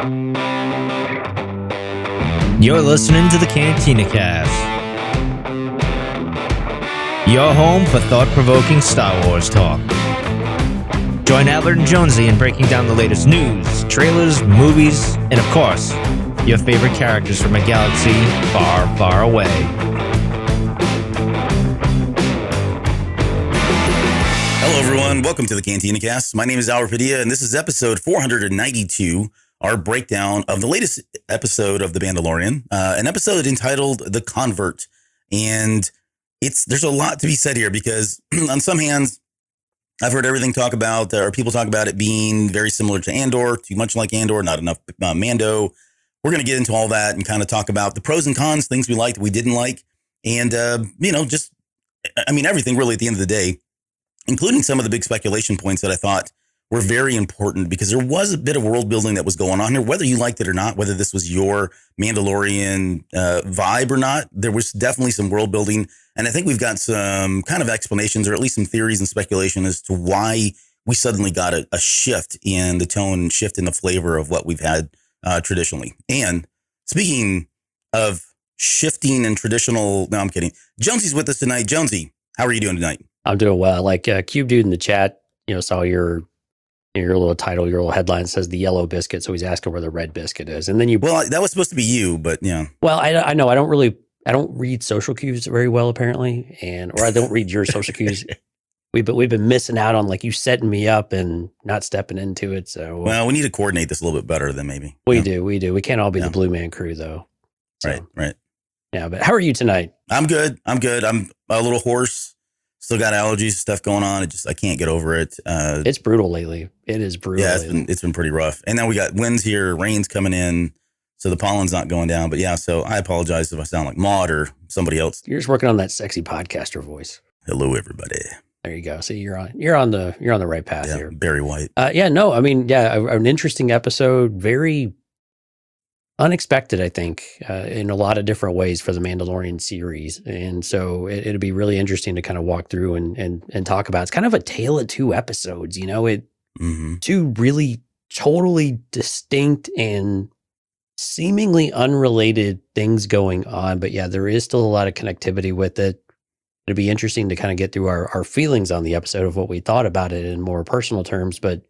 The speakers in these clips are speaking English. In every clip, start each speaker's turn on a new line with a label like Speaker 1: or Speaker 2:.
Speaker 1: You're listening to the Cantina Cast. Your home for thought provoking Star Wars talk. Join Albert and Jonesy in breaking down the latest news, trailers, movies, and of course, your favorite characters from a galaxy far, far away.
Speaker 2: Hello, everyone. Welcome to the Cantina Cast. My name is Albert Padilla, and this is episode 492, our breakdown of the latest episode of The Mandalorian, uh, an episode entitled The Convert. And it's there's a lot to be said here because, on some hands, I've heard everything talk about, or people talk about it being very similar to Andor, too much like Andor, not enough uh, Mando. We're going to get into all that and kind of talk about the pros and cons, things we liked, we didn't like, and uh, you know, just I mean, everything really at the end of the day, including some of the big speculation points that I thought were very important because there was a bit of world building that was going on here, whether you liked it or not, whether this was your Mandalorian uh, vibe or not. There was definitely some world building. And I think we've got some kind of explanations or at least some theories and speculation as to why we suddenly got a, a shift in the tone, shift in the flavor of what we've had uh, traditionally. And speaking of shifting and traditional, no, I'm kidding. Jonesy's with us tonight. Jonesy, how are you doing tonight?
Speaker 3: I'm doing well. Like uh, Cube Dude in the chat, you know, saw your your little title, your little headline says the yellow biscuit, so he's asking where the red biscuit is, and then you.
Speaker 2: Well, that was supposed to be you, but yeah.
Speaker 3: Well, I, I know I don't really I don't read social cues very well apparently, and or I don't read your social cues. We but we've been missing out on like you setting me up and not stepping into it. So
Speaker 2: Well, we need to coordinate this a little bit better than maybe.
Speaker 3: we
Speaker 2: Yeah.
Speaker 3: do, we do. We can't all be
Speaker 2: Yeah.
Speaker 3: the Blue Man Crew though. So,
Speaker 2: Right, right.
Speaker 3: Yeah, but how are you tonight?
Speaker 2: I'm good. I'm good. I'm a little hoarse. Still got allergies, stuff going on. It just I can't get over it. Uh,
Speaker 3: It's brutal lately. It is brutal.
Speaker 2: yeah, it's been it's been pretty rough. And now we got winds here, rain's coming in, so the pollen's not going down. But yeah, so I apologize if I sound like Maud or somebody else.
Speaker 3: You're just working on that sexy podcaster voice.
Speaker 2: Hello, everybody.
Speaker 3: There you go. See, you're on you're on the you're on the right path
Speaker 2: Yeah,
Speaker 3: here.
Speaker 2: Barry White.
Speaker 3: Uh, yeah, no, I mean, yeah, an interesting episode, very unexpected, I think, uh, in a lot of different ways for the Mandalorian series, and so it, it'll be really interesting to kind of walk through and and and talk about. It's kind of a tale of two episodes, you know, it
Speaker 2: hmm
Speaker 3: two really totally distinct and seemingly unrelated things going on, but yeah, there is still a lot of connectivity with it. It'd be interesting to kind of get through our, our feelings on the episode of what we thought about it in more personal terms, but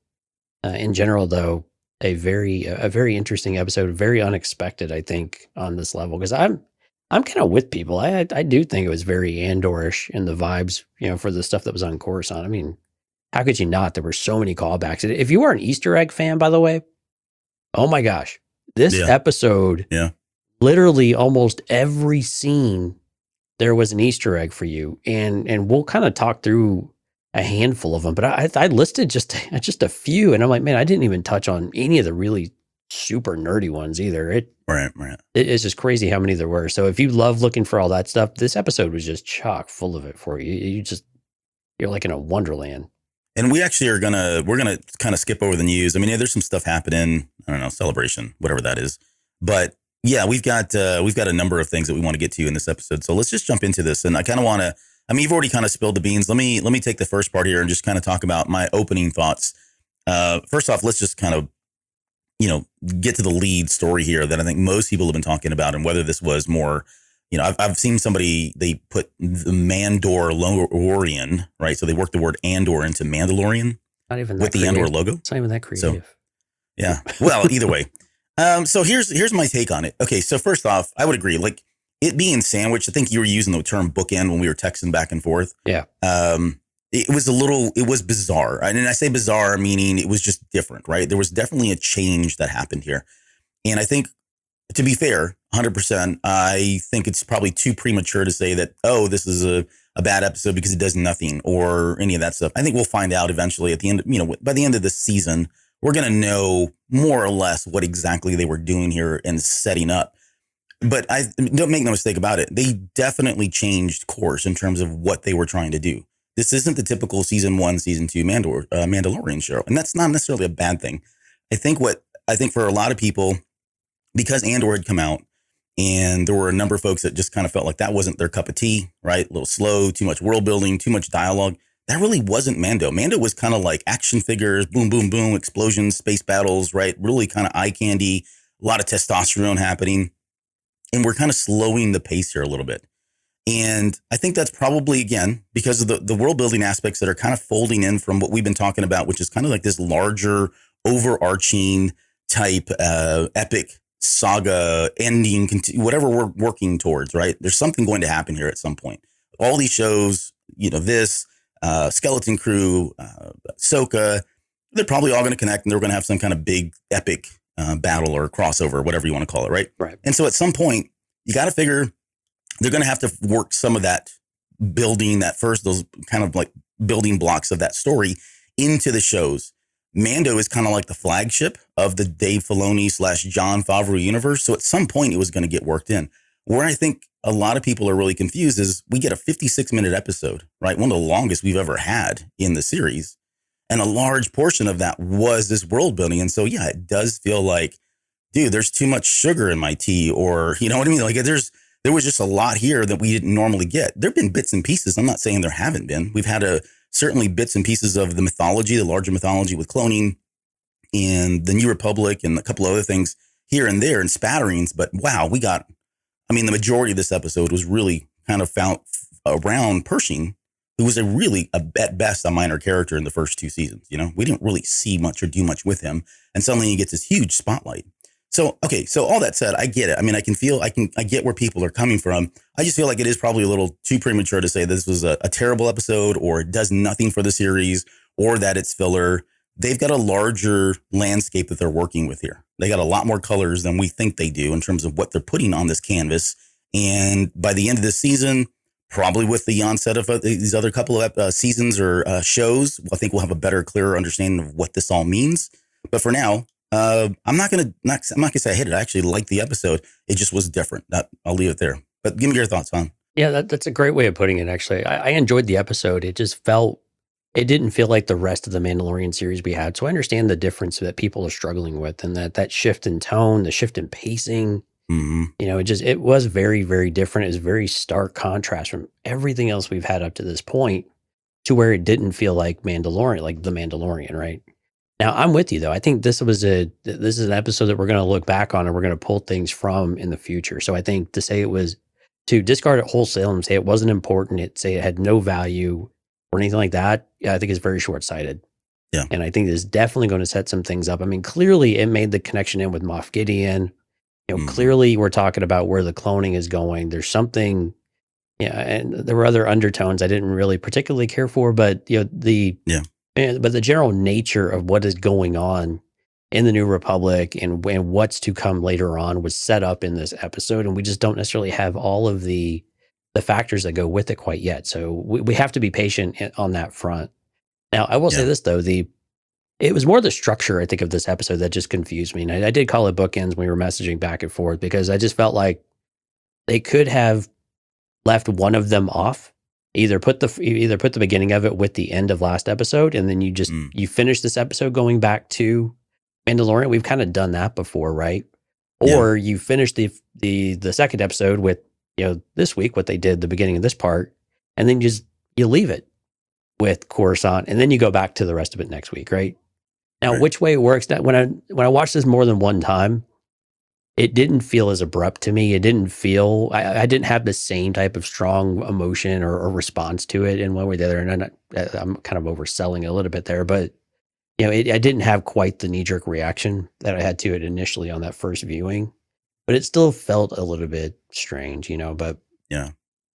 Speaker 3: uh, in general, though, a very a very interesting episode, very unexpected, I think, on this level because I'm I'm kind of with people. I I do think it was very Andorish in the vibes, you know, for the stuff that was on Coruscant. I mean, how could you not? There were so many callbacks. If you are an Easter egg fan, by the way, oh my gosh, this
Speaker 2: Yeah.
Speaker 3: episode,
Speaker 2: Yeah.
Speaker 3: literally almost every scene there was an Easter egg for you, and and we'll kind of talk through a handful of them. But I I listed just just a few, and I'm like, man, I didn't even touch on any of the really super nerdy ones either. It
Speaker 2: Right, right.
Speaker 3: it is just crazy how many there were. So if you love looking for all that stuff, this episode was just chock full of it for you. You just you're like in a wonderland.
Speaker 2: And we actually are gonna we're gonna kind of skip over the news. I mean, yeah, there's some stuff happening. I don't know, celebration, whatever that is. But yeah, we've got uh, we've got a number of things that we want to get to you in this episode. So let's just jump into this. And I kind of want to. I mean, you've already kind of spilled the beans. Let me let me take the first part here and just kind of talk about my opening thoughts. Uh, first off, let's just kind of you know get to the lead story here that I think most people have been talking about, and whether this was more. You know, I've, I've seen somebody they put the Mandor Lorian, right? So they worked the word Andor into Mandalorian
Speaker 3: Not even that
Speaker 2: with the Andor logo.
Speaker 3: It's not even that creative.
Speaker 2: Yeah. Well, either way. Um, so here's here's my take on it. Okay, so first off, I would agree. Like it being sandwiched, I think you were using the term bookend when we were texting back and forth.
Speaker 3: Yeah.
Speaker 2: Um, it was a little, it was bizarre. And I say bizarre, meaning it was just different, right? There was definitely a change that happened here. And I think, to be fair, 100%, I think it's probably too premature to say that, oh, this is a, a bad episode because it does nothing or any of that stuff. I think we'll find out eventually at the end, you know, by the end of the season, we're going to know more or less what exactly they were doing here and setting up. But I don't make no mistake about it. They definitely changed course in terms of what they were trying to do. This isn't the typical season one, season two Mandor, uh, Mandalorian show, and that's not necessarily a bad thing. I think what I think for a lot of people, because Andor had come out, and there were a number of folks that just kind of felt like that wasn't their cup of tea, right? A little slow, too much world building, too much dialogue. that really wasn't Mando. Mando was kind of like action figures, boom, boom, boom, explosions, space battles, right? Really kind of eye candy, a lot of testosterone happening. And we're kind of slowing the pace here a little bit. And I think that's probably, again, because of the, the world building aspects that are kind of folding in from what we've been talking about, which is kind of like this larger, overarching type uh, epic saga ending, whatever we're working towards, right? There's something going to happen here at some point. All these shows, you know, this, uh, Skeleton Crew, uh, Soka, they're probably all going to connect and they're going to have some kind of big epic uh, battle or crossover, whatever you want to call it, right?
Speaker 3: Right.
Speaker 2: And so at some point, you got to figure they're going to have to work some of that building, that first, those kind of like building blocks of that story into the shows. Mando is kind of like the flagship of the Dave Filoni slash Jon Favreau universe. So at some point, it was going to get worked in. Where I think a lot of people are really confused is we get a 56 minute episode, right? One of the longest we've ever had in the series. And a large portion of that was this world building. And so, yeah, it does feel like, dude, there's too much sugar in my tea, or you know what I mean? Like there's, there was just a lot here that we didn't normally get. There have been bits and pieces. I'm not saying there haven't been. We've had a certainly bits and pieces of the mythology, the larger mythology with cloning and the New Republic and a couple other things here and there and spatterings. But wow, we got I mean, the majority of this episode was really kind of found around Pershing, who was a really, a, at best, a minor character in the first two seasons. You know, we didn't really see much or do much with him, and suddenly he gets this huge spotlight. So, okay, so all that said, I get it. I mean, I can feel, I can, I get where people are coming from. I just feel like it is probably a little too premature to say this was a, a terrible episode or it does nothing for the series or that it's filler. They've got a larger landscape that they're working with here. They got a lot more colors than we think they do in terms of what they're putting on this canvas. And by the end of the season, probably with the onset of uh, these other couple of uh, seasons or uh, shows, I think we'll have a better, clearer understanding of what this all means. But for now, uh, I'm not gonna not I'm not gonna say I hate it. I actually like the episode. It just was different. That, I'll leave it there. But give me your thoughts on.
Speaker 3: Yeah, that, that's a great way of putting it. Actually, I, I enjoyed the episode. It just felt it didn't feel like the rest of the Mandalorian series we had. So I understand the difference that people are struggling with and that that shift in tone, the shift in pacing,
Speaker 2: mm-hmm.
Speaker 3: you know, it just it was very very different. It was very stark contrast from everything else we've had up to this point to where it didn't feel like Mandalorian, like the Mandalorian, right? Now I'm with you though. I think this was a this is an episode that we're going to look back on and we're going to pull things from in the future. So I think to say it was to discard it wholesale and say it wasn't important, it say it had no value or anything like that, I think is very short sighted.
Speaker 2: Yeah.
Speaker 3: And I think it's definitely going to set some things up. I mean, clearly it made the connection in with Moff Gideon. You know,
Speaker 2: Mhm.
Speaker 3: clearly we're talking about where the cloning is going. There's something, yeah, and there were other undertones I didn't really particularly care for, but you know, the
Speaker 2: Yeah.
Speaker 3: and, but the general nature of what is going on in the New Republic and, and what's to come later on was set up in this episode, and we just don't necessarily have all of the the factors that go with it quite yet. So we, we have to be patient on that front. Now, I will say this though the it was more the structure I think of this episode that just confused me, and I, I did call it bookends when we were messaging back and forth because I just felt like they could have left one of them off either put the either put the beginning of it with the end of last episode and then you just
Speaker 2: Mm.
Speaker 3: you finish this episode going back to Mandalorian. We've kind of done that before, right?
Speaker 2: Yeah.
Speaker 3: Or you finish the the the second episode with you know this week what they did the beginning of this part, and then just you leave it with Coruscant, and then you go back to the rest of it next week, right? Now,
Speaker 2: Right.
Speaker 3: which way it works? That when I when I watched this more than one time, it didn't feel as abrupt to me. It didn't feel I, I didn't have the same type of strong emotion or, or response to it in one way or the other. And I'm, not, I'm kind of overselling a little bit there, but you know, it, I didn't have quite the knee jerk reaction that I had to it initially on that first viewing, but it still felt a little bit strange, you know. But
Speaker 2: Yeah.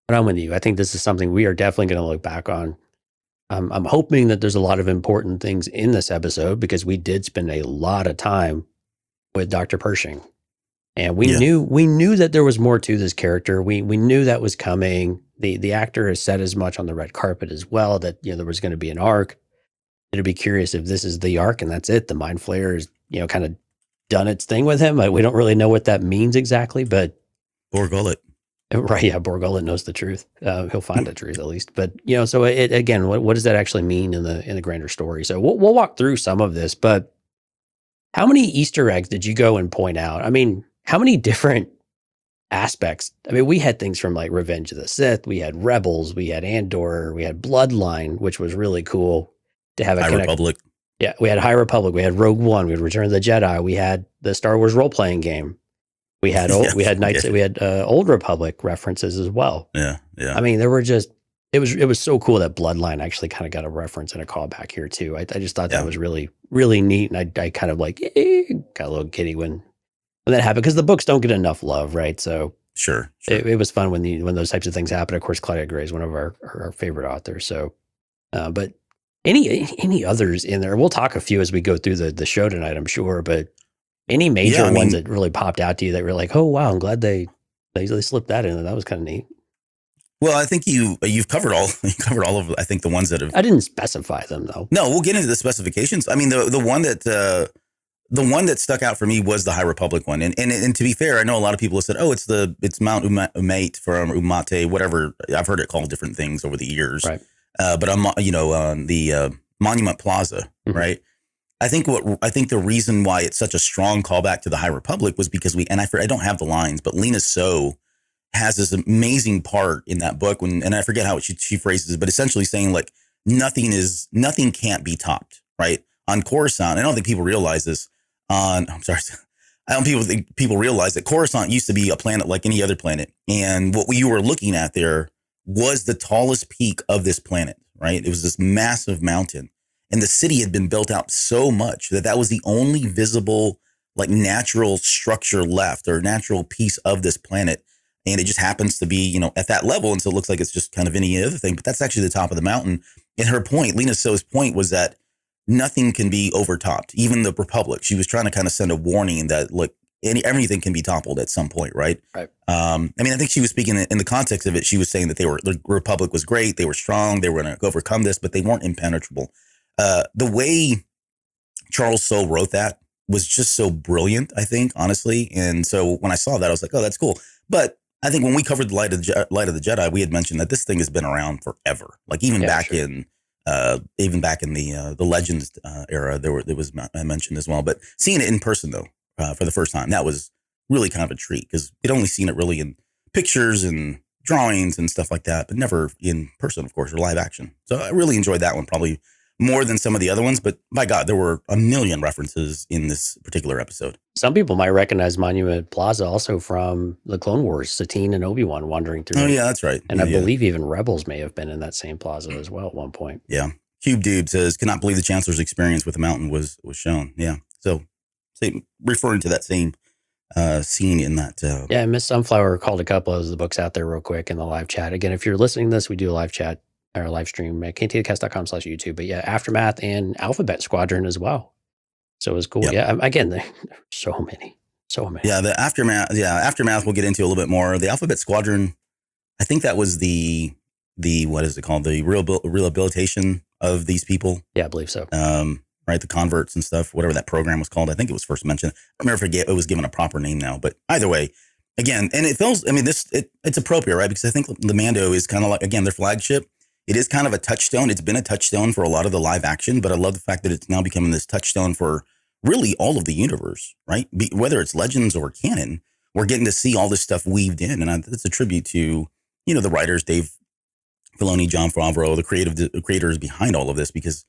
Speaker 3: but I'm with you. I think this is something we are definitely going to look back on. Um, I'm hoping that there's a lot of important things in this episode because we did spend a lot of time with Dr. Pershing. And we
Speaker 2: Yes.
Speaker 3: knew we knew that there was more to this character. We we knew that was coming. The the actor has said as much on the red carpet as well that you know there was going to be an arc. It'd be curious if this is the arc and that's it. The mind flayer is you know kind of done its thing with him. Like, We don't really know what that means exactly, but
Speaker 2: Or gullet.
Speaker 3: Right, yeah, Borgullet knows the truth. Uh, he'll find the truth at least. But you know, so it again, what, what does that actually mean in the in the grander story? So we'll we'll walk through some of this, but how many Easter eggs did you go and point out? I mean, how many different aspects. I mean, we had things from like Revenge of the Sith, we had Rebels, we had Andor, we had Bloodline, which was really cool to have a
Speaker 2: High
Speaker 3: connect-
Speaker 2: Republic.
Speaker 3: Yeah, we had High Republic, we had Rogue One, we had Return of the Jedi, we had the Star Wars role playing game. We had old, we had Knights,
Speaker 2: yeah.
Speaker 3: we had uh, Old Republic references as well.
Speaker 2: Yeah, yeah.
Speaker 3: I mean, there were just it was it was so cool that Bloodline actually kind of got a reference and a callback here too. I, I just thought
Speaker 2: Yeah.
Speaker 3: that was really really neat, and I I kind of like eh, got a little giddy when when that happened because the books don't get enough love, right? So
Speaker 2: sure, sure.
Speaker 3: it, it was fun when the when those types of things happen. Of course, Claudia Gray is one of our our favorite authors. So, uh, but any any others in there? We'll talk a few as we go through the the show tonight. I'm sure, but any major
Speaker 2: Yeah, I
Speaker 3: ones that really popped out to you that were like, oh wow, I'm glad they they, they slipped that in. That was kind of neat.
Speaker 2: well, I think you you've covered all you covered all of I think the ones that have
Speaker 3: I didn't specify them though.
Speaker 2: No, we'll get into the specifications. I mean, the the one that uh, the one that stuck out for me was the High Republic one. And and and to be fair, I know a lot of people have said, "Oh, it's the it's Mount Umate from Umate, whatever." I've heard it called different things over the years.
Speaker 3: Right.
Speaker 2: Uh, but I'm you know on the uh, Monument Plaza,
Speaker 3: Mhm.
Speaker 2: right? I think what I think the reason why it's such a strong callback to the High Republic was because we and I, I don't have the lines, but Lina Soh has this amazing part in that book when and I forget how she, she phrases it, but essentially saying like nothing is nothing can't be topped, right? On Coruscant, I don't think people realize this. On I'm sorry, I don't people think people realize that Coruscant used to be a planet like any other planet, and what you were looking at there was the tallest peak of this planet, right? It was this massive mountain, and the city had been built out so much that that was the only visible like natural structure left or natural piece of this planet. And it just happens to be you know at that level. And so it looks like it's just kind of any other thing but that's actually the top of the mountain. And her point Lina Soh's point was that nothing can be overtopped even the republic. She was trying to kind of send a warning that look any, everything can be toppled at some point right?
Speaker 3: Right.
Speaker 2: um i mean i think she was speaking in in the context of it. She was saying that they were the republic was great they were strong they were going to overcome this but they weren't impenetrable uh the way charles soule wrote that was just so brilliant i think honestly and so when i saw that i was like oh that's cool but I think when we covered the light of the Je- light of the Jedi, we had mentioned that this thing has been around forever. Like even
Speaker 3: Yeah,
Speaker 2: back
Speaker 3: sure.
Speaker 2: in, uh, even back in the uh, the Legends uh, era, there were there was mentioned as well. But seeing it in person though, uh, for the first time, that was really kind of a treat because we'd only seen it really in pictures and drawings and stuff like that, but never in person, of course, or live action. So I really enjoyed that one probably more than some of the other ones. But by God, there were a million references in this particular episode.
Speaker 3: Some people might recognize Monument Plaza also from the Clone Wars, Satine and Obi Wan wandering through.
Speaker 2: Oh
Speaker 3: it.
Speaker 2: yeah, that's right.
Speaker 3: and
Speaker 2: yeah,
Speaker 3: I
Speaker 2: yeah.
Speaker 3: believe even Rebels may have been in that same plaza as well at one point. Yeah.
Speaker 2: Cube Dude says, "Cannot believe the Chancellor's experience with the mountain was was shown." Yeah, so same, referring to that same uh, scene in that. Uh,
Speaker 3: Yeah, Miss Sunflower called a couple of the books out there real quick in the live chat. Again, if you're listening to this, we do a live chat or live stream at cantinacast.com slash YouTube. But yeah, Aftermath and Alphabet Squadron as well. So it was cool.
Speaker 2: Yep.
Speaker 3: Yeah, again, there so many, so many.
Speaker 2: yeah, the aftermath. Yeah, aftermath. We'll get into a little bit more. The Alphabet Squadron. I think that was the the what is it called? The real rehabilitation of these people.
Speaker 3: Yeah, I believe so.
Speaker 2: um, right? The converts and stuff, whatever that program was called. I think it was first mentioned. I remember if it was given a proper name now, but either way, again, and it feels, I mean, this, it, it's appropriate, right? Because I think the Mando is kind of like, again, their flagship. It is kind of a touchstone. It's been a touchstone for a lot of the live action, but I love the fact that it's now becoming this touchstone for really all of the universe, right? Be, whether it's legends or canon, we're getting to see all this stuff weaved in. And I, it's a tribute to, you know, the writers, Dave Filoni, Jon Favreau, the creative the creators behind all of this, because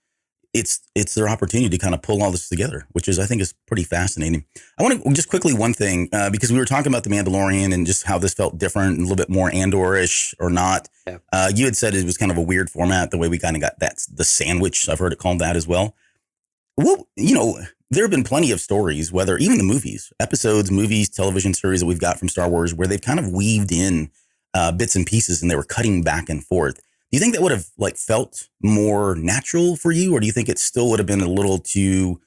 Speaker 2: it's it's their opportunity to kind of pull all this together, which is I think is pretty fascinating. I want to just quickly one thing uh, because we were talking about the Mandalorian and just how this felt different, and a little bit more Andorish or not.
Speaker 3: Yeah.
Speaker 2: Uh, you had said it was kind of a weird format, the way we kind of got that the sandwich. I've heard it called that as well. Well, you know, there have been plenty of stories, whether even the movies, episodes, movies, television series that we've got from Star Wars, where they've kind of weaved in uh, bits and pieces, and they were cutting back and forth. Do you think that would have like felt more natural for you, or do you think it still would have been a little too,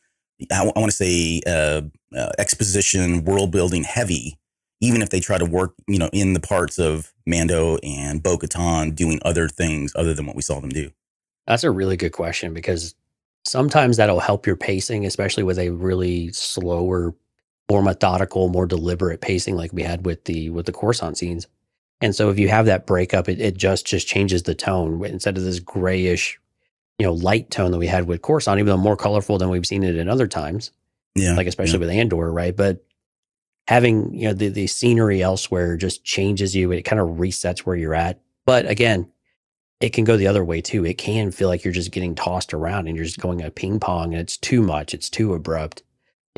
Speaker 2: I, want to say, uh, uh, exposition, world building heavy, even if they try to work, you know, in the parts of Mando and Bo Katan doing other things other than what we saw them do?
Speaker 3: That's a really good question because sometimes that'll help your pacing, especially with a really slower, more methodical, more deliberate pacing like we had with the with the Coruscant scenes. And so if you have that breakup, it, it just just changes the tone instead of this grayish, you know, light tone that we had with Coruscant, even though more colorful than we've seen it in other times,
Speaker 2: Yeah,
Speaker 3: like especially with Andor, right? But having you know the, the scenery elsewhere just changes you. It kind of resets where you're at. But again it can go the other way too. It can feel like you're just getting tossed around and you're just mm. going a ping pong and it's too much. It's too abrupt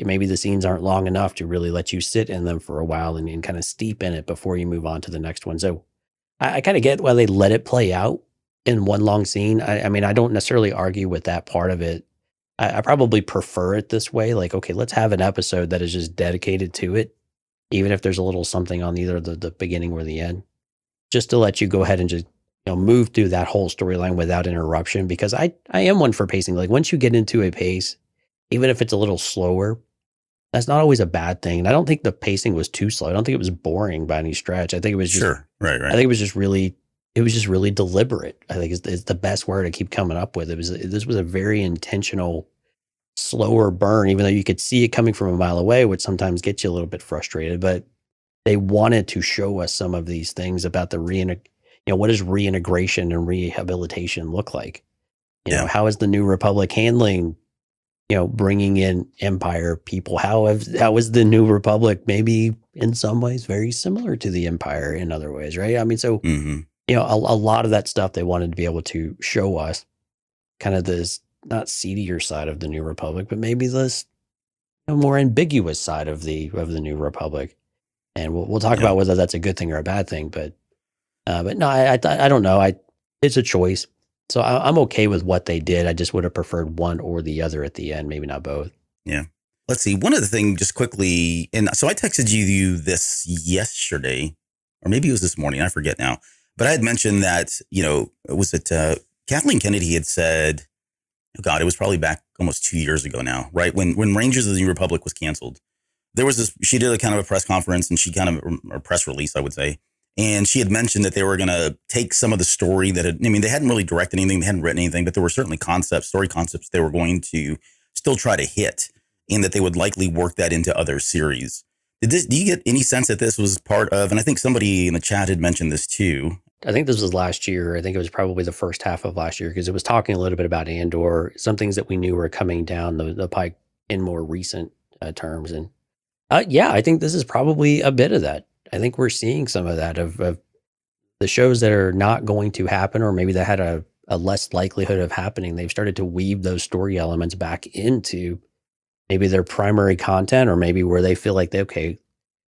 Speaker 3: maybe the scenes aren't long enough to really let you sit in them for a while and, and kind of steep in it before you move on to the next one so i, I kind of get why they let it play out in one long scene I, I mean i don't necessarily argue with that part of it I, I probably prefer it this way like okay let's have an episode that is just dedicated to it even if there's a little something on either the, the beginning or the end, just to let you go ahead and just you know move through that whole storyline without interruption. Because I I am one for pacing. Like once you get into a pace, even if it's a little slower, that's not always a bad thing. And I don't think the pacing was too slow. I don't think it was boring by any stretch. I think it was just
Speaker 2: sure, right, right.
Speaker 3: I think it was just really it was just really deliberate. I think is, the best word I keep coming up with. It was this was a very intentional slower burn, even though you could see it coming from a mile away, which sometimes gets you a little bit frustrated. But they wanted to show us some of these things about the reinteg, you know, what does reintegration and rehabilitation look like? You yeah. know, how is the New Republic handling, you know, bringing in Empire people? How have how is the New Republic maybe in some ways very similar to the Empire in other ways, right? I mean, so mm-hmm. you know, a, a lot of that stuff they wanted to be able to show us, kind of this not seedier side of the New Republic, but maybe this you know, more ambiguous side of the of the New Republic. And we'll we'll talk yeah. about whether that's a good thing or a bad thing. But uh, but no, I, I I don't know. I it's a choice, so I, I'm okay with what they did. I just would have preferred one or the other at the end, maybe not both.
Speaker 2: Yeah. Let's see. One other thing, just quickly, and so I texted you this yesterday, or maybe it was this morning. I forget now. But I had mentioned that you know it was it uh, Kathleen Kennedy had said God, it was probably back almost two years ago now, right? When when Rangers of the New Republic was canceled, there was this. She did a kind of a press conference and she kind of a press release, I would say, and she had mentioned that they were going to take some of the story that had. I mean, they hadn't really directed anything, they hadn't written anything, but there were certainly concepts, story concepts they were going to still try to hit, and that they would likely work that into other series. Did this? Do you get any sense that this was part of? And I think somebody in the chat had mentioned this too.
Speaker 3: I think this was last year. I think it was probably the first half of last year because it was talking a little bit about Andor, some things that we knew were coming down the, the pike in more recent uh, terms. And uh, yeah, I think this is probably a bit of that. I think we're seeing some of that of, of the shows that are not going to happen, or maybe that had a, a less likelihood of happening. They've started to weave those story elements back into maybe their primary content, or maybe where they feel like they okay,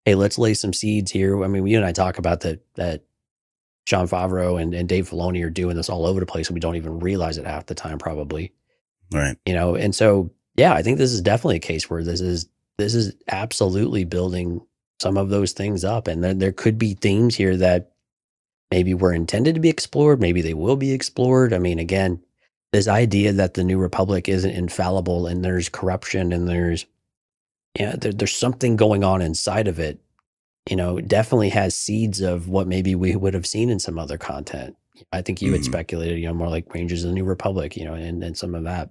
Speaker 3: hey, let's lay some seeds here. I mean, you and I talk about that that Sean Favreau and, and Dave Filoni are doing this all over the place and we don't even realize it half the time probably.
Speaker 2: Right.
Speaker 3: You know, and so yeah, I think this is definitely a case where this is this is absolutely building some of those things up. And then there could be themes here that maybe were intended to be explored, maybe they will be explored. I mean, again, this idea that the new republic isn't infallible and there's corruption and there's yeah, you know, there, there's something going on inside of it you know, definitely has seeds of what maybe we would have seen in some other content. I think you mm-hmm. had speculated, you know, more like Rangers of the New Republic, you know, and, and some of that.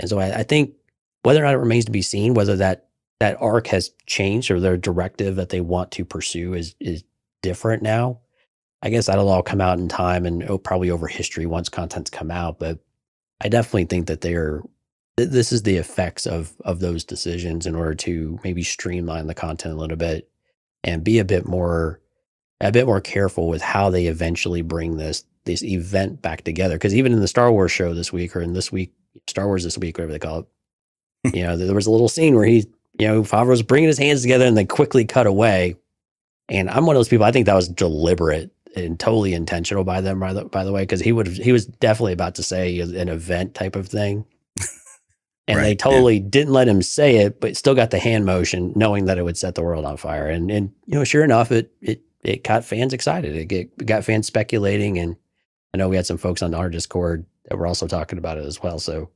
Speaker 3: And so I, I think whether or not it remains to be seen, whether that that arc has changed or their directive that they want to pursue is is different now. I guess that'll all come out in time and oh, probably over history once content's come out. But I definitely think that they're this is the effects of of those decisions in order to maybe streamline the content a little bit and be a bit more a bit more careful with how they eventually bring this this event back together. Because even in the Star Wars show this week, or in this week, Star Wars this week, whatever they call it, you know, there was a little scene where he, you know, Favreau's bringing his hands together and they quickly cut away. And I'm one of those people. I think that was deliberate and totally intentional by them. By the, by the way, because he would he was definitely about to say an event type of thing, and right, they totally yeah. didn't let him say it, but still got the hand motion, knowing that it would set the world on fire. And and you know, sure enough, it it it got fans excited. It, get, it got fans speculating, and I know we had some folks on our Discord that were also talking about it as well. So,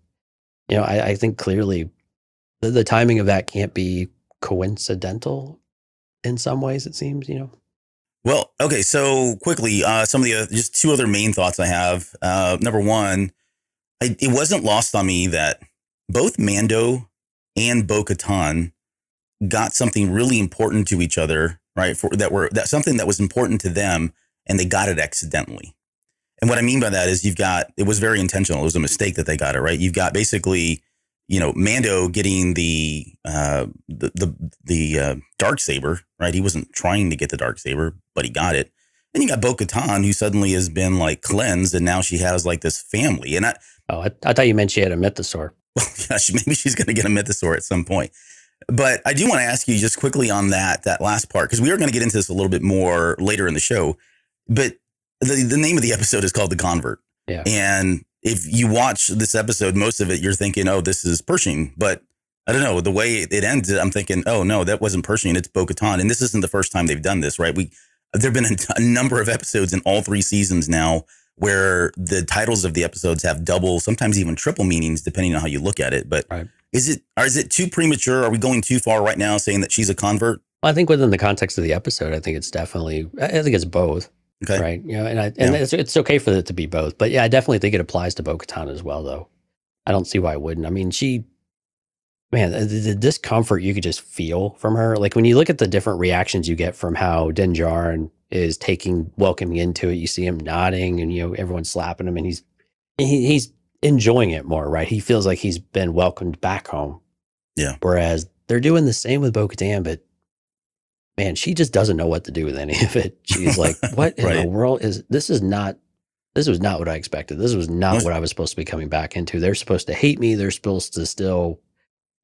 Speaker 3: you know, I, I think clearly the, the timing of that can't be coincidental in some ways. It seems, you know.
Speaker 2: Well, okay. So quickly, uh, some of the uh, just two other main thoughts I have. Uh, number one, I, it wasn't lost on me that both Mando and Bo Katan got something really important to each other, right? For that were that something that was important to them, and they got it accidentally. And what I mean by that is you've got it was very intentional. It was a mistake that they got it right. You've got basically you know, Mando getting the uh, the the, the uh, dark saber, right? He wasn't trying to get the dark saber, but he got it. And you got Bo Katan, who suddenly has been like cleansed, and now she has like this family. And I,
Speaker 3: oh, I, I thought you meant she had a mythosaur.
Speaker 2: Well, yeah, she, maybe she's going to get a mythosaur at some point. But I do want to ask you just quickly on that that last part because we are going to get into this a little bit more later in the show. But the the name of the episode is called The Convert.
Speaker 3: Yeah.
Speaker 2: And if you watch this episode, most of it you're thinking, oh, this is Pershing. But I don't know the way it ends. I'm thinking, oh no, that wasn't Pershing. It's Bo-Katan. And this isn't the first time they've done this, right? We there've been a, a number of episodes in all three seasons now where the titles of the episodes have double, sometimes even triple meanings, depending on how you look at it. But
Speaker 3: Right.
Speaker 2: is it or is it too premature? Are we going too far right now, saying that she's a convert?
Speaker 3: Well, I think within the context of the episode, I think it's definitely. I I think it's both,
Speaker 2: Okay,
Speaker 3: right? You know, and I, and
Speaker 2: Yeah.
Speaker 3: it's, it's okay for it to be both, but yeah, I definitely think it applies to Bo-Katan as well, though. I don't see why it wouldn't. I mean, she, man, the, the discomfort you could just feel from her. Like when you look at the different reactions you get from how Din Djarin is taking welcoming into it, you see him nodding, and you know everyone's slapping him, and he's he, he's enjoying it more, right? He feels like he's been welcomed back home.
Speaker 2: Yeah.
Speaker 3: Whereas they're doing the same with Bo-Katan, but man, she just doesn't know what to do with any of it. She's like, "What in the world is this? Is not this was not what I expected. This was not what I was supposed to be coming back into. They're supposed to hate me. They're supposed to still,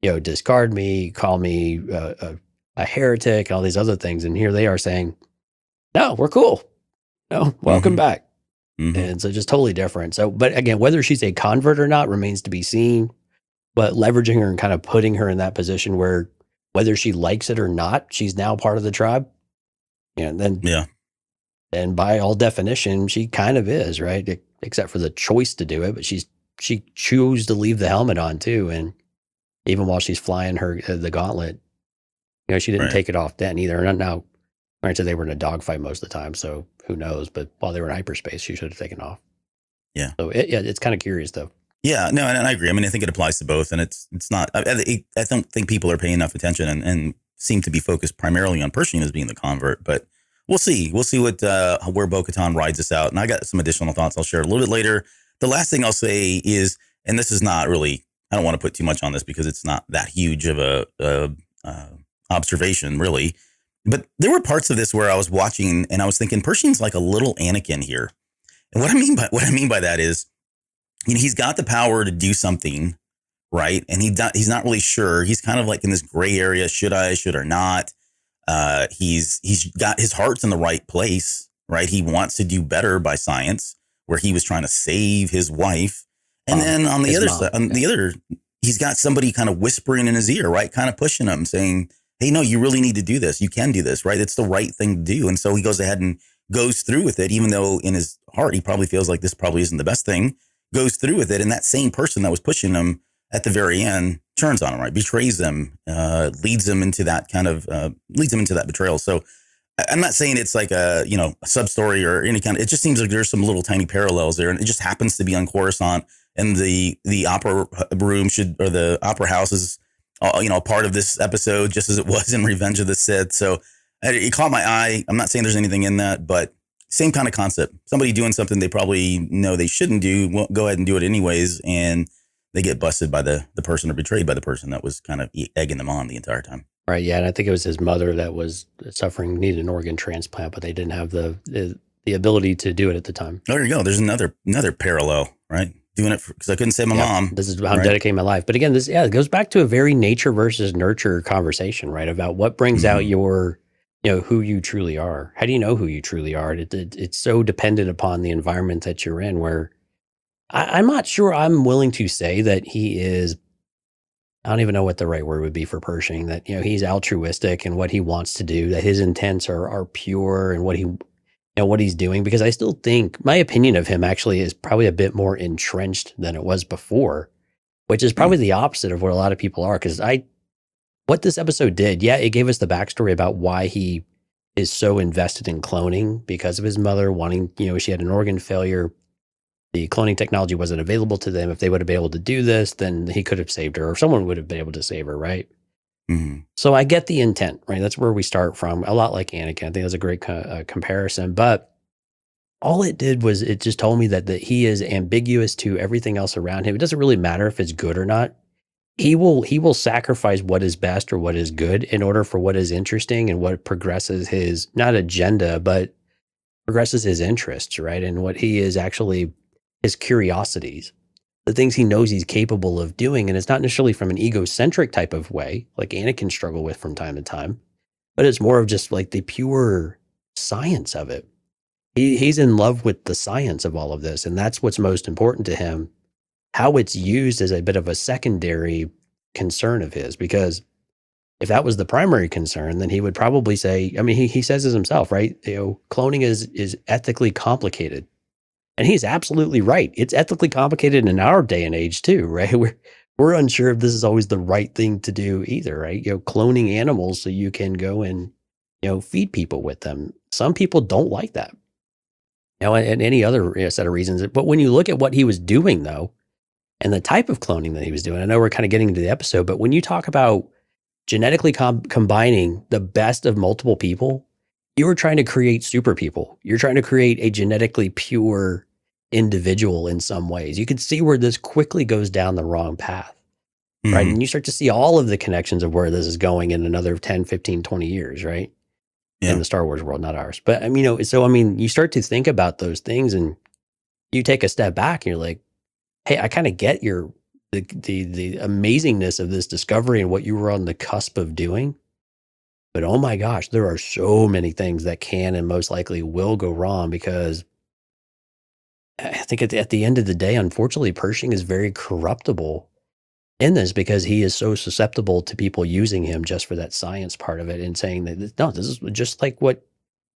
Speaker 3: you know, discard me, call me uh, a, a heretic, and all these other things. And here they are saying, "No, we're cool. No, welcome
Speaker 2: Mhm.
Speaker 3: back."
Speaker 2: Mhm.
Speaker 3: And so just totally different. So, but again, whether she's a convert or not remains to be seen. But leveraging her and kind of putting her in that position where whether she likes it or not, she's now part of the tribe. And then,
Speaker 2: yeah,
Speaker 3: and by all definition, she kind of is, right? Except for the choice to do it, but she's she chose to leave the helmet on too. And even while she's flying her uh, the gauntlet, you know, she didn't
Speaker 2: Right.
Speaker 3: take it off then either. And now, granted, they were in a dogfight most of the time, so who knows? But while they were in hyperspace, she should have taken off.
Speaker 2: Yeah.
Speaker 3: So it, yeah, it's kind of curious though.
Speaker 2: Yeah. No, and, and I agree. I mean, I think it applies to both, and it's it's not. I, I, don't think people are paying enough attention and, and seem to be focused primarily on Pershing as being the convert, but. We'll see. We'll see what uh, where Bo Katan rides us out. And I got some additional thoughts I'll share a little bit later. The last thing I'll say is, and this is not really, I don't want to put too much on this because it's not that huge of a, a, uh observation, really. But there were parts of this where I was watching and I was thinking Pershing's like a little Anakin here. And what I mean by what I mean by that is, you know, he's got the power to do something, right? And he not, he's not really sure. He's kind of like in this gray area: should I, should or not? Uh, he's he's got his heart's in the right place, right? He wants to do better by science, where he was trying to save his wife, and
Speaker 3: Mom.
Speaker 2: then on the other
Speaker 3: mom,
Speaker 2: side, on the other, he's got somebody kind of whispering in his ear, right? Kind of pushing him, saying, "Hey, no, you really need to do this. You can do this, right? It's the right thing to do." And so he goes ahead and goes through with it, even though in his heart he probably feels like this probably isn't the best thing. Goes through with it, and that same person that was pushing him at the very end turns on him, right? Betrays them, uh, leads them into that kind of uh, leads them into that betrayal. So I'm not saying it's like a you know a sub story or any kind of. It just seems like there's some little tiny parallels there, and it just happens to be on Coruscant, and the the opera room should or the opera house is uh, you know part of this episode, just as it was in Revenge of the Sith. So it caught my eye. I'm not saying there's anything in that, but same kind of concept. Somebody doing something they probably know they shouldn't do, won't go ahead and do it anyways, and they get busted by the the person or betrayed by the person that was kind of egging them on the entire time.
Speaker 3: Right. Yeah. And I think it was his mother that was suffering, needed an organ transplant, but they didn't have the, the, the ability to do it at the time.
Speaker 2: There you go. There's another another parallel, right? Doing it because I couldn't save my
Speaker 3: Yeah,
Speaker 2: mom.
Speaker 3: This is how I'm dedicating my life. But again, this yeah, it goes back to a very nature versus nurture conversation, right? About what brings out
Speaker 2: Mhm.
Speaker 3: your, you know, who you truly are. How do you know who you truly are? It, it, it's so dependent upon the environment that you're in. Where I, I'm not sure I'm willing to say that he is. I don't even know what the right word would be for Pershing. That you know he's altruistic and what he wants to do. That his intents are are pure and what he, you know, what he's doing. Because I still think my opinion of him actually is probably a bit more entrenched than it was before which is hmm. probably the opposite of what a lot of people are. Because I, what this episode did, yeah, it gave us the backstory about why he is so invested in cloning because of his mother wanting, you know, she had an organ failure. The cloning technology wasn't available to them. If they would have been able to do this, then he could have saved her, or someone would have been able to save her, right?
Speaker 2: Mhm.
Speaker 3: So I get the intent, right? That's where we start from. A lot like Anakin. I think that's a great co- uh, comparison. But all it did was it just told me that, that he is ambiguous to everything else around him. It doesn't really matter if it's good or not. He will he will sacrifice what is best or what is good in order for what is interesting and what progresses his not agenda but progresses his interests right? And what he is actually his curiosities the things he knows he's capable of doing. And it's not necessarily from an egocentric type of way like Anakin struggle with from time to time but it's more of just like the pure science of it. He, he's in love with the science of all of this and that's what's most important to him how it's used as a bit of a secondary concern of his because if that was the primary concern then he would probably say i mean he, he says this himself right? You know cloning is is ethically complicated. And he's absolutely right. It's ethically complicated in our day and age too right? We're we're unsure if this is always the right thing to do either right? You know cloning animals so you can go and you know feed people with them. Some people don't like that. You know and, and any other you know, set of reasons. But when you look at what he was doing though and the type of cloning that he was doing. I know we're kind of getting into the episode, but when you talk about genetically com- combining the best of multiple people, you are trying to create super people. You're trying to create a genetically pure individual in some ways. You can see where this quickly goes down the wrong path. Mm-hmm. Right. And you start to see all of the connections of where this is going in another 10, 15, 20 years, right? Yeah. In the Star Wars world, not ours. But I mean, you know, so I mean, you start to think about those things and you take a step back and you're like, hey, I kind of get your the, the the amazingness of this discovery and what you were on the cusp of doing. But oh my gosh, there are so many things that can and most likely will go wrong because I think at the, at the end of the day, unfortunately, Pershing is very corruptible in this because he is so susceptible to people using him just for that science part of it and saying that no, this is just like what.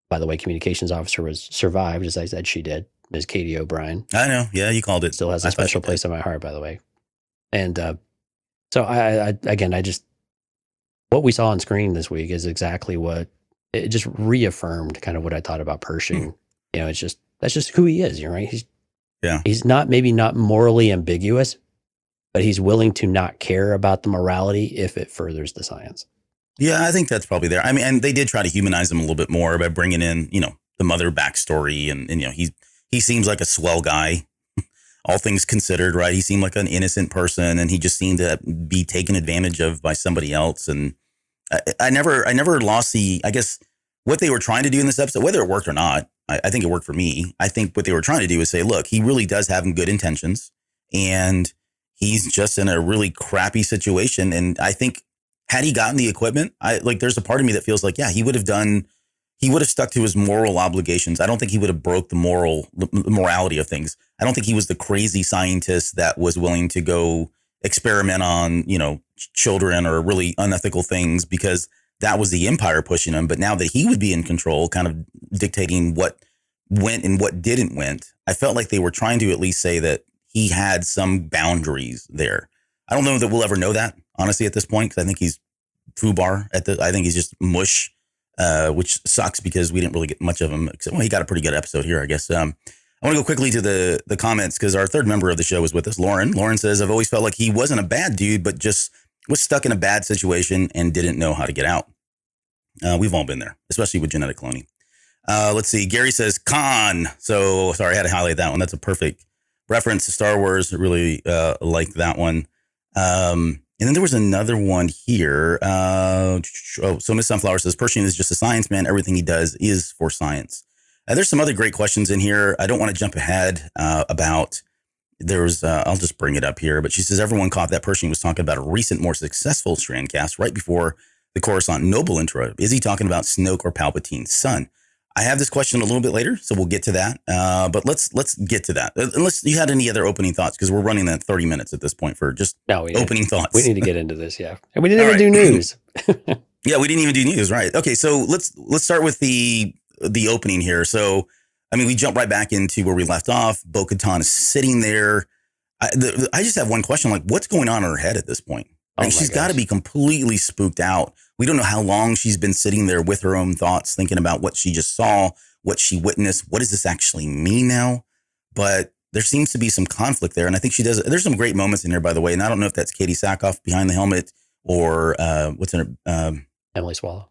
Speaker 3: By the way, communications officer was survived, as I said she did. Ms. Katie O'Brien.
Speaker 2: I know. Yeah, you called it.
Speaker 3: Still has a special place in my heart, by the way. And uh, so I, I, again, I just what we saw on screen this week is exactly what it just reaffirmed kind of what I thought about Pershing. Mm. You know, it's just that's just who he is. You're right. He's
Speaker 2: yeah.
Speaker 3: He's not maybe not morally ambiguous, but he's willing to not care about the morality if it furthers the science.
Speaker 2: Yeah, I think that's probably there. I mean, and they did try to humanize him a little bit more by bringing in, you know, the mother backstory, and, and you know, he's he seems like a swell guy, all things considered, right? He seemed like an innocent person, and he just seemed to be taken advantage of by somebody else. And I, I never, I never lost the, I guess, what they were trying to do in this episode, whether it worked or not. I, I think it worked for me. I think what they were trying to do is say, look, he really does have good intentions, and he's just in a really crappy situation. And I think had he gotten the equipment, I like, there's a part of me that feels like, yeah, he would have done he would have stuck to his moral obligations. I don't think he would have broke the moral the morality of things. I don't think he was the crazy scientist that was willing to go experiment on, you know, children or really unethical things because that was the empire pushing him. But now that he would be in control, kind of dictating what went and what didn't went, I felt like they were trying to at least say that he had some boundaries there. I don't know that we'll ever know that honestly at this point because I think he's foobar at the. I think he's just mush uh, which sucks because we didn't really get much of him. Except, well, he got a pretty good episode here, I guess. Um, I want to go quickly to the the comments because our third member of the show is with us, Lauren. Lauren says, "I've always felt like he wasn't a bad dude, but just was stuck in a bad situation and didn't know how to get out." Uh, we've all been there, especially with genetic cloning. Uh, let's see. Gary says con. So sorry, I had to highlight that one. That's a perfect reference to Star Wars. I really uh, like that one. Um, and then there was another one here. Uh, oh, so Miss Sunflower says Pershing is just a science man. Everything he does is for science. Uh, there's some other great questions in here. I don't want to jump ahead uh, about. There's, uh, I'll just bring it up here. But she says everyone caught that Pershing was talking about a recent, more successful Strandcast right before the Coruscant Noble intro. Is he talking about Snoke or Palpatine's son? I have this question a little bit later, so we'll get to that. Uh, but let's let's get to that. Uh, unless you had any other opening thoughts, because we're running at thirty minutes at this point for just no, opening thoughts.
Speaker 3: We need to get into this, yeah. And we didn't even right. do news.
Speaker 2: yeah, we didn't even do news, right? Okay, so let's let's start with the the opening here. So, I mean, we jump right back into where we left off. Bo Katan is sitting there. I, the, I just have one question: like, what's going on in her head at this point? Like, oh she's got to be completely spooked out we don't know how long she's been sitting there with her own thoughts, thinking about what she just saw, what she witnessed. What does this actually mean now? But there seems to be some conflict there. And I think she does. There's some great moments in there, by the way. And I don't know if that's Katee Sackhoff behind the helmet or uh, what's her um,
Speaker 3: Emily Swallow.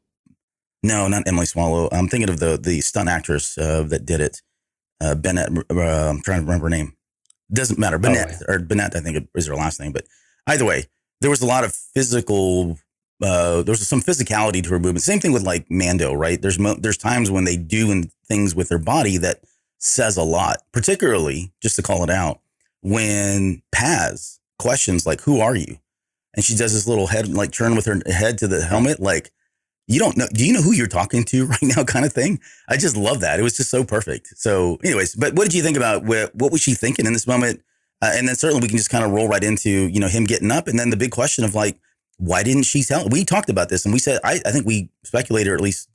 Speaker 2: No, not Emily Swallow. I'm thinking of the the stunt actress uh, that did it. Uh, Bennett. Uh, I'm trying to remember her name. Doesn't matter. Bennett oh, yeah. or Bennett, I think is her last name. But either way, there was a lot of physical. Uh, there was some physicality to her movement. Same thing with like Mando, right? There's mo- there's times when they do things with their body that says a lot. Particularly, just to call it out, when Paz questions like, "Who are you?" and she does this little head like turn with her head to the helmet, like you don't know. Do you know who you're talking to right now? Kind of thing. I just love that. It was just so perfect. So, anyways, but what did you think about what, what was she thinking in this moment? Uh, and then certainly we can just kind of roll right into you know him getting up, and then the big question of like, why didn't she tell? We talked about this, and we said I, I think we speculated or at least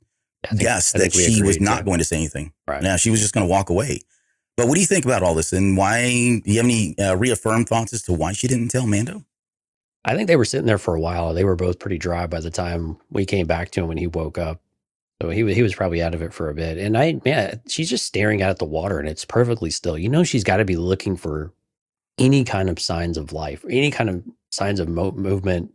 Speaker 2: think, guessed that she was not going to say anything. Right. Yeah, she was just going to walk away. But what do you think about all this, and why? Do you have any uh, reaffirmed thoughts as to why she didn't tell Mando?
Speaker 3: I think they were sitting there for a while. They were both pretty dry by the time we came back to him when he woke up. So he was he was probably out of it for a bit. And I man, she's just staring out at the water and it's perfectly still. You know, she's got to be looking for any kind of signs of life, any kind of signs of mo- movement,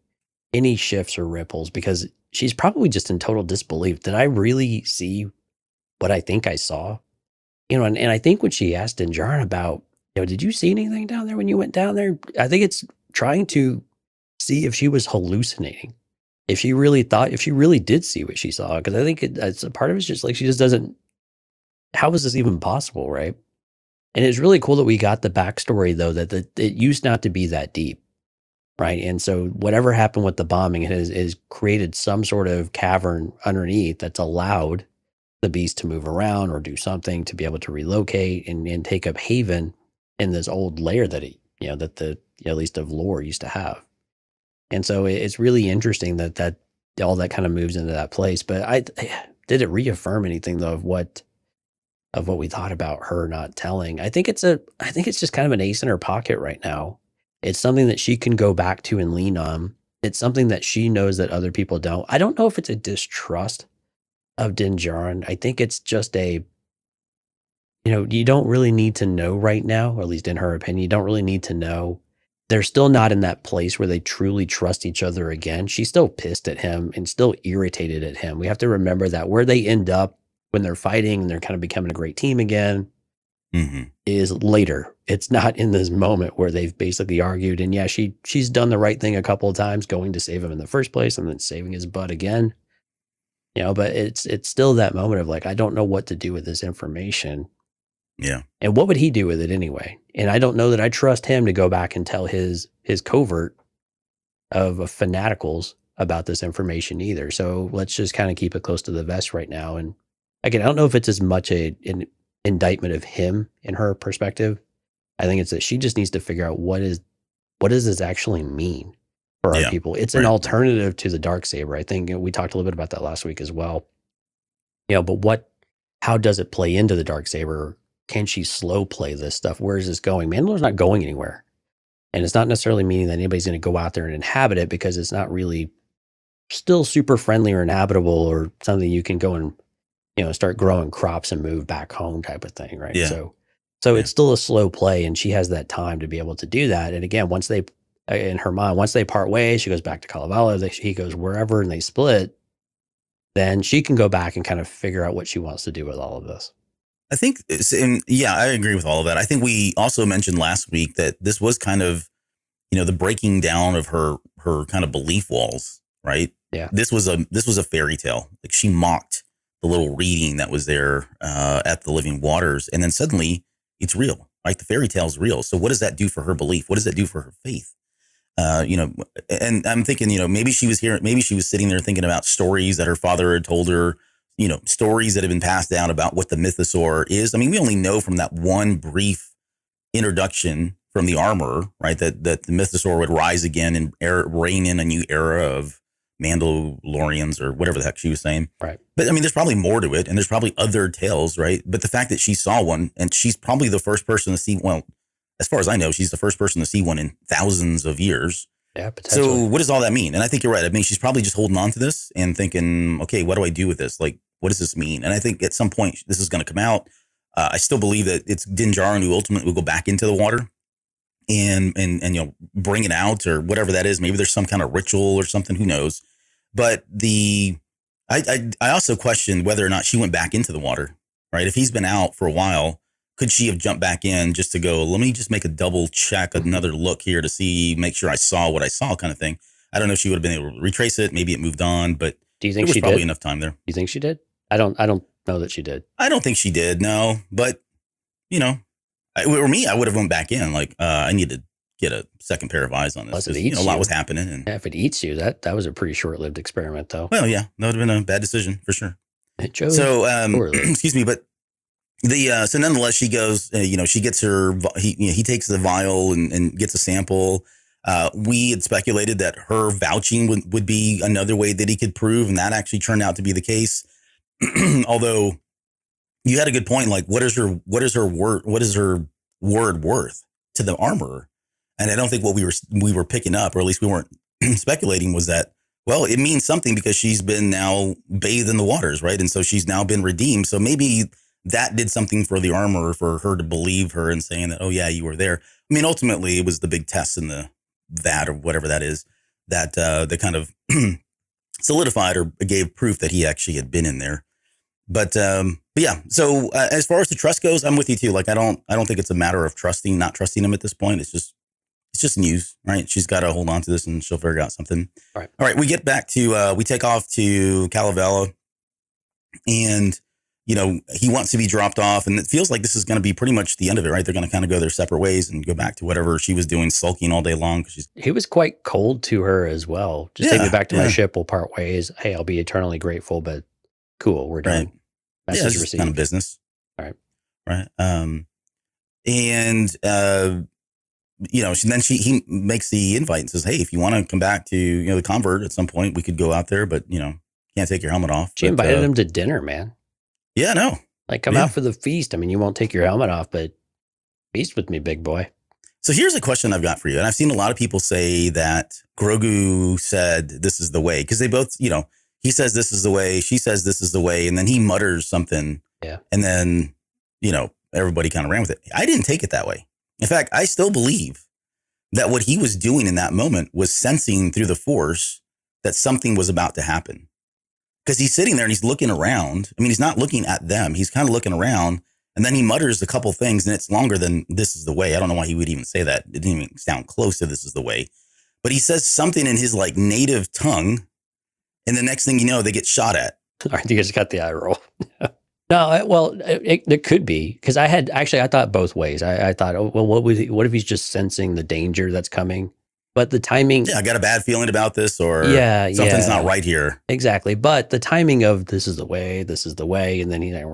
Speaker 3: any shifts or ripples, because she's probably just in total disbelief. Did I really see what I think I saw? You know, and, and I think when she asked Din about, you know, did you see anything down there when you went down there? I think it's trying to see if she was hallucinating, if she really thought, if she really did see what she saw. Because I think it, it's a part of it's just like she just doesn't. How is this even possible, right? And it's really cool that we got the backstory though that the, it used not to be that deep, right? And so whatever happened with the bombing has, has created some sort of cavern underneath that's allowed the beast to move around or do something to be able to relocate and, and take up haven in this old layer that he, you know, that the at least of lore used to have. And so it's really interesting that that all that kind of moves into that place. But I did it reaffirm anything though of what of what we thought about her not telling. I think it's a I think it's just kind of an ace in her pocket right now. It's something that she can go back to and lean on. It's something that she knows that other people don't. I don't know if it's a distrust of Din Djarin. I think it's just a you know, you don't really need to know right now, or at least in her opinion, you don't really need to know they're still not in that place where they truly trust each other again. She's still pissed at him and still irritated at him. We have to remember that where they end up when they're fighting and they're kind of becoming a great team again mm-hmm. is later. It's not in this moment where they've basically argued. And yeah, she she's done the right thing a couple of times, going to save him in the first place and then saving his butt again. You know, but it's it's still that moment of like, I don't know what to do with this information.
Speaker 2: Yeah.
Speaker 3: And what would he do with it anyway? And I don't know that I trust him to go back and tell his his covert of fanaticals about this information either. So let's just kind of keep it close to the vest right now. And again, I don't know if it's as much a an indictment of him in her perspective. I think it's that she just needs to figure out what is what does this actually mean for our yeah, people. It's right. an alternative to the dark saber. I think we talked a little bit about that last week as well. You know, but what how does it play into the dark saber can she slow play this stuff? Where is this going? Mandalore's not going anywhere. And it's not necessarily meaning that anybody's going to go out there and inhabit it because it's not really still super friendly or inhabitable or something you can go and, you know, start growing crops and move back home type of thing. Right. Yeah. So, so yeah. it's still a slow play and she has that time to be able to do that. And again, once they, uh, in her mind, once they part ways, she goes back to Kalevala, they, he goes wherever and they split, then she can go back and kind of figure out what she wants to do with all of this.
Speaker 2: I think, and yeah, I agree with all of that. I think we also mentioned last week that this was kind of, you know, the breaking down of her her kind of belief walls, right?
Speaker 3: Yeah.
Speaker 2: This was a this was a fairy tale. Like she mocked the little reading that was there uh, at the Living Waters, and then suddenly it's real. Right, the fairy tale is real. So what does that do for her belief? What does that do for her faith? Uh, you know, and I'm thinking, you know, maybe she was here, maybe she was sitting there thinking about stories that her father had told her you know, stories that have been passed down about what the mythosaur is. I mean, we only know from that one brief introduction from the armor, right, that that the mythosaur would rise again and er, reign in a new era of Mandalorians or whatever the heck she was saying.
Speaker 3: Right.
Speaker 2: But I mean, there's probably more to it, and there's probably other tales, right? But the fact that she saw one, and she's probably the first person to see. Well, as far as I know, she's the first person to see one in thousands of years.
Speaker 3: Yeah,
Speaker 2: So what does all that mean? And I think you're right. I mean, she's probably just holding on to this and thinking, okay, what do I do with this? Like, what does this mean? And I think at some point this is going to come out. Uh, I still believe that it's Din Djarin who ultimately will go back into the water and and and you know bring it out or whatever that is. Maybe there's some kind of ritual or something. Who knows? But the I I, I also questioned whether or not she went back into the water. Right? If he's been out for a while, could she have jumped back in just to go, let me just make a double check, another look here to see, make sure I saw what I saw kind of thing. I don't know if she would have been able to retrace it. Maybe it moved on, but
Speaker 3: Do you
Speaker 2: there
Speaker 3: think
Speaker 2: was
Speaker 3: she
Speaker 2: probably
Speaker 3: did?
Speaker 2: enough time there.
Speaker 3: Do you think she did? I don't. I don't know that she did.
Speaker 2: I don't think she did, no. But, you know, I, or me, I would have went back in. Like, uh, I need to get a second pair of eyes on this.
Speaker 3: Unless it
Speaker 2: you
Speaker 3: eats
Speaker 2: know, a lot
Speaker 3: you.
Speaker 2: was happening. And,
Speaker 3: Yeah, if it eats you, that that was a pretty short lived experiment, though.
Speaker 2: well, yeah, that would have been a bad decision for sure.
Speaker 3: It chose
Speaker 2: So, um, excuse me, but the uh, so nonetheless, she goes. Uh, you know, she gets her. He you know, he takes the vial and, and gets a sample. Uh, we had speculated that her vouching would, would be another way that he could prove, and that actually turned out to be the case. Although you had a good point, like what is her what is her word what is her word worth to the armorer? And I don't think what we were we were picking up, or at least we weren't speculating, was that well, it means something because she's been now bathed in the waters, right? And so she's now been redeemed. So maybe that did something for the armorer for her to believe her and saying that, oh yeah, you were there. I mean, ultimately, it was the big test in the that or whatever that is that uh, that kind of solidified or gave proof that he actually had been in there. But um, but yeah, so uh, as far as the trust goes, I'm with you too. Like I don't I don't think it's a matter of trusting, not trusting him at this point. It's just it's just news, right? She's got to hold on to this and she'll figure out something.
Speaker 3: Right.
Speaker 2: All right. We get back to uh, we take off to Kalevala, and you know he wants to be dropped off, and it feels like this is going to be pretty much the end of it, right? They're going to kind of go their separate ways and go back to whatever she was doing, sulking all day long because she's
Speaker 3: he was quite cold to her as well. Just take me back to my ship. We'll part ways. Hey, I'll be eternally grateful, but cool, we're done.
Speaker 2: Right.
Speaker 3: Message
Speaker 2: just
Speaker 3: received.
Speaker 2: kind of business.
Speaker 3: All right.
Speaker 2: Right. Um, and uh, you know, she, then she he makes the invite and says, "Hey, if you want to come back to you know the convert at some point, we could go out there, but you know, can't take your helmet off."
Speaker 3: she
Speaker 2: But,
Speaker 3: invited
Speaker 2: uh,
Speaker 3: him to dinner, man.
Speaker 2: Yeah, no.
Speaker 3: Like, come
Speaker 2: yeah.
Speaker 3: out for the feast. I mean, you won't take your helmet off, but feast with me, big boy.
Speaker 2: So here's a question I've got for you, and I've seen a lot of people say that Grogu said this is the way because they both, you know, he says this is the way, she says this is the way, and then he mutters something,
Speaker 3: Yeah.
Speaker 2: and then you know everybody kind of ran with it. I didn't take it that way. In fact, I still believe that what he was doing in that moment was sensing through the force that something was about to happen. Because he's sitting there and he's looking around. I mean, he's not looking at them. He's kind of looking around. And then he mutters a couple things and it's longer than this is the way. I don't know why he would even say that. It didn't even sound close to this is the way. But he says something in his like native tongue. And the next thing you know, they get shot at.
Speaker 3: All right, you just got the eye roll. no, well, it, it could be because I had actually I thought both ways. I, I thought, oh, well, what would he, what if he's just sensing the danger that's coming? But the timing,
Speaker 2: Yeah, I got a bad feeling about this or
Speaker 3: yeah,
Speaker 2: something's
Speaker 3: yeah,
Speaker 2: not right here.
Speaker 3: Exactly, but the timing of this is the way, this is the way, and then he's like,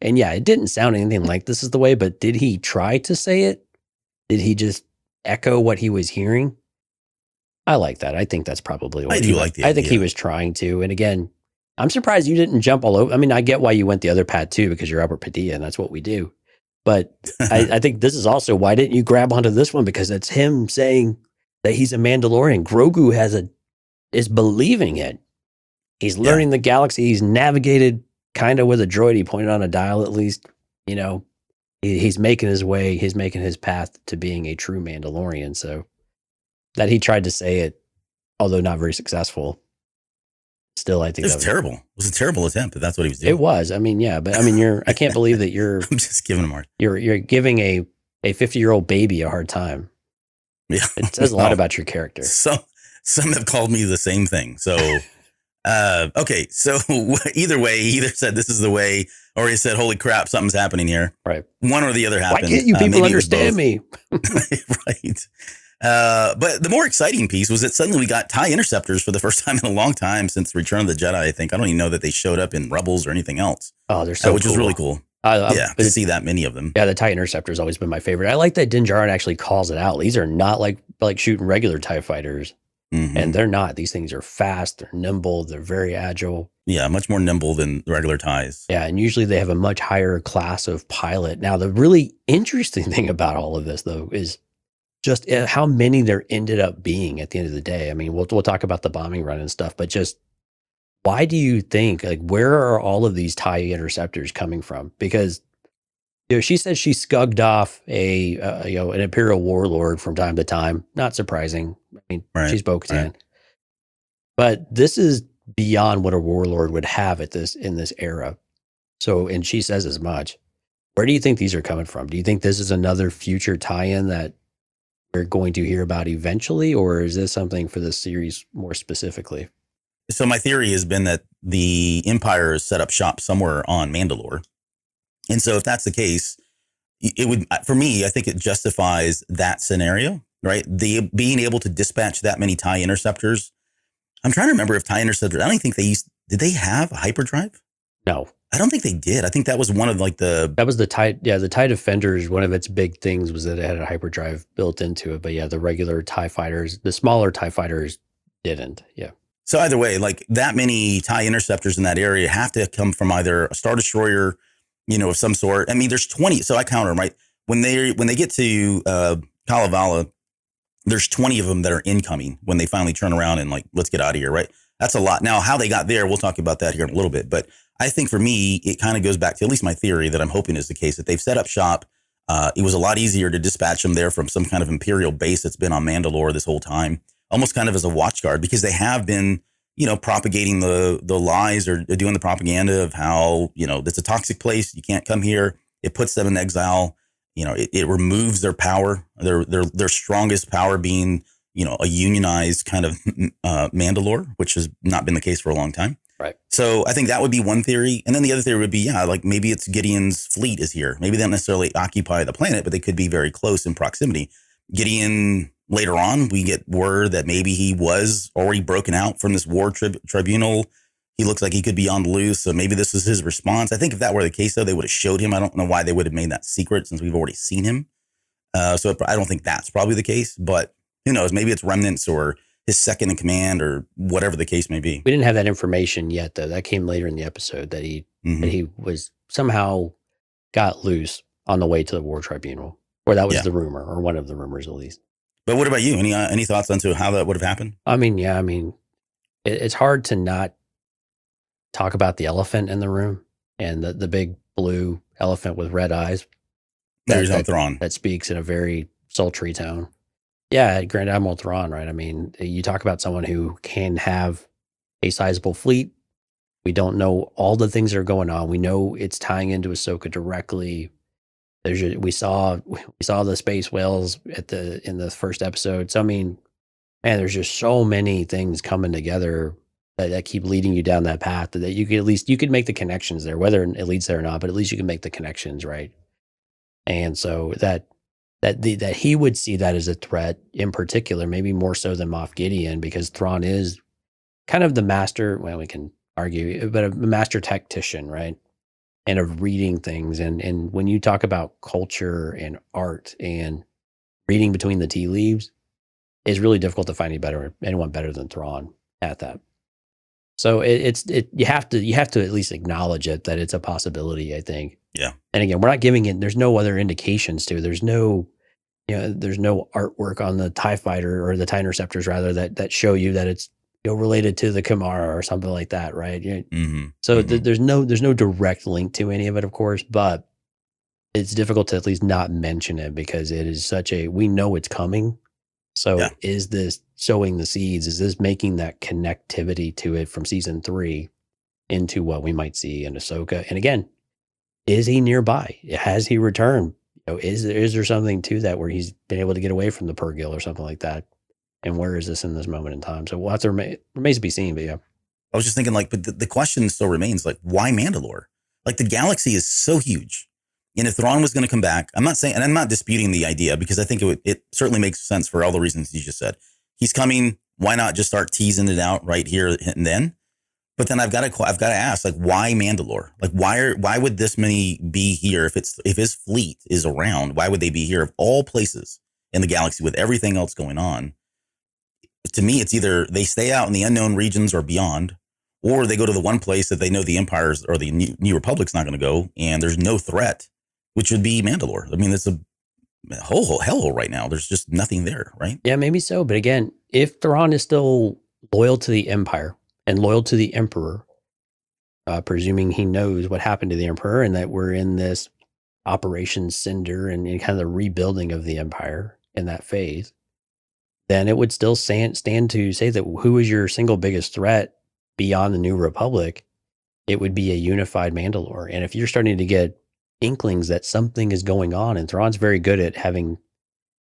Speaker 3: and yeah, it didn't sound anything like this is the way. But did he try to say it? Did he just echo what he was hearing? I like that. I think that's probably what
Speaker 2: I do
Speaker 3: he-
Speaker 2: like the
Speaker 3: I think he was trying to. And again, I'm surprised you didn't jump all over. I mean, I get why you went the other path too, because you're Albert Padilla, and that's what we do. But I, I think this is also why didn't you grab onto this one because it's him saying that he's a Mandalorian. Grogu has a is believing it. He's
Speaker 2: Yeah.
Speaker 3: learning the galaxy. He's navigated kind of with a droid. He pointed on a dial at least. You know, he, he's making his way. He's making his path to being a true Mandalorian. So that he tried to say it, although not very successful. Still, I think
Speaker 2: was- terrible. It was a terrible attempt, but that's what he was doing.
Speaker 3: it was. I mean, yeah, but I mean, you're. I can't believe that you're
Speaker 2: I'm just giving him a hard.
Speaker 3: you're you're giving a a 50 year old baby a hard time.
Speaker 2: Yeah.
Speaker 3: It says a lot about your character.
Speaker 2: Some some have called me the same thing. So uh okay, so either way, he either said this is the way or he said holy crap, something's happening here.
Speaker 3: Right.
Speaker 2: One or the other
Speaker 3: Why can't you
Speaker 2: Uh,
Speaker 3: people
Speaker 2: was
Speaker 3: understand me?
Speaker 2: right. Uh, but the more exciting piece was that suddenly we got TIE interceptors for the first time in a long time since Return of the Jedi, I think. I don't even know that they showed up in Rebels or anything else,
Speaker 3: Oh, they're
Speaker 2: uh,
Speaker 3: so
Speaker 2: which
Speaker 3: cool.
Speaker 2: is really cool.
Speaker 3: Uh, uh,
Speaker 2: yeah, to see that many of them.
Speaker 3: Yeah, the TIE Interceptor has always been my favorite. I like that Din Djarin actually calls it out. These are not like like shooting regular TIE fighters,
Speaker 2: Mhm.
Speaker 3: and they're not. These things are fast, they're nimble, they're very agile.
Speaker 2: yeah, much more nimble than regular ties.
Speaker 3: Yeah, and usually they have a much higher class of pilot. Now, the really interesting thing about all of this, though, is just uh, how many there ended up being at the end of the day. I mean, we'll we'll talk about the bombing run and stuff, but just why do you think like where are all of these TIE interceptors coming from? Because you know, she says she scugged off a uh, you know an imperial warlord from time to time. Not surprising. I mean,
Speaker 2: Right,
Speaker 3: she's Bo-Katan. But this is beyond what a warlord would have at this in this era. So, and she says as much. Where do you think these are coming from? Do you think this is another future tie-in that we're going to hear about eventually, or is this something for the series more specifically?
Speaker 2: So my theory has been that the Empire has set up shop somewhere on Mandalore, and so if that's the case, it would for me. I think it justifies that scenario, right? The being able to dispatch that many tie interceptors. I'm trying to remember if tie interceptors. I don't think they used. Did they have a hyperdrive?
Speaker 3: No,
Speaker 2: I don't think they did. I think that was one of like the
Speaker 3: that was the tie. Yeah, the tie defenders. One of its big things was that it had a hyperdrive built into it. But yeah, the regular Tie fighters, the smaller Tie fighters, didn't. Yeah.
Speaker 2: So either way, like that many tie interceptors in that area have to come from either a star destroyer, you know, of some sort. I mean, there's 20. So I count them right when they when they get to uh, Kalevala, there's 20 of them that are incoming when they finally turn around and like, let's get out of here, right? That's a lot. Now, how they got there, we'll talk about that here in a little bit. But I think for me, it kind of goes back to at least my theory that I'm hoping is the case that they've set up shop. Uh, it was a lot easier to dispatch them there from some kind of imperial base that's been on Mandalore this whole time almost kind of as a watch guard because they have been, you know, propagating the the lies or doing the propaganda of how you know it's a toxic place. You can't come here. It puts them in exile. You know, it, it removes their power. Their their their strongest power being you know a unionized kind of uh, Mandalore, which has not been the case for a long time.
Speaker 3: Right.
Speaker 2: So I think that would be one theory, and then the other theory would be, yeah, like maybe it's Gideon's fleet is here. Maybe they don't necessarily occupy the planet, but they could be very close in proximity. Gideon later on, we get word that maybe he was already broken out from this war tri- tribunal. He looks like he could be on the loose. So maybe this is his response. I think if that were the case, though, they would have showed him. I don't know why they would have made that secret since we've already seen him. Uh, so I don't think that's probably the case. But who knows? Maybe it's remnants or his second in command or whatever the case may be.
Speaker 3: We didn't have that information yet, though. That came later in the episode that he
Speaker 2: Mhm.
Speaker 3: that he was somehow got loose on the way to the war tribunal, or that was
Speaker 2: Yeah.
Speaker 3: the rumor, or one of the rumors at least.
Speaker 2: But what about you? Any uh, any thoughts onto how that would have happened?
Speaker 3: I mean, yeah, I mean, it, it's hard to not talk about the elephant in the room and the, the big blue elephant with red eyes
Speaker 2: There's
Speaker 3: that-
Speaker 2: no Thrawn.
Speaker 3: that speaks in a very sultry tone. Yeah, Grand Admiral Thrawn, right? I mean, eh, you talk about someone who can have a sizable fleet. We don't know all the things that are going on. We know it's tying into Ahsoka directly. There's a- we saw we saw the space whales at the in the first episode. So I mean, man, there's just so many things coming together that, that keep leading you down that path that you could at least you could make the connections there, whether it leads there or not, but at least you can make the connections, right? And so that that the, that he would see that as a threat in particular, maybe more so than Moff Gideon, because Thrawn is kind of the master. Well, we can argue, but a master tactician, right? And of reading things, and and when you talk about culture and art and reading between the tea leaves, it's really difficult to find any better anyone better than Thrawn at that. So it, it's it you have to you have to at least acknowledge it that it's a possibility. I think.
Speaker 2: Yeah.
Speaker 3: And again, we're not giving it. There's no other indications to. There's no, you know, there's no artwork on the Tie Fighter or the Tie Interceptors rather that that show you that it's you know related to the Chimaera or something like that, right? You know,
Speaker 2: hmm
Speaker 3: so th- there's no there's no direct link to any of it, of course, but it's difficult to at least not mention it because it is such a we know it's coming. So
Speaker 2: Yeah.
Speaker 3: is this sowing the seeds? Is this making that connectivity to it from season three into what we might see in Ahsoka? And again, is he nearby? Has he returned? You know, is there is there something to that where he's been able to get away from the Purrgil or something like that? And where is this in this moment in time? So we'll have to remain, remains to be seen. But yeah,
Speaker 2: I was just thinking, like, but the, the question still remains, like, why Mandalore? Like, the galaxy is so huge. And if Thrawn was going to come back, I'm not saying, and I'm not disputing the idea because I think it would, it certainly makes sense for all the reasons you just said. He's coming. Why not just start teasing it out right here and then? But then I've got to, I've got to ask, like, why Mandalore? Like, why are, why would this many be here if it's, if his fleet is around? Why would they be here of all places in the galaxy with everything else going on? To me, it's either they stay out in the unknown regions or beyond, or they go to the one place that they know the empires or the new, new republic's not going to go and there's no threat which would be mandalore i mean it's a whole, whole hellhole right now there's just nothing there right
Speaker 3: Yeah, maybe so. But again, if Thrawn is still loyal to the Empire and loyal to the Emperor, uh, presuming he knows what happened to the Emperor and that we're in this Operation Cinder and, and kind of the rebuilding of the Empire in that phase, then it would still stand, stand to say that who is your single biggest threat beyond the New Republic? It would be a unified Mandalore. And if you're starting to get inklings that something is going on. And Thrawn's very good at having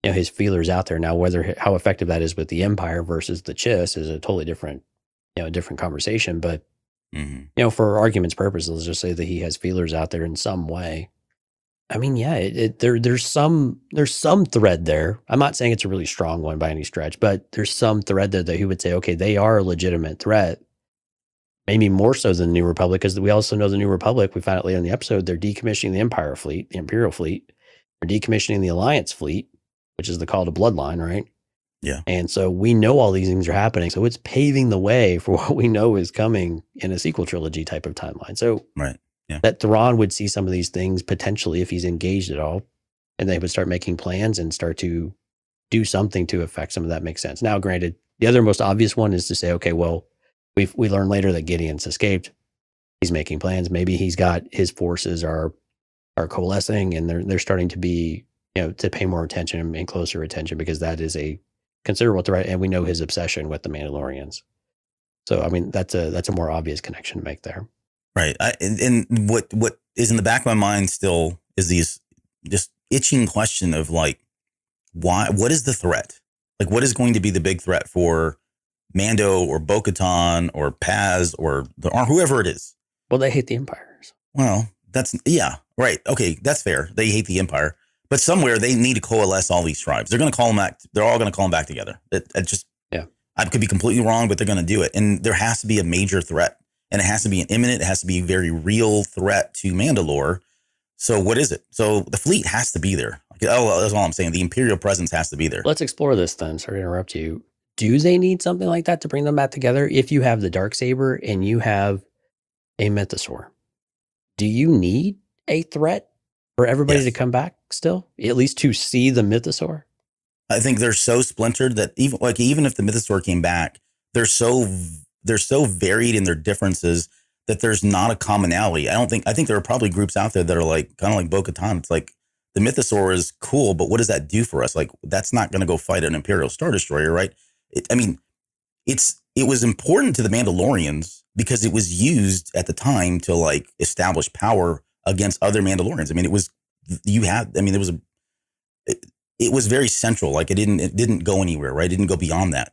Speaker 3: you know his feelers out there. Now, whether how effective that is with the Empire versus the Chiss is a totally different you know a different conversation. But
Speaker 2: hmm
Speaker 3: you know, for argument's purposes, let's just say that he has feelers out there in some way. I mean, yeah, it, it, there there's some there's some thread there. I'm not saying it's a really strong one by any stretch, but there's some thread there that he would say, okay, they are a legitimate threat. Maybe more so than the New Republic, because we also know the New Republic. We found out later in the episode they're decommissioning the Empire fleet, the Imperial fleet. They're decommissioning the Alliance fleet, which is the call to Bloodline, right?
Speaker 2: Yeah.
Speaker 3: And so we know all these things are happening. So it's paving the way for what we know is coming in a sequel trilogy type of timeline. So
Speaker 2: Right. Yeah.
Speaker 3: that Thrawn would see some of these things potentially if he's engaged at all, and they would start making plans and start to do something to affect some of that makes sense. Now, granted, the other most obvious one is to say, okay, well, we we learn later that Gideon's escaped. He's making plans. Maybe he's got his forces are are coalescing and they're they're starting to be you know to pay more attention and closer attention because that is a considerable threat, and we know his obsession with the Mandalorians. So, I mean, that's a that's a more obvious connection to make there.
Speaker 2: Right. I, and, and what what is in the back of my mind still is these just itching question of like, why? What is the threat? Like, what is going to be the big threat for Mando or Bo or Paz or the, or whoever it is?
Speaker 3: Well, they hate the empires.
Speaker 2: Well, that's yeah, right. Okay, that's fair. They hate the Empire, but somewhere they need to coalesce all these tribes. They're going to call them back. They're all going to call them back together. It, it just
Speaker 3: Yeah.
Speaker 2: I could be completely wrong, but they're going to do it. And there has to be a major threat, and it has to be an imminent. It has to be a very real threat to Mandalore. So what is it? So the fleet has to be there. Like, oh, that's all I'm saying. The Imperial presence has to be there.
Speaker 3: Let's explore this then. Sorry to interrupt you. Do they need something like that to bring them back together? If you have the dark saber and you have a mythosaur, do you need a threat for everybody
Speaker 2: Yes.
Speaker 3: to come back still? At least to see the mythosaur?
Speaker 2: I think they're so splintered that even like even if the Mythosaur came back, they're so they're so varied in their differences that there's not a commonality. I don't think I think there are probably groups out there that are like kind of like Bo-Katan. It's like the Mythosaur is cool, but what does that do for us? Like that's not going to go fight an Imperial Star Destroyer, right? It, I mean, it's it was important to the Mandalorians because it was used at the time to like establish power against other Mandalorians. I mean, it was you had. I mean, there was a it, it was very central. Like it didn't it didn't go anywhere, right? It didn't go beyond that.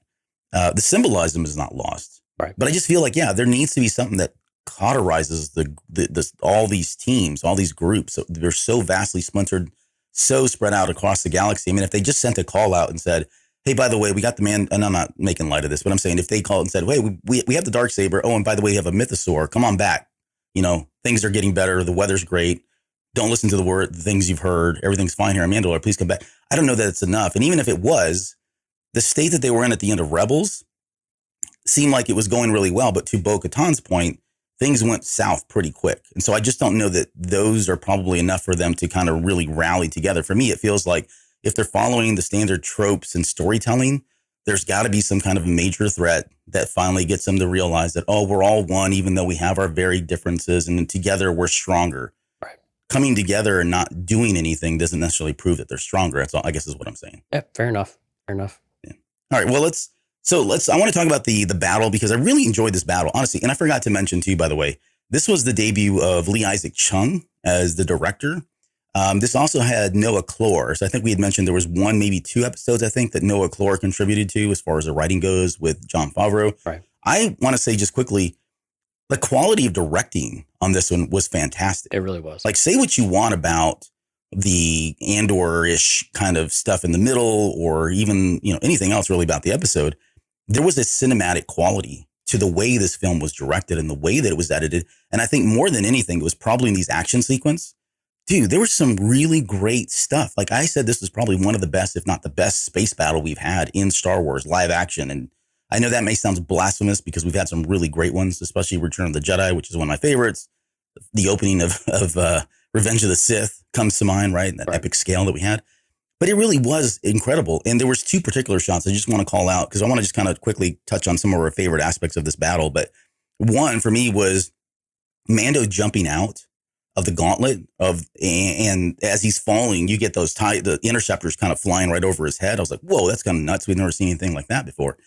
Speaker 2: Uh, the symbolism is not lost,
Speaker 3: Right.
Speaker 2: But I just feel like yeah, there needs to be something that cauterizes the, the the all these teams, all these groups. They're so vastly splintered, so spread out across the galaxy. I mean, if they just sent a call out and said, "Hey, by the way, we got the man," and I'm not making light of this, but I'm saying if they called and said, "Hey, we we, we have the dark saber. Oh, and by the way, we have a mythosaur. Come on back. You know, things are getting better. The weather's great." Don't listen to the word, the things you've heard. Everything's fine here Mandalore. Please come back. I don't know that it's enough. And even if it was, the state that they were in at the end of Rebels seemed like it was going really well. But to Bo Katan's point, things went south pretty quick. And so I just don't know that those are probably enough for them to kind of really rally together. For me, it feels like if they're following the standard tropes and storytelling, there's got to be some kind of major threat that finally gets them to realize that, oh, we're all one, even though we have our varied differences and together we're stronger.
Speaker 3: Right.
Speaker 2: Coming together and not doing anything doesn't necessarily prove that they're stronger. That's all, I guess is what I'm saying.
Speaker 3: Yeah, fair enough. Fair enough. yeah.
Speaker 2: All right. Well, let's. So let's. I want to talk about the the battle because I really enjoyed this battle, honestly. And I forgot to mention too, by the way, this was the debut of Lee Isaac Chung as the director. Um, this also had Noah Kloor. So I think we had mentioned there was one, maybe two episodes. I think that Noah Kloor contributed to as far as the writing goes with Jon Favreau.
Speaker 3: Right.
Speaker 2: I want to say just quickly, the quality of directing on this one was fantastic
Speaker 3: It really was.
Speaker 2: like say what you want about the Andor-ish kind of stuff in the middle, or even you know anything else really about the episode. There was a cinematic quality to the way this film was directed and the way that it was edited, and I think more than anything, it was probably in these action sequence. Dude, there was some really great stuff. Like I said, this was probably one of the best, if not the best, space battle we've had in Star Wars live action. And I know that may sound blasphemous because we've had some really great ones, especially Return of the Jedi, which is one of my favorites. The opening of of uh, Revenge of the Sith comes to mind, right? That
Speaker 3: Right.
Speaker 2: epic scale that we had. But it really was incredible. And there was two particular shots I just want to call out because I want to just kind of quickly touch on some of our favorite aspects of this battle. But one for me was Mando jumping out of the gauntlet of and as he's falling, you get those tie the interceptors kind of flying right over his head. I was like, whoa, that's kind of nuts. We've never seen anything like that before.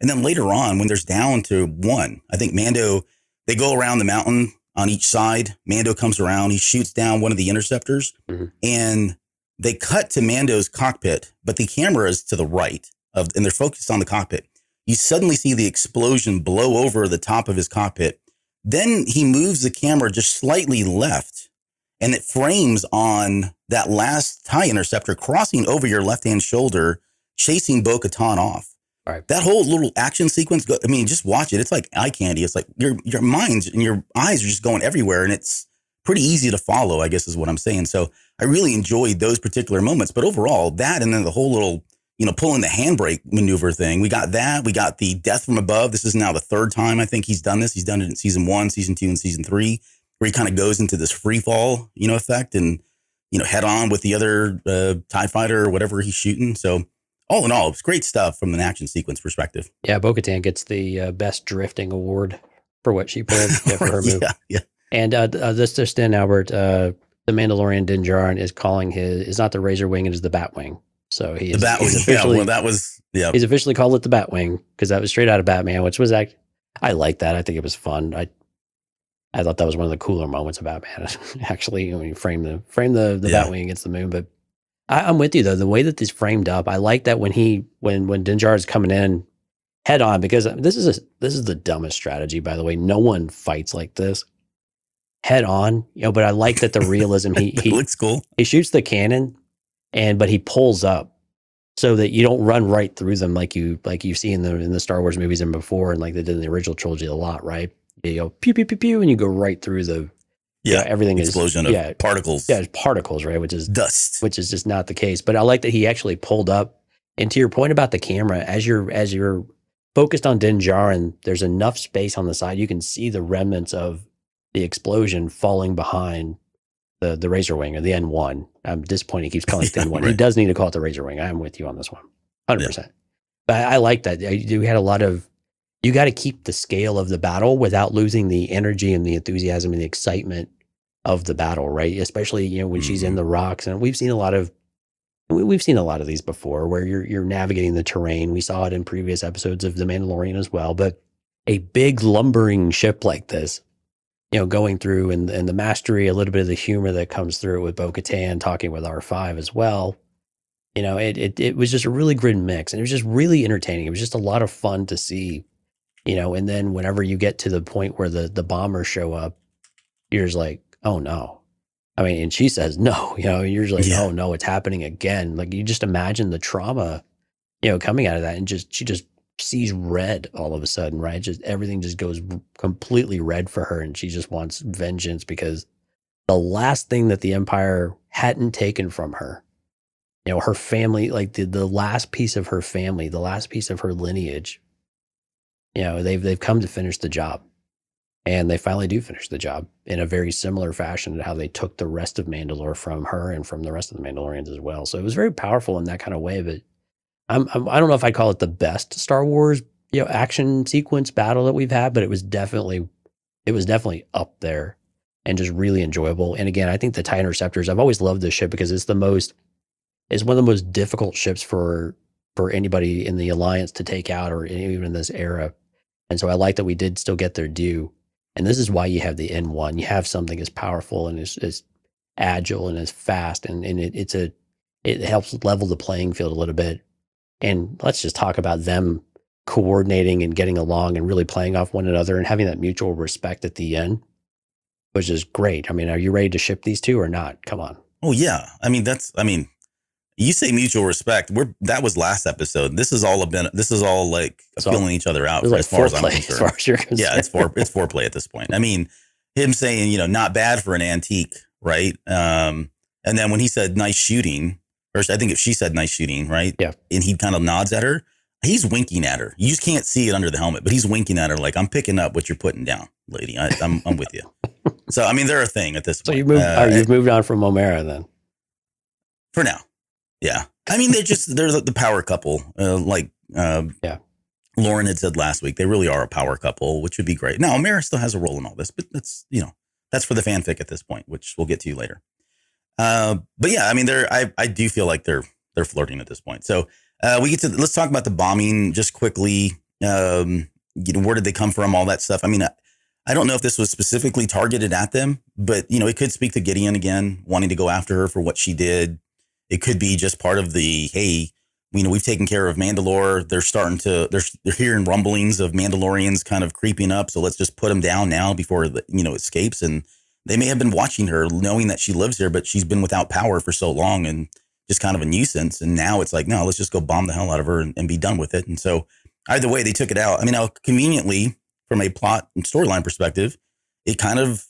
Speaker 2: And then later on, when there's down to one, I think Mando, they go around the mountain on each side. Mando comes around, he shoots down one of the interceptors,
Speaker 3: Mhm.
Speaker 2: and they cut to Mando's cockpit, but the camera is to the right of, and they're focused on the cockpit. You suddenly see the explosion blow over the top of his cockpit. Then he moves the camera just slightly left, and it frames on that last tie interceptor crossing over your left hand shoulder, chasing Bo Katan off.
Speaker 3: Right.
Speaker 2: That whole little action sequence, I mean, just watch it. It's like eye candy. It's like your your minds and your eyes are just going everywhere, and it's pretty easy to follow. I guess is what I'm saying. So I really enjoyed those particular moments. But overall, that and then the whole little you know pulling the handbrake maneuver thing. We got that. We got the death from above. This is now the third time I think he's done this. He's done it in season one, season two, and season three, where he kind of goes into this free fall, you know, effect and you know head on with the other uh, Tie Fighter or whatever he's shooting. So all in all, it's great stuff from an action sequence perspective.
Speaker 3: Yeah, Bo Katan gets the uh, best drifting award for what she pulled yeah, for her move.
Speaker 2: yeah, yeah.
Speaker 3: And uh, uh, this just in, Albert, uh, the Mandalorian Din Djarin is calling his is not the Razor Wing, it is the Batwing. So he
Speaker 2: The
Speaker 3: is,
Speaker 2: bat,
Speaker 3: he's
Speaker 2: yeah,
Speaker 3: officially
Speaker 2: well, that was yeah,
Speaker 3: he's officially called it the Batwing because that was straight out of Batman, which was act. I like that. I think it was fun. I I thought that was one of the cooler moments of Batman. Actually, when you frame the frame the the
Speaker 2: Yeah.
Speaker 3: Batwing against the moon, but I, I'm with you though. The way that this framed up, I like that when he when when Dinjar is coming in head on because this is a this is the dumbest strategy by the way. No one fights like this head on, you know. But I like that the realism he he
Speaker 2: looks cool.
Speaker 3: he shoots the cannon and but he pulls up so that you don't run right through them like you like you see in the in the Star Wars movies and before and like they did in the original trilogy a lot, right? You go pew pew pew pew and you go right through the you know,
Speaker 2: Yeah,
Speaker 3: everything is
Speaker 2: explosion of
Speaker 3: yeah
Speaker 2: particles,
Speaker 3: yeah it's particles right which is
Speaker 2: dust.
Speaker 3: which is just not the case. But I like that he actually pulled up. And to your point about the camera, as you're as you're focused on Din Djarin, there's enough space on the side you can see the remnants of the explosion falling behind the the Razor Wing or the N1. I'm disappointed he keeps calling it the N1. He does need to call it the Razor Wing. I am with you on this one, hundred percent. But I, I like that. I- You had a lot of. You got to keep the scale of the battle without losing the energy and the enthusiasm and the excitement of the battle, right? Especially you know when she's in
Speaker 2: Mhm.
Speaker 3: the rocks, and we've seen a lot of we- we've seen a lot of these before where you're you're navigating the terrain. We saw it in previous episodes of The Mandalorian as well, but a big lumbering ship like this, you know, going through and and the mastery, a little bit of the humor that comes through with Bo Katan talking with R five as well. You know, it, it it was just a really good mix, and it was just really entertaining. It was just a lot of fun to see, you know. And then whenever you get to the point where the the bombers show up, you're just like, oh no. I mean, and she says no, you know, you're just like,
Speaker 2: Yeah.
Speaker 3: oh no, it's happening again. Like you just imagine the trauma, you know, coming out of that and just she just sees red all of a sudden, right? Just everything just goes completely red for her and she just wants vengeance because the last thing that the empire hadn't taken from her, you know, her family, like the, the last piece of her family, the last piece of her lineage, you know, they've they've come to finish the job and they finally do finish the job in a very similar fashion to how they took the rest of Mandalore from her and from the rest of the Mandalorians as well. So it was very powerful in that kind of way. But I'm, I'm I don't know if I'd call it the best Star Wars you know action sequence battle that we've had, but it was definitely it was definitely up there and just really enjoyable. And again, I think the TIE Interceptors. I've always loved this ship because it's the most it's one of the most difficult ships for for anybody in the alliance to take out or even in this era. And so I like that we did still get their due. And this is why you have the N1. You have something as powerful and as, as agile and as fast, and, and it, it's a it helps level the playing field a little bit. And let's just talk about them coordinating and getting along and really playing off one another and having that mutual respect at the end, which is great. I mean, are you ready to ship these two or not? Come on.
Speaker 2: Oh yeah, I mean that's I mean, you say mutual respect. We're that was last episode. This is all been this is all like filling each other out
Speaker 3: like
Speaker 2: as far as I'm concerned.
Speaker 3: as far as you're concerned.
Speaker 2: yeah, it's for it's foreplay at this point. I mean, him saying you know not bad for an antique, right? Um, and then when he said nice shooting, or I think if she said nice shooting, right?
Speaker 3: Yeah.
Speaker 2: and he kind of nods at her. He's winking at her. You just can't see it under the helmet, but he's winking at her like I'm picking up what you're putting down, lady. I, I'm I'm with you. So I mean, they're a thing at this
Speaker 3: So
Speaker 2: point.
Speaker 3: you moved.
Speaker 2: Uh,
Speaker 3: you've moved on from Omera then.
Speaker 2: for now. Yeah. I mean, they're just, they're the, the power couple. Uh, like, uh,
Speaker 3: Yeah.
Speaker 2: Lauren had said last week, they really are a power couple, which would be great. Now, Mara still has a role in all this, but that's, you know, that's for the fanfic at this point, which we'll get to you later. Uh, but yeah, I mean, they're, I, I do feel like they're, they're flirting at this point. So, uh, we get to, let's talk about the bombing just quickly. Um, you know, where did they come from? All that stuff. I mean, I, I don't know if this was specifically targeted at them, but you know, it could speak to Gideon again, wanting to go after her for what she did. It could be just part of the hey, you know, we've taken care of Mandalore. They're starting to they're they're hearing rumblings of Mandalorians kind of creeping up, so let's just put them down now before the, you know escapes. And they may have been watching her, knowing that she lives here, but she's been without power for so long and just kind of a nuisance. And now it's like, no, let's just go bomb the hell out of her and, and be done with it. And so either way, they took it out. I mean, now conveniently from a plot and storyline perspective, it kind of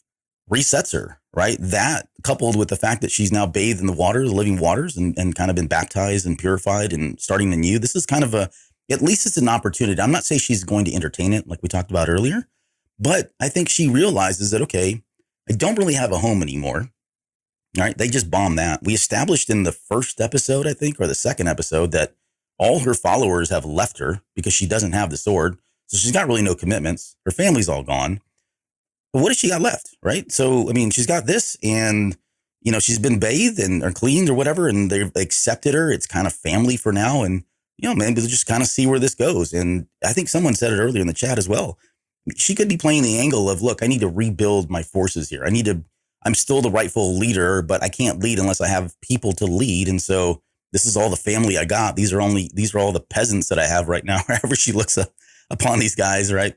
Speaker 2: resets her, right? That coupled with the fact that she's now bathed in the water, the living waters, and, and kind of been baptized and purified and starting anew. This is kind of a, at least it's an opportunity. I'm not saying she's going to entertain it like we talked about earlier, but I think she realizes that, okay, I don't really have a home anymore. All right. They just bombed that. We established in the first episode, I think, or the second episode that all her followers have left her because she doesn't have the sword. So she's got really no commitments. Her family's all gone. But what has she got left? Right. So, I mean, she's got this and, you know, she's been bathed and or cleaned or whatever, and they've accepted her. It's kind of family for now. And, you know, man, we'll just kind of see where this goes. And I think someone said it earlier in the chat as well. She could be playing the angle of, look, I need to rebuild my forces here. I need to, I'm still the rightful leader, but I can't lead unless I have people to lead. And so this is all the family I got. These are only, these are all the peasants that I have right now, wherever she looks up upon these guys, right?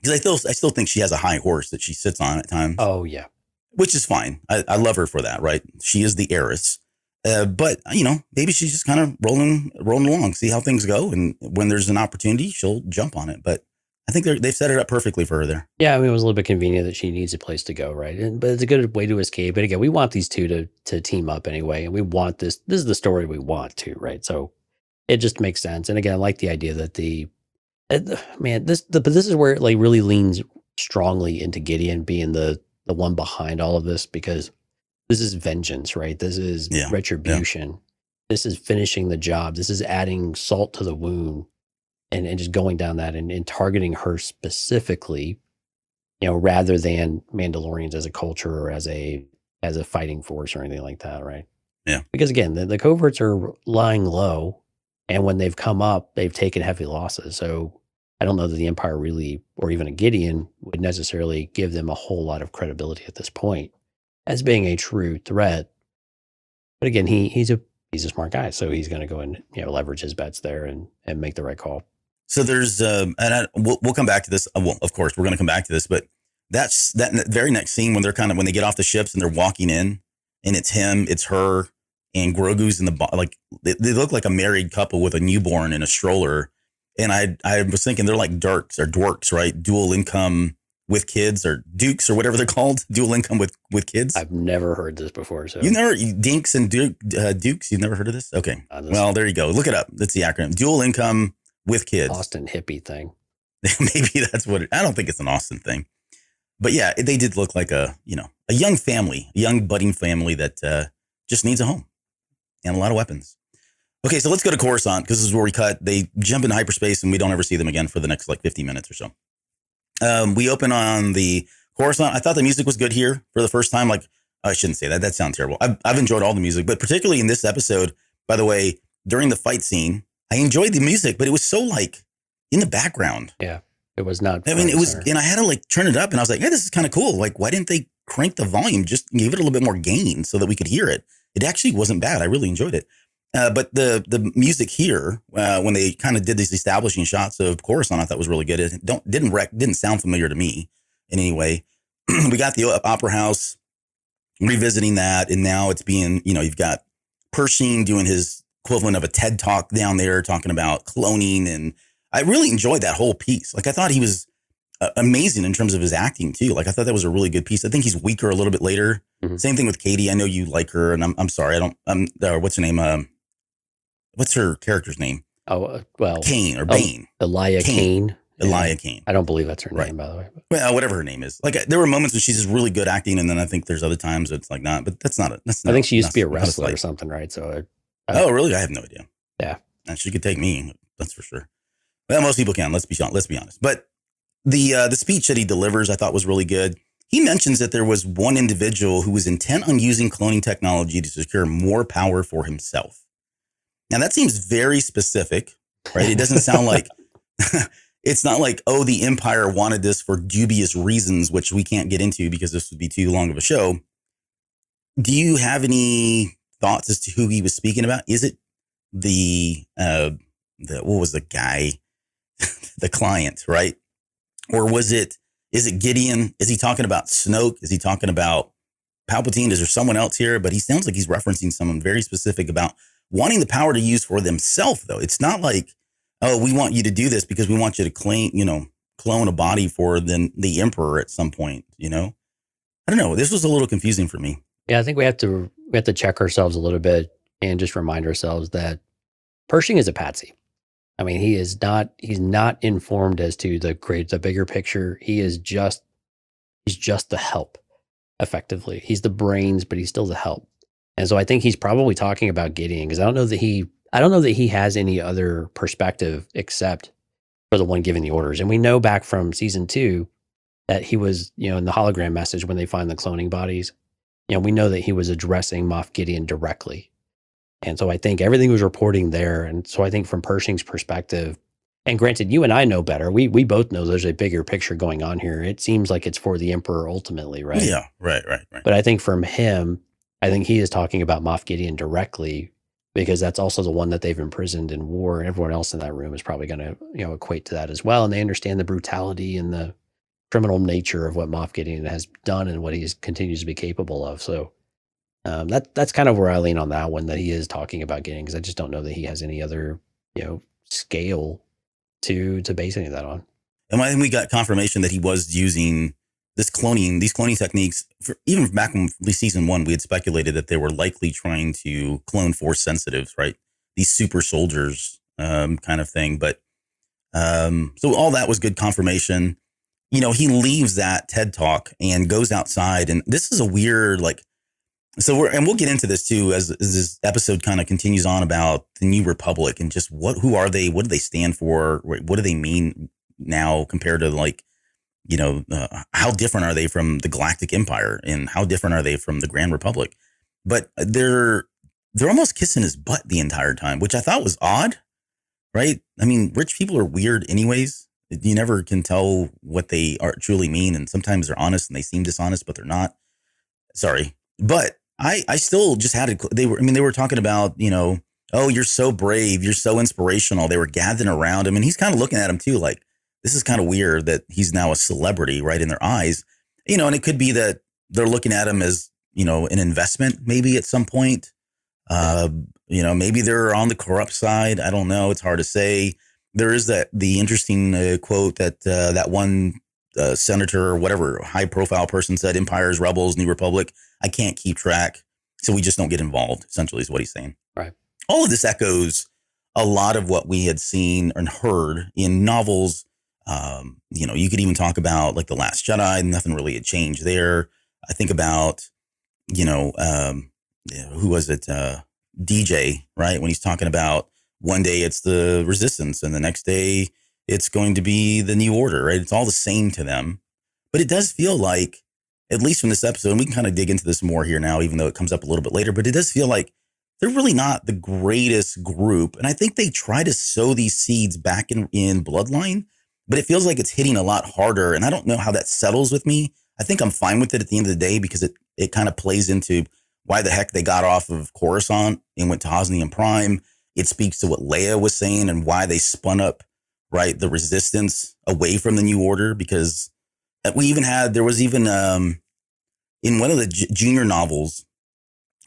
Speaker 2: Because I still, I still think she has a high horse that she sits on at times.
Speaker 3: Oh yeah,
Speaker 2: which is fine. I, I love her for that, right? She is the heiress. Uh, but you know, maybe she's just kind of rolling, rolling along, see how things go, and when there's an opportunity, she'll jump on it. But I think they've set it up perfectly for her there.
Speaker 3: Yeah, I mean, it was a little bit convenient that she needs a place to go, right? And, but it's a good way to escape. But again, we want these two to to team up anyway, and we want this. This is the story we want to, right? So it just makes sense. And again, I like the idea that the man, this the, but this is where it like really leans strongly into Gideon being the the one behind all of this because this is vengeance, right? This is yeah, retribution. Yeah. This is finishing the job. This is adding salt to the wound and, and just going down that and, and targeting her specifically, you know, rather than Mandalorians as a culture or as a as a fighting force or anything like that, right?
Speaker 2: Yeah.
Speaker 3: Because again, the, the coverts are lying low and when they've come up, they've taken heavy losses. So I don't know that the Empire really, or even a Gideon, would necessarily give them a whole lot of credibility at this point as being a true threat. But again, he he's a he's a smart guy, so he's going to go and you know leverage his bets there and and make the right call.
Speaker 2: So there's um, and I, we'll we'll come back to this. Well, of course, we're going to come back to this, but that's that very next scene when they're kind of when they get off the ships and they're walking in, and it's him, it's her, and Grogu's in the like they, they look like a married couple with a newborn in a stroller and I I was thinking they're like darks or dwarks, right? Dual income with kids or dukes or whatever they're called, dual income with with kids.
Speaker 3: I've never heard this before. So
Speaker 2: you never dinks and duke, uh, dukes. You've never heard of this? Okay. Uh, this well, there you go. Look it up. That's the acronym. Dual income with kids.
Speaker 3: Austin hippie thing.
Speaker 2: Maybe that's what it, I don't think it's an Austin thing, but yeah, they did look like a you know a young family, a young budding family that uh, just needs a home and a lot of weapons. Okay, so let's go to Coruscant because this is where we cut. They jump into hyperspace and we don't ever see them again for the next like 50 minutes or so. Um, we open on the Coruscant. I thought the music was good here for the first time. Like, I shouldn't say that. That sounds terrible. I've, I've enjoyed all the music, but particularly in this episode, by the way, during the fight scene, I enjoyed the music, but it was so like in the background.
Speaker 3: Yeah, it was not.
Speaker 2: I mean, it was, and I had to like turn it up and I was like, yeah, this is kind of cool. Like, why didn't they crank the volume? Just give it a little bit more gain so that we could hear it. It actually wasn't bad. I really enjoyed it. Uh, but the the music here, uh, when they kind of did these establishing shots of Coruscant, I thought was really good. It don't didn't rec- didn't sound familiar to me in any way. we got the Opera House revisiting that, and now it's being you know you've got Pershing doing his equivalent of a TED talk down there, talking about cloning, and I really enjoyed that whole piece. Like I thought he was uh, amazing in terms of his acting too. Like I thought that was a really good piece. I think he's weaker a little bit later. Mm-hmm. Same thing with Katy. I know you like her, and I'm I'm sorry, I don't. I'm uh, what's her name? Um, what's her character's name?
Speaker 3: Oh, uh, well,
Speaker 2: Kane or oh, Bane.
Speaker 3: Oh, Elia Kane. Kane.
Speaker 2: Elia Kane.
Speaker 3: I don't believe that's her right. name, by the way.
Speaker 2: Well, whatever her name is. Like there were moments when she's just really good acting, and then I think there's other times it's like not. But that's not it. That's not,
Speaker 3: I think she used to be a wrestler or something, right? So.
Speaker 2: I, oh, really? I have no idea.
Speaker 3: Yeah.
Speaker 2: And she could take me. That's for sure. Well, most people can. Let's be let's be honest. But the uh, the speech that he delivers, I thought was really good. He mentions that there was one individual who was intent on using cloning technology to secure more power for himself. Now that seems very specific, right? It doesn't sound like it's not like oh the empire wanted this for dubious reasons which we can't get into because this would be too long of a show do you have any thoughts as to who he was speaking about? Is it the uh the what was the guy? The client right? Or was it is it gideon? Is he talking about snoke? Is he talking about palpatine? Is there someone else here? But he sounds like he's referencing someone very specific about wanting the power to use for themselves though. It's not like oh, we want you to do this because we want you to clean, you know, clone a body for then the emperor at some point. You know, I don't know. This was a little confusing for me.
Speaker 3: Yeah, I think we have to we have to check ourselves a little bit and just remind ourselves that Pershing is a patsy. I mean, he is not he's not informed as to the great the bigger picture. He is just he's just the help, effectively. He's the brains, but he's still the help. And so I think he's probably talking about Gideon because I don't know that he I don't know that he has any other perspective except for the one giving the orders. And we know back from season two that he was, you know, in the hologram message when they find the cloning bodies, you know, we know that he was addressing Moff Gideon directly. And so I think everything was reporting there. And so I think from Pershing's perspective, and granted, you and I know better. We we both know there's a bigger picture going on here. It seems like it's for the Emperor ultimately, right?
Speaker 2: Yeah, right, right, right.
Speaker 3: But I think from him, I think he is talking about Moff Gideon directly because that's also the one that they've imprisoned in war and everyone else in that room is probably going to you know equate to that as well and they understand the brutality and the criminal nature of what Moff Gideon has done and what he continues to be capable of so um, that that's kind of where I lean on that one that he is talking about Gideon because I just don't know that he has any other you know scale to to base any of that on.
Speaker 2: And think we got confirmation that he was using this cloning, these cloning techniques, for, even back in season one, we had speculated that they were likely trying to clone force sensitives, right? These super soldiers, um, kind of thing. But um, so all that was good confirmation. You know, he leaves that TED talk and goes outside, and this is a weird, like, so we're and we'll get into this too as, as this episode kind of continues on about the New Republic and just what who are they, what do they stand for, what do they mean now compared to like you know, uh, how different are they from the Galactic Empire and how different are they from the Grand Republic? But they're they're almost kissing his butt the entire time, which I thought was odd, right? I mean, rich people are weird anyways. You never can tell what they are truly mean, and sometimes they're honest and they seem dishonest, but they're not. Sorry, but I I still just had it. They were I mean they were talking about you know oh you're so brave you're so inspirational. They were gathering around him, and he's kind of looking at him too like this is kind of weird that he's now a celebrity right in their eyes. You know, and it could be that they're looking at him as, you know, an investment maybe at some point. Uh, you know, maybe they're on the corrupt side. I don't know. It's hard to say. There is that the interesting uh, quote that uh, that one uh, senator or whatever high profile person said: "Empires, rebels, New Republic. I can't keep track, so we just don't get involved." Essentially, is what he's saying.
Speaker 3: Right.
Speaker 2: All of this echoes a lot of what we had seen and heard in novels um, you know, you could even talk about like the Last Jedi. Nothing really had changed there. I think about, you know, um, who was it? Uh, DJ, right? When he's talking about one day it's the Resistance, and the next day it's going to be the New Order, right? It's all the same to them, but it does feel like, at least from this episode, and we can kind of dig into this more here now, even though it comes up a little bit later. But it does feel like they're really not the greatest group, and I think they try to sow these seeds back in in Bloodline but it feels like it's hitting a lot harder. And I don't know how that settles with me. I think I'm fine with it at the end of the day because it, it kind of plays into why the heck they got off of Coruscant and went to Hosnian Prime. It speaks to what Leia was saying and why they spun up, right, the resistance away from the New Order. Because we even had, there was even um, in one of the j- junior novels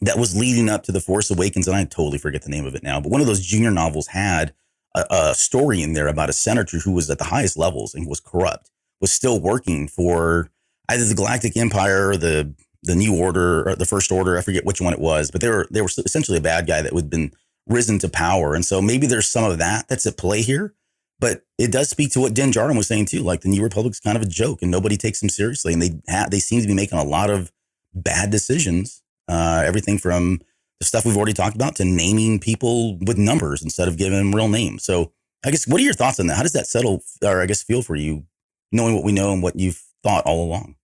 Speaker 2: that was leading up to The Force Awakens, and I totally forget the name of it now, but one of those junior novels had a, a story in there about a senator who was at the highest levels and was corrupt, was still working for either the Galactic Empire or the the New Order or the First Order. I forget which one it was, but they were they were essentially a bad guy that had been risen to power. And so maybe there's some of that that's at play here. But it does speak to what Din Djarin was saying too. Like the New Republic's kind of a joke, and nobody takes them seriously. And they they seem to be making a lot of bad decisions. Uh, everything from the stuff we've already talked about to naming people with numbers instead of giving them real names. So I guess what are your thoughts on that? How does that settle or I guess feel for you, knowing what we know and what you've thought all along?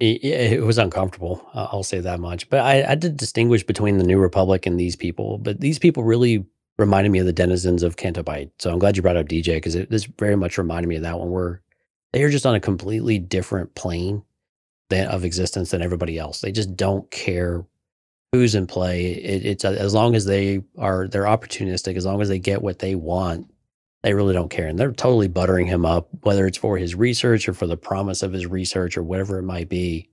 Speaker 3: It, it was uncomfortable. I'll say that much. But I, I did distinguish between the New Republic and these people. But these people really reminded me of the denizens of Canto Bight. So I'm glad you brought up DJ because it this very much reminded me of that one where they are just on a completely different plane than, of existence than everybody else. They just don't care who's in play. It, it's as long as they are they're opportunistic, as long as they get what they want, they really don't care. And they're totally buttering him up, whether it's for his research or for the promise of his research or whatever it might be.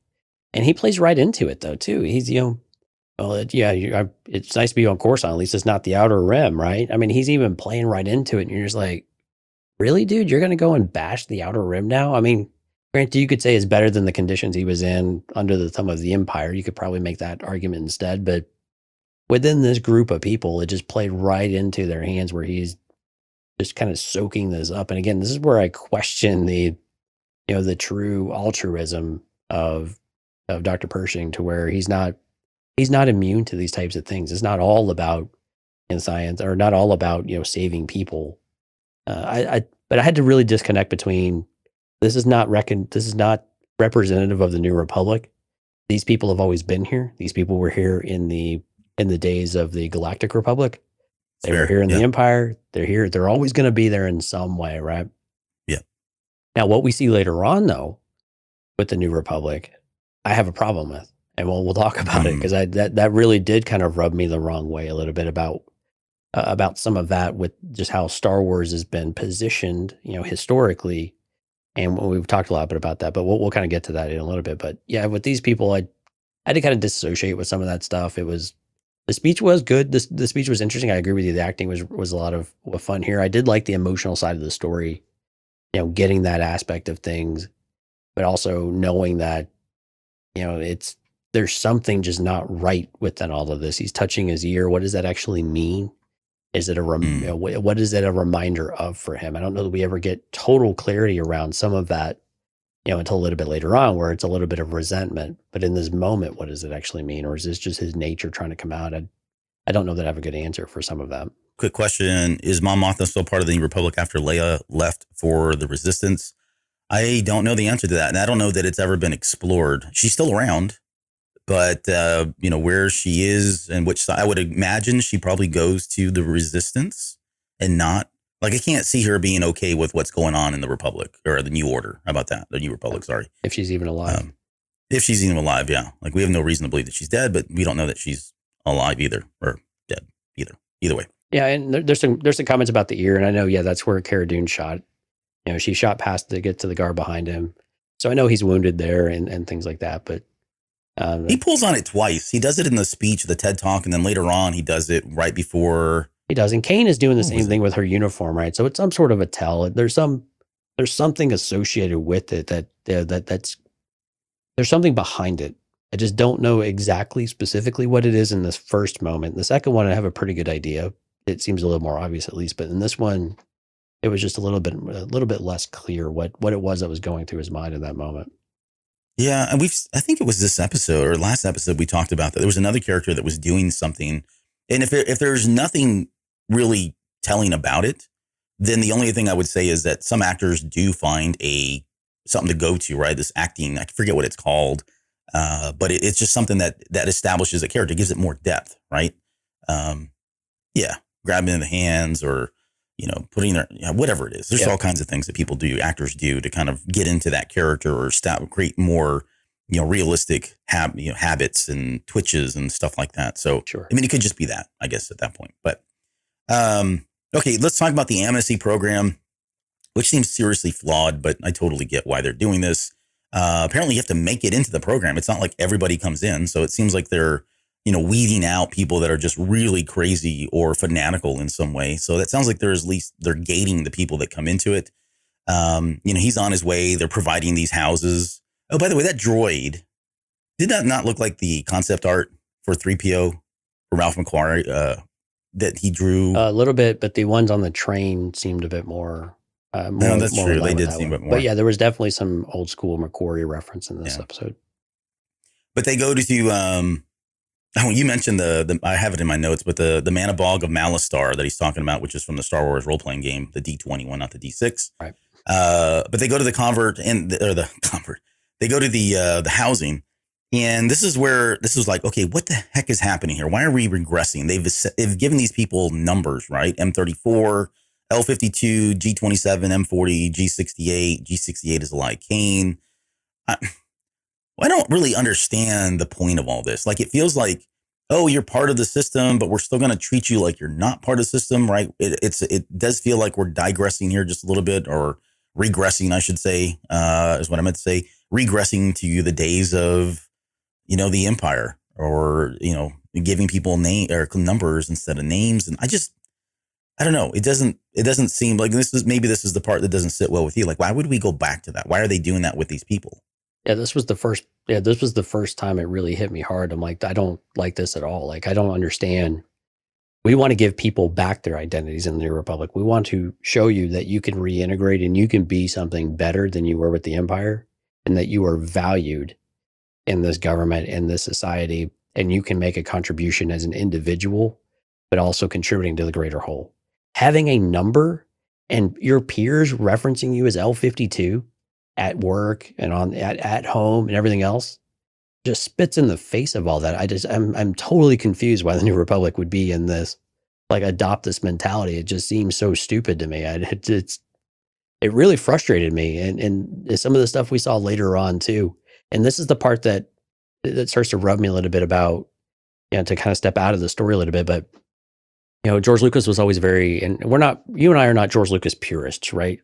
Speaker 3: And he plays right into it though too. He's you know well, it, yeah, you, I, it's nice to be on Coruscant. At least it's not the outer rim, right? I mean, he's even playing right into it, and you're just like, really, dude? You're going to go and bash the outer rim now? I mean, granted, you could say it's better than the conditions he was in under the thumb of the Empire. You could probably make that argument instead, but within this group of people, it just played right into their hands where he's just kind of soaking this up. And again, this is where I question the, you know, the true altruism of of Dr. Pershing to where he's not he's not immune to these types of things. It's not all about in science or not all about, you know, saving people. Uh, I, I, but I had to really disconnect between this is not reckon this is not representative of the New Republic. These people have always been here. These people were here in the in the days of the Galactic Republic. They Fair. were here in yeah. the Empire. They're here. They're always going to be there in some way, right?
Speaker 2: Yeah.
Speaker 3: Now, what we see later on, though, with the New Republic, I have a problem with and we'll we'll talk about mm. it because I that that really did kind of rub me the wrong way a little bit about uh, about some of that with just how Star Wars has been positioned, you know, historically. And we've talked a lot bit about that, but we'll we'll kind of get to that in a little bit. But yeah, with these people, I I did kind of disassociate with some of that stuff. It was the speech was good. The the speech was interesting. I agree with you. The acting was was a lot of fun here. I did like the emotional side of the story, you know, getting that aspect of things, but also knowing that you know it's there's something just not right within all of this. He's touching his ear. What does that actually mean? Is it a rem- mm. you know, what is it a reminder of for him? I don't know that we ever get total clarity around some of that, you know, until a little bit later on, where it's a little bit of resentment. But in this moment, what does it actually mean, or is this just his nature trying to come out? I, I don't know that I have a good answer for some of that.
Speaker 2: Quick question: Is Mon Mothma still part of the Republic after Leia left for the Resistance? I don't know the answer to that, and I don't know that it's ever been explored. She's still around but uh, you know where she is and which side. I would imagine she probably goes to the resistance and not like I can't see her being okay with what's going on in the Republic or the New Order. How about that? The New Republic. Sorry,
Speaker 3: if she's even alive. Um,
Speaker 2: if she's even alive, yeah. Like we have no reason to believe that she's dead, but we don't know that she's alive either or dead either. Either way.
Speaker 3: Yeah, and there's some there's some comments about the ear, and I know yeah that's where Cara Dune shot. You know, she shot past to get to the guard behind him, so I know he's wounded there and and things like that. But
Speaker 2: um, he pulls on it twice. He does it in the speech, the TED talk, and then later on he does it right before.
Speaker 3: He does, and Kane is doing the same thing with her uniform, right? So it's some sort of a tell. There's some, there's something associated with it that uh, that that's there's something behind it. I just don't know exactly specifically what it is in this first moment. The second one, I have a pretty good idea. It seems a little more obvious, at least, but in this one, it was just a little bit a little bit less clear what what it was that was going through his mind in that moment.
Speaker 2: Yeah, and we've I think it was this episode or last episode we talked about that there was another character that was doing something, and if if there's nothing really telling about it, then the only thing I would say is that some actors do find a something to go to, right? This acting, I forget what it's called, uh, but it, it's just something that that establishes a character, gives it more depth, right? Um, yeah, grabbing in the hands or you know, putting their you know, whatever it is. There's all kinds of things that people do, actors do to kind of get into that character or stop create more, you know, realistic hab- you know, habits and twitches and stuff like that. So,
Speaker 3: sure.
Speaker 2: I mean, it could just be that, I guess, at that point. But um, okay, let's talk about the amnesty program, which seems seriously flawed, but I totally get why they're doing this. Uh, apparently, you have to make it into the program. It's not like everybody comes in, so it seems like they're you know, weeding out people that are just really crazy or fanatical in some way. So that sounds like there's at least they're gating the people that come into it. Um, you know, he's on his way. They're providing these houses. Oh, by the way, that droid did that not look like the concept art for 3PO for Ralph McQuarrie uh, that he drew?
Speaker 3: A little bit, but the ones on the train seemed a bit more. Uh, more
Speaker 2: no, that's more true. They did seem a bit more.
Speaker 3: But yeah, there was definitely some old school McQuarrie reference in this yeah. episode.
Speaker 2: But they go to um, Oh, you mentioned the, the I have it in my notes, but the the Mana Bog of Malastare that he's talking about, which is from the Star Wars role playing game, the D twenty one, not the D
Speaker 3: six. Right.
Speaker 2: Uh, but they go to the convert and the, or the convert. They go to the uh, the housing, And this is where this is like, okay, what the heck is happening here? Why are we regressing? They've they've given these people numbers, right? M34, L52, G27, M40, G68, G68 is like Kane. I, I don't really understand the point of all this. Like, it feels like, oh, you're part of the system, but we're still going to treat you like you're not part of the system, right? It, it's it does feel like we're digressing here just a little bit, or regressing, I should say, uh, is what I meant to say. Regressing to the days of, you know, the empire, or you know, giving people name or numbers instead of names, and I just I don't know. It doesn't. It doesn't seem like this is maybe this is the part that doesn't sit well with you. Like, why would we go back to that? Why are they doing that with these people?
Speaker 3: Yeah, this was the first. Yeah, this was the first time it really hit me hard. I'm like, I don't like this at all. Like, I don't understand. We want to give people back their identities in the New Republic. We want to show you that you can reintegrate and you can be something better than you were with the Empire, and that you are valued in this government in this society, and you can make a contribution as an individual, but also contributing to the greater whole having a number and your peers referencing you as L52 at work and on at, at home and everything else just spits in the face of all that. I just I'm I'm totally confused why the New Republic would be in this like adopt this mentality. It just seems so stupid to me. I, it, it's it really frustrated me and and some of the stuff we saw later on too. And this is the part that that starts to rub me a little bit about you know to kind of step out of the story a little bit, but you know, George Lucas was always very, and we're not, you and I are not George Lucas purists, right?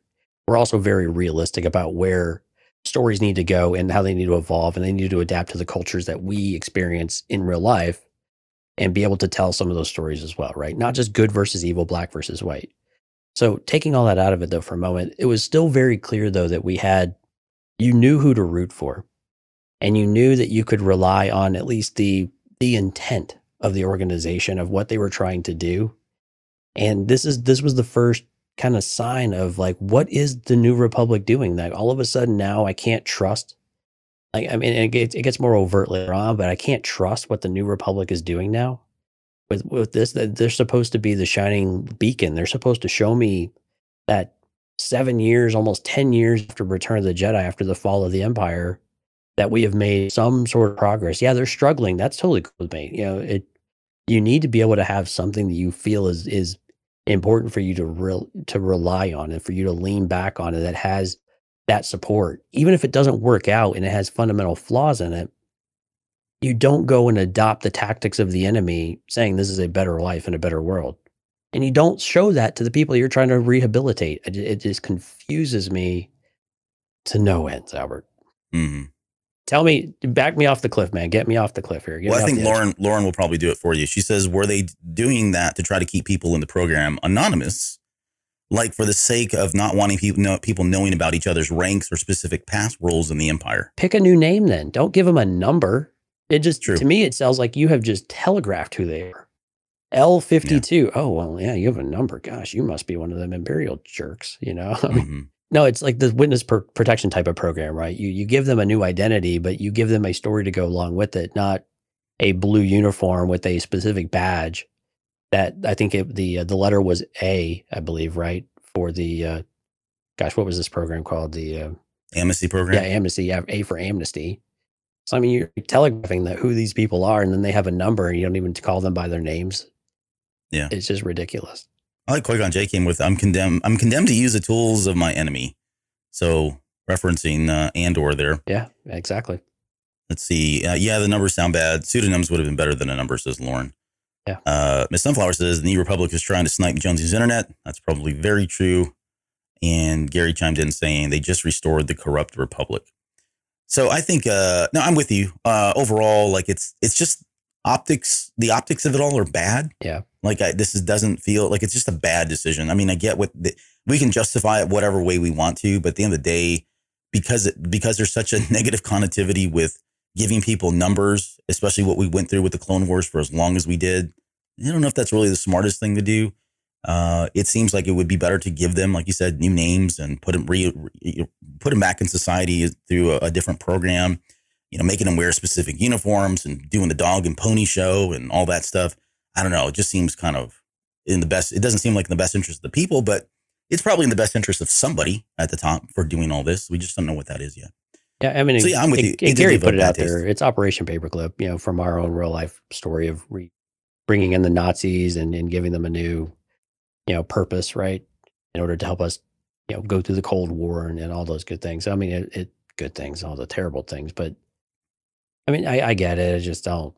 Speaker 3: We're also very realistic about where stories need to go and how they need to evolve and they need to adapt to the cultures that we experience in real life and be able to tell some of those stories as well, right? Not just good versus evil, black versus white. So, taking all that out of it though for a moment, it was still very clear though that we had, you knew who to root for and you knew that you could rely on at least the the intent of the organization of what they were trying to do. And this is this was the first kind of sign of like what is the new republic doing that all of a sudden now I can't trust? Like I mean it gets, it gets more overt later on but I can't trust what the new republic is doing now with with this. That they're supposed to be the shining beacon. They're supposed to show me that 7 years almost 10 years after return of the jedi after the fall of the empire that we have made some sort of progress. Yeah they're struggling. That's totally cool with me. You know it you need to be able to have something that you feel is is important for you to real to rely on and for you to lean back on it that has that support. Even if it doesn't work out and it has fundamental flaws in it you don't go and adopt the tactics of the enemy saying this is a better life and a better world. And you don't show that to the people you're trying to rehabilitate. It, it just confuses me to no ends albert.
Speaker 2: Mm-hmm.
Speaker 3: Tell me, back me off the cliff, man. Get me off the cliff here. Get
Speaker 2: well, I think Lauren Lauren will probably do it for you. She says, "Were they doing that to try to keep people in the program anonymous, like for the sake of not wanting people know, people knowing about each other's ranks or specific past roles in the empire?"
Speaker 3: Pick a new name, then. Don't give them a number. It just True. to me, it sounds like you have just telegraphed who they are. L fifty two. Oh well, yeah, you have a number. Gosh, you must be one of them imperial jerks. You know, mm-hmm. No, it's like the witness protection type of program, right? You you give them a new identity, but you give them a story to go along with it, not a blue uniform with a specific badge. That I think it, the uh, the letter was A, I believe, right for the uh, gosh, what was this program called? The uh,
Speaker 2: amnesty program.
Speaker 3: Yeah, amnesty. Yeah, A for amnesty. So I mean, you're telegraphing that who these people are, and then they have a number, and you don't even call them by their names.
Speaker 2: Yeah,
Speaker 3: it's just ridiculous.
Speaker 2: I like Qui Gon J came with I'm condemned. I'm condemned to use the tools of my enemy. So referencing uh, Andor there.
Speaker 3: Yeah, exactly.
Speaker 2: Let's see. Uh, yeah, the numbers sound bad. Pseudonyms would have been better than a number, says Lauren.
Speaker 3: Yeah.
Speaker 2: Uh, Miss Sunflower says the New Republic is trying to snipe Jonesy's internet. That's probably very true. And Gary chimed in saying they just restored the corrupt Republic. So I think uh, no, I'm with you. Uh, overall, like it's it's just optics. The optics of it all are bad.
Speaker 3: Yeah.
Speaker 2: Like I, this is, doesn't feel like it's just a bad decision. I mean, I get what the, we can justify it whatever way we want to, but at the end of the day, because it, because there's such a negative connotivity with giving people numbers, especially what we went through with the Clone Wars for as long as we did. I don't know if that's really the smartest thing to do. Uh, it seems like it would be better to give them, like you said, new names and put them re, re, put them back in society through a, a, different program. You know, making them wear specific uniforms and doing the dog and pony show and all that stuff. I don't know. It just seems kind of in the best. It doesn't seem like in the best interest of the people, but it's probably in the best interest of somebody at the top for doing all this. We just don't know what that is yet.
Speaker 3: Yeah, I mean,
Speaker 2: So, yeah, I'm with
Speaker 3: and-
Speaker 2: you. It
Speaker 3: Gary put it out there. It's Operation Paperclip, you know, from our own real life story of re- bringing in the Nazis and, and giving them a new, you know, purpose, right, in order to help us, you know, go through the Cold War and, and all those good things. I mean, it, it good things, all the terrible things, but I mean, I, I get it. I just don't.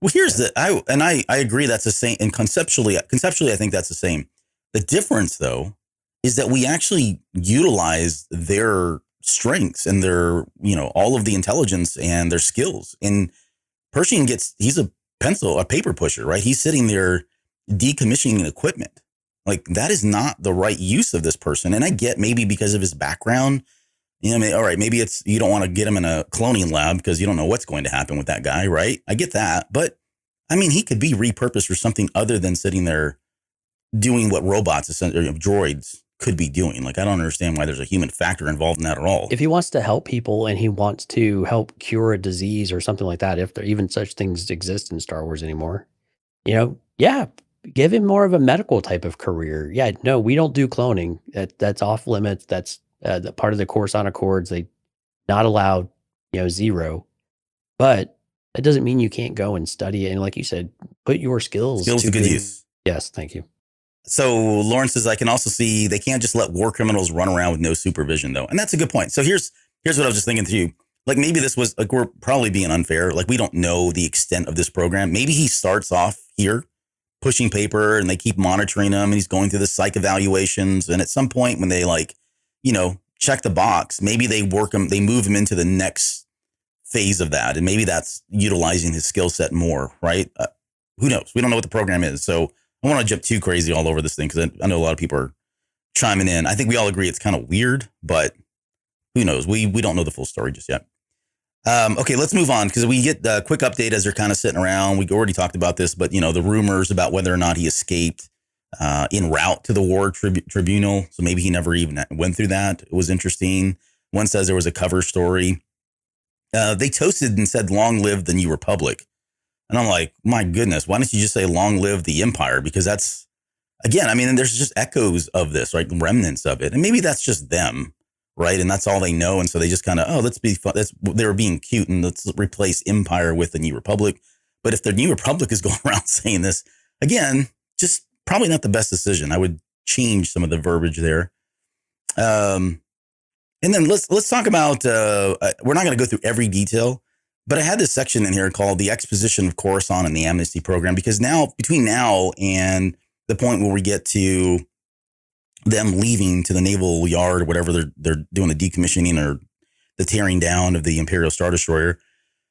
Speaker 2: Well, here's the I and I I agree that's the same and conceptually conceptually I think that's the same. The difference though is that we actually utilize their strengths and their you know all of the intelligence and their skills. And Pershing gets he's a pencil a paper pusher right. He's sitting there decommissioning equipment. Like that is not the right use of this person. And I get maybe because of his background. You know, I mean, all right, maybe it's you don't want to get him in a cloning lab because you don't know what's going to happen with that guy, right? I get that, but I mean, he could be repurposed for something other than sitting there doing what robots, essentially, droids, could be doing. Like, I don't understand why there's a human factor involved in that at all.
Speaker 3: If he wants to help people and he wants to help cure a disease or something like that, if there even such things exist in Star Wars anymore, you know, yeah, give him more of a medical type of career. Yeah, no, we don't do cloning. That that's off limits. That's uh, the part of the Coruscant Accords. They not allowed, you know, zero. But that doesn't mean you can't go and study it. And like you said, put your skills,
Speaker 2: Skills to good use.
Speaker 3: Yes, thank you.
Speaker 2: So Lawrence says, I can also see they can't just let war criminals run around with no supervision, though. And that's a good point. So here's here's what I was just thinking to you. Like maybe this was like we're probably being unfair. Like we don't know the extent of this program. Maybe he starts off here pushing paper and they keep monitoring him and he's going through the psych evaluations. And at some point when they like, you know, check the box, maybe they work him, they move him into the next phase of that. And maybe that's utilizing his skill set more, right? Uh, who knows? We don't know what the program is. So I want to jump too crazy all over this thing because I, I know a lot of people are chiming in. I think we all agree it's kind of weird, but who knows? We we don't know the full story just yet. Um, okay, let's move on because we get a quick update as they're kind of sitting around. We already talked about this, but you know the rumors about whether or not he escaped uh, en route to the war tribu- tribunal. So maybe he never even went through that. It was interesting. One says there was a cover story. Uh, they toasted and said, "Long live the New Republic." And I'm like, my goodness, why don't you just say long live the empire? Because that's, again, I mean, there's just echoes of this, right? Remnants of it. And maybe that's just them, right? And that's all they know. And so they just kind of, oh, let's be fun. That's, they were being cute and let's replace empire with the new republic. But if the new republic is going around saying this, again, just probably not the best decision. I would change some of the verbiage there. Um, and then let's let's talk about. Uh, we're not going to go through every detail, but I had this section in here called the exposition of Coruscant and the amnesty program because now between now and the point where we get to them leaving to the naval yard or whatever they're they're doing the decommissioning or the tearing down of the Imperial Star Destroyer,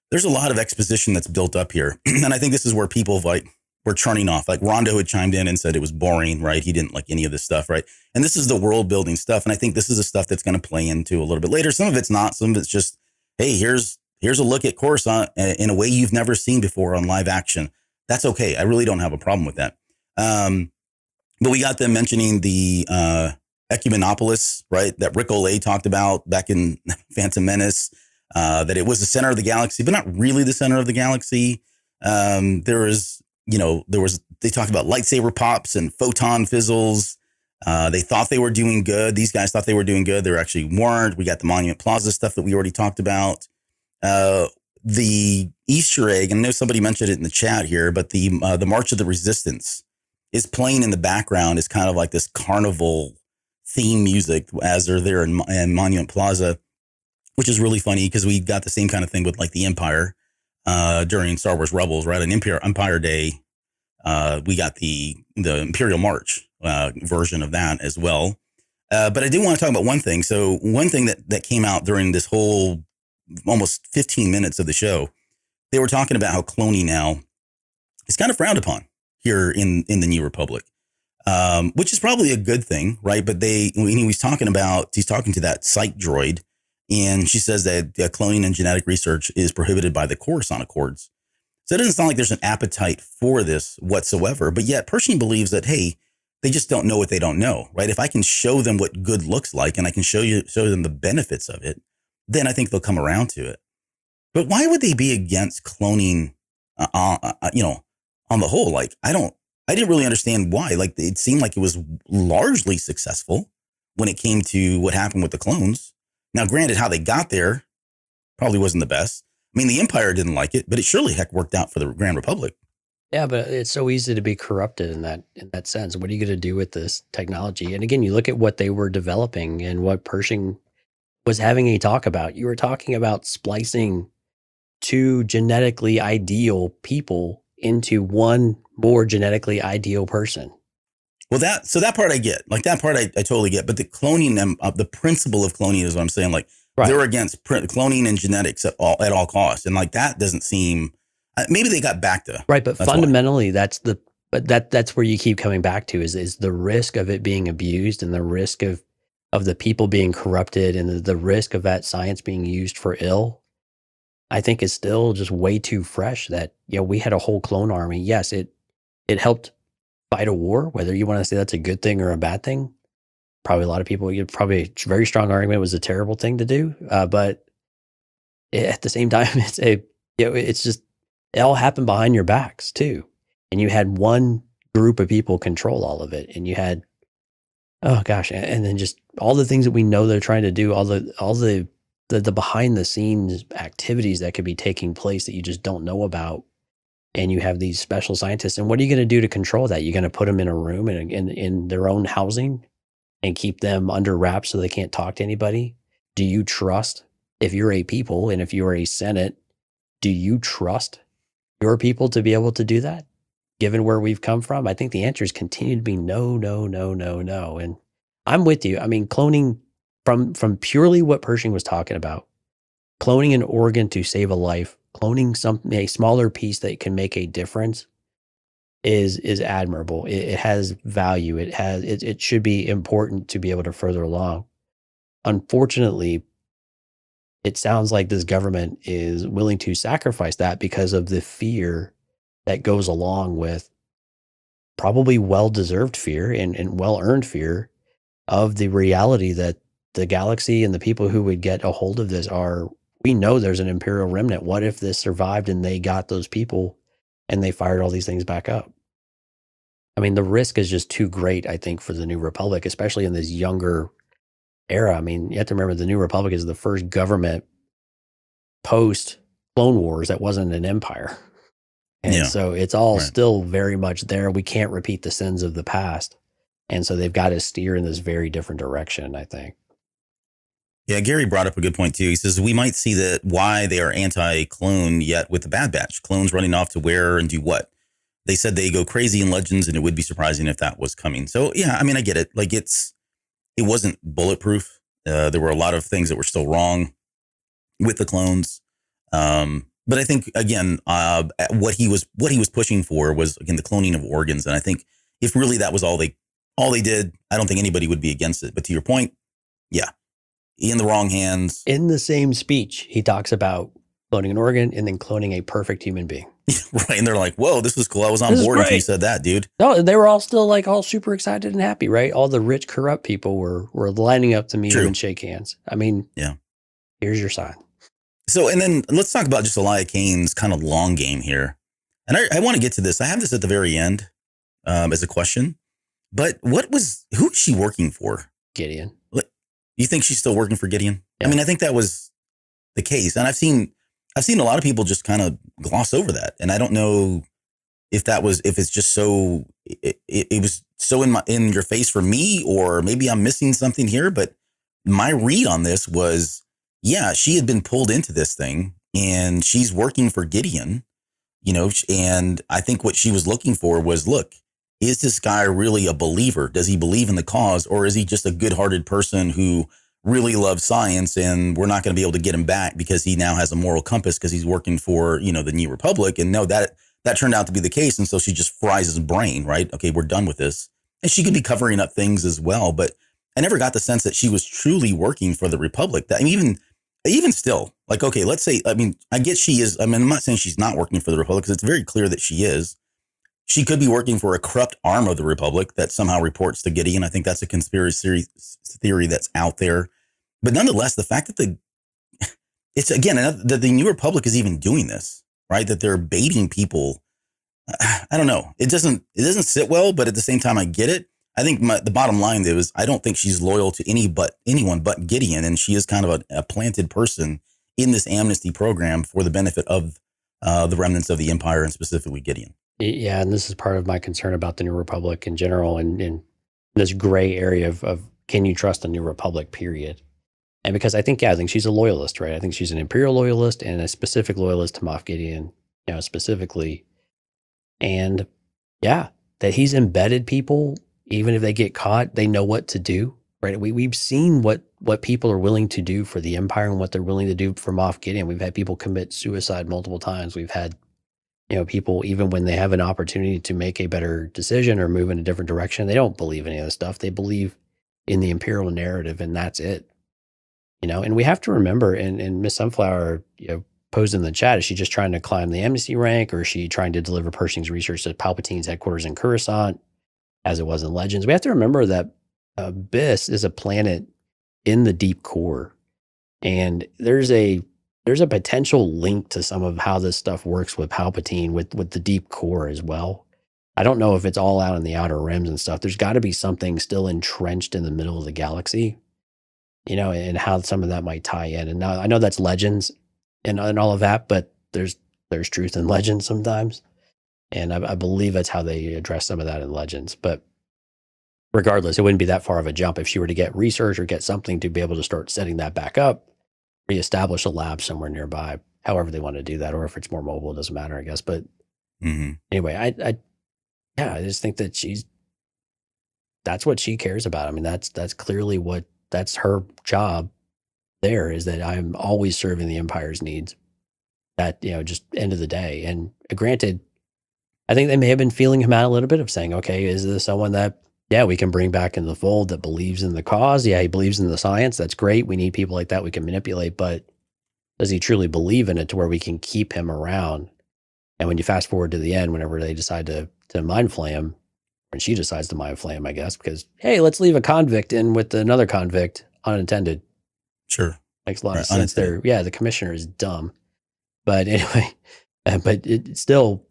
Speaker 2: there's a lot of exposition that's built up here, and I think this is where people like were turning off. Like Rondo had chimed in and said it was boring, right? He didn't like any of this stuff, right? And this is the world building stuff, and I think this is the stuff that's going to play into a little bit later. Some of it's not. Some of it's just, hey, here's here's a look at Coruscant in a way you've never seen before on live action. That's okay. I really don't have a problem with that. Um, but we got them mentioning the uh, Ecumenopolis, right? That Ric Olié talked about back in Phantom Menace, uh, that it was the center of the galaxy, but not really the center of the galaxy. Um, there was, you know, there was, they talked about lightsaber pops and photon fizzles. Uh, they thought they were doing good. These guys thought they were doing good. They actually weren't. We got the Monument Plaza stuff that we already talked about. Uh, the Easter egg, and I know somebody mentioned it in the chat here, but the uh, the March of the Resistance is playing in the background. Is kind of like this carnival theme music as they're there in, in Monument Plaza, which is really funny because we got the same kind of thing with like the Empire uh, during Star Wars Rebels, right? On Empire Empire Day, uh, we got the the Imperial March uh, version of that as well. Uh, but I do want to talk about one thing. So one thing that that came out during this whole almost 15 minutes of the show, they were talking about how cloning now is kind of frowned upon here in in the New Republic, um, which is probably a good thing, right? But they when he was talking about he's talking to that psych droid, and she says that uh, cloning and genetic research is prohibited by the Coruscant Accords. So it doesn't sound like there's an appetite for this whatsoever. But yet Pershing believes that hey, they just don't know what they don't know, right? If I can show them what good looks like, and I can show you show them the benefits of it, then I think they'll come around to it. But why would they be against cloning? Uh, uh, uh, you know, on the whole, like I don't, I didn't really understand why. Like it seemed like it was largely successful when it came to what happened with the clones. Now, granted, how they got there Probably wasn't the best. I mean, the Empire didn't like it, but it surely heck worked out for the Grand Republic.
Speaker 3: Yeah, but it's so easy to be corrupted in that in that sense. What are you going to do with this technology? And again, you look at what they were developing and what Pershing was having a talk about. You were talking about splicing two genetically ideal people into one more genetically ideal person.
Speaker 2: Well, that so that part I get, like that part I, I totally get. But the cloning them, uh, the principle of cloning is what I'm saying. Like right. they're against pr- cloning and genetics at all at all costs, and like that doesn't seem uh, maybe they got back to
Speaker 3: right, but that's fundamentally, why. that's the but that that's where you keep coming back to is is the risk of it being abused and the risk of of the people being corrupted and the, the risk of that science being used for ill. I think is still just way too fresh. That you know we had a whole clone army. Yes, it it helped fight a war. Whether you want to say that's a good thing or a bad thing, probably a lot of people. You probably a very strong argument was a terrible thing to do. Uh, but at the same time, it's a you know, it's just it all happened behind your backs too. And you had one group of people control all of it. And you had, oh gosh, and then just all the things that we know they're trying to do, all the, all the, the, the behind the scenes activities that could be taking place that you just don't know about. And you have these special scientists. And what are you going to do to control that? You're going to put them in a room and in, in their own housing and keep them under wraps so they can't talk to anybody? Do you trust if you're a people and if you're a Senate, do you trust your people to be able to do that, given where we've come from? I think the answer is continue to be no, no, no, no, no. And I'm with you. I mean, cloning from from purely what Pershing was talking about, cloning an organ to save a life, cloning some a smaller piece that can make a difference is is admirable. It, it has value. It has it, it should be important to be able to further along. Unfortunately, it sounds like this government is willing to sacrifice that because of the fear that goes along with probably well deserved fear and, and well earned fear of the reality that the galaxy and the people who would get a hold of this are we know there's an imperial remnant what if this survived and they got those people and they fired all these things back up i mean the risk is just too great i think for the new republic especially in this younger era. I mean, you have to remember the New Republic is the first government post Clone Wars that wasn't an empire. And yeah. so it's all right. still very much there. We can't repeat the sins of the past. And so they've got to steer in this very different direction, I think.
Speaker 2: Yeah, Gary brought up a good point too. He says we might see that why they are anti-clone yet with the Bad Batch. Clones running off to where and do what? They said they go crazy in Legends, and it would be surprising if that was coming. So yeah, I mean, I get it. Like it's it wasn't bulletproof. Uh, there were a lot of things that were still wrong with the clones. Um, but I think again, uh, what he was what he was pushing for was again the cloning of organs, and I think if really that was all they all they did, I don't think anybody would be against it. But to your point, yeah, in the wrong hands.
Speaker 3: In the same speech, he talks about cloning an organ and then cloning a perfect human being.
Speaker 2: right. And they're like, whoa, this is cool. I was on this board until you said that, dude.
Speaker 3: No, they were all still like all super excited and happy, right? All the rich, corrupt people were were lining up to meet True. him and shake hands. I mean,
Speaker 2: yeah.
Speaker 3: Here's your sign.
Speaker 2: So, and then let's talk about just Elia Kane's kind of long game here. And I, I want to get to this. I have this at the very end um, as a question. But what was who she working for?
Speaker 3: Gideon.
Speaker 2: You think she's still working for Gideon? Yeah. I mean, I think that was the case. And I've seen I've seen a lot of people just kind of gloss over that, and I don't know if that was if it's just so it, it, it, was so in my in your face for me, or maybe I'm missing something here. But my read on this was, yeah, she had been pulled into this thing, and she's working for Gideon, you know, and I think what she was looking for was, look, is this guy really a believer? Does he believe in the cause, or is he just a good-hearted person who really loves science and we're not going to be able to get him back because he now has a moral compass because he's working for you know the new republic? And no that that turned out to be the case and so she just fries his brain right? Okay we're done with this. And she could be covering up things as well but i never got the sense that she was truly working for the republic. That I mean, even even still like okay let's say i mean i get she is i mean i'm not saying she's not working for the republic because it's very clear that she is she could be working for a corrupt arm of the republic that somehow reports to gideon i think that's a conspiracy theory that's out there but nonetheless, the fact that the it's again that the New Republic is even doing this, right? That they're baiting people. I don't know. It doesn't it doesn't sit well, but at the same time, I get it. I think my, the bottom line there is I don't think she's loyal to any but anyone but Gideon, and she is kind of a, a planted person in this amnesty program for the benefit of uh, the remnants of the empire and specifically Gideon.
Speaker 3: Yeah, and this is part of my concern about the New Republic in general, and, and this gray area of, of can you trust the New Republic? Period. And because I think, yeah, I think she's a loyalist, right? I think she's an imperial loyalist and a specific loyalist to Moff Gideon, you know, specifically. And yeah, that he's embedded people, even if they get caught, they know what to do, right? We we've seen what what people are willing to do for the Empire and what they're willing to do for Moff Gideon. We've had people commit suicide multiple times. We've had you know, people, even when they have an opportunity to make a better decision or move in a different direction, they don't believe any of this stuff. They believe in the imperial narrative and that's it. You know, and we have to remember, and, and Miss Sunflower, you know, posed in the chat, is she just trying to climb the amnesty rank or is she trying to deliver Pershing's research to Palpatine's headquarters in Coruscant, as it was in Legends? We have to remember that Byss is a planet in the deep core. And there's a there's a potential link to some of how this stuff works with Palpatine with with the deep core as well. I don't know if it's all out in the outer rims and stuff. There's got to be something still entrenched in the middle of the galaxy, you know, and how some of that might tie in. And now I know that's legends and, and all of that, but there's there's truth in legends sometimes, and I, I believe that's how they address some of that in legends. But regardless, it wouldn't be that far of a jump if she were to get research or get something to be able to start setting that back up reestablish a lab somewhere nearby, however they want to do that, or if it's more mobile, it doesn't matter, I guess. But
Speaker 2: Mm-hmm.
Speaker 3: anyway, I, I, yeah, I just think that she's, that's what she cares about. I mean, that's, that's clearly what, that's her job there is that I'm always serving the empire's needs at, you know, just end of the day. And granted, I think they may have been feeling him out a little bit of saying, okay, is this someone that yeah, we can bring back in the fold that believes in the cause. Yeah, he believes in the science. That's great. We need people like that we can manipulate, but does he truly believe in it to where we can keep him around? And when you fast forward to the end, whenever they decide to to mind flame, when she decides to mind flame, I guess, because hey, let's leave a convict in with another convict, unintended.
Speaker 2: Sure.
Speaker 3: Makes a lot
Speaker 2: Right,
Speaker 3: of sense there. Yeah, the commissioner is dumb. But anyway, but it still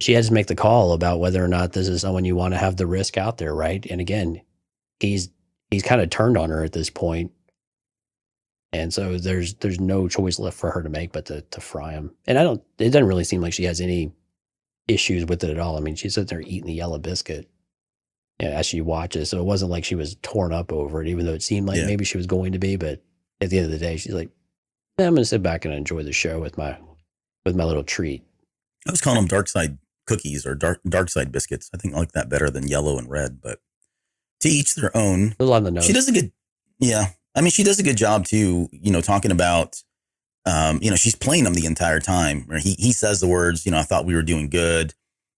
Speaker 3: she has to make the call about whether or not this is someone you want to have the risk out there, right? And again, he's he's kind of turned on her at this point. And so there's there's no choice left for her to make but to to fry him. And I don't it doesn't really seem like she has any issues with it at all. I mean, she's sitting there eating the yellow biscuit you know, as she watches. So it wasn't like she was torn up over it, even though it seemed like
Speaker 2: Yeah.
Speaker 3: maybe she was going to be. But at the end of the day, she's like, "Yeah, I'm gonna sit back and enjoy the show with my with my little treat.
Speaker 2: I was calling them dark side cookies or dark dark side biscuits. I think I like that better than yellow and red, but to each their own.
Speaker 3: A lot on the nose.
Speaker 2: She does a good, yeah. I mean, she does a good job too. You know, talking about, um, you know, she's playing them the entire time. Or he he says the words, you know, I thought we were doing good.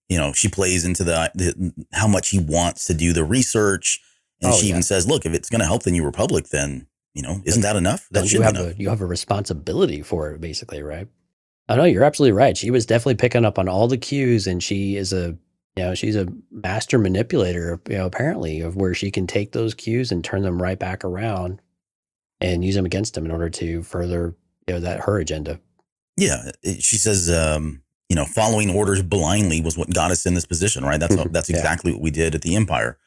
Speaker 2: You know, she plays into the, the how much he wants to do the research, and
Speaker 3: Oh,
Speaker 2: she
Speaker 3: yeah.
Speaker 2: even says, "Look, if it's going to help the New Republic, then you know, isn't that enough? That
Speaker 3: you
Speaker 2: be
Speaker 3: have
Speaker 2: enough."
Speaker 3: a you have a responsibility for it, basically, right? I no, you're absolutely right. She was definitely picking up on all the cues, and she is a you know she's a master manipulator. You know, apparently, of where she can take those cues and turn them right back around and use them against him in order to further you know that her agenda.
Speaker 2: Yeah, she says, um, you know, following orders blindly was what got us in this position, right? That's that's
Speaker 3: Yeah.
Speaker 2: exactly what we did at the Empire.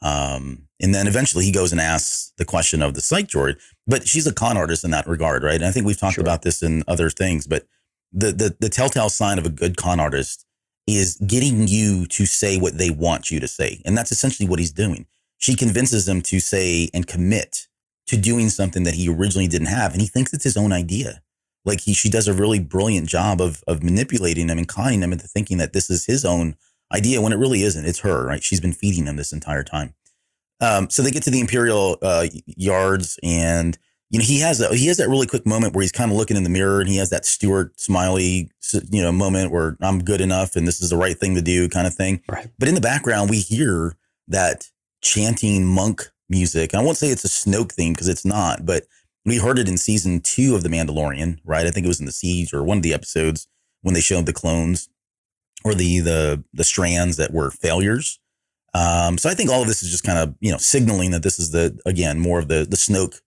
Speaker 2: Um, and then eventually he goes and asks the question of the psych droid, but she's a con artist in that regard, right? And I think we've talked
Speaker 3: Sure.
Speaker 2: about this in other things, but the, the the telltale sign of a good con artist is getting you to say what they want you to say, and that's essentially what he's doing. She convinces him to say and commit to doing something that he originally didn't have, and he thinks it's his own idea like he she does a really brilliant job of of manipulating him and conning him into thinking that this is his own idea when it really isn't. It's her, right? She's been feeding him this entire time. Um, so they get to the imperial uh, yards, and you know he has a, he has that really quick moment where he's kind of looking in the mirror, and he has that Stuart Smalley, you know, moment where I'm good enough, and this is the right thing to do, kind of thing.
Speaker 3: Right.
Speaker 2: But in the background, we hear that chanting monk music. I won't say it's a Snoke theme because it's not, but we heard it in season two of The Mandalorian, right? I think it was in the siege or one of the episodes when they showed the clones or the the the strands that were failures. Um, so I think all of this is just kind of you know signaling that this is the again more of the the Snoke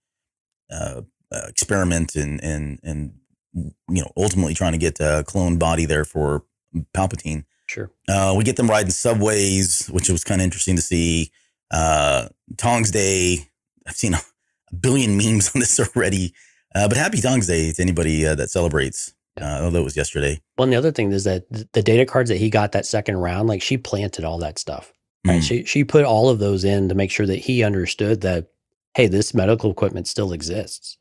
Speaker 2: uh, uh, experiment and and and you know ultimately trying to get a clone body there for Palpatine.
Speaker 3: Sure.
Speaker 2: Uh, we get them riding subways, which was kind of interesting to see. Uh, Tongs Day, I've seen a, a billion memes on this already. Uh, but happy Tongs Day to anybody uh, that celebrates. Uh, although it was yesterday.
Speaker 3: Well, and the other thing is that the data cards that he got that second round, like she planted all that stuff. Right?
Speaker 2: Mm.
Speaker 3: She she put all of those in to make sure that he understood that, hey, this medical equipment still exists.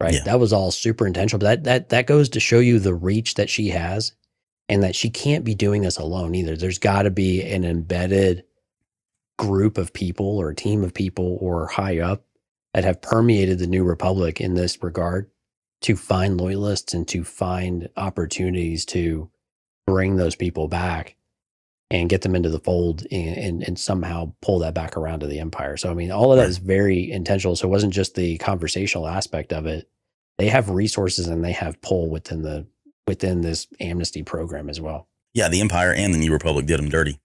Speaker 3: Right.
Speaker 2: Yeah.
Speaker 3: That was all super intentional. But that that that goes to show you the reach that she has and that she can't be doing this alone either. There's gotta be an embedded group of people or a team of people or high up that have permeated the new republic in this regard to find loyalists and to find opportunities to bring those people back and get them into the fold and, and, and somehow pull that back around to the empire. So, I mean, all of that is very intentional. So, it wasn't just the conversational aspect of it. They have resources and they have pull within the within this amnesty program as well.
Speaker 2: Yeah, the Empire and the New Republic did them dirty.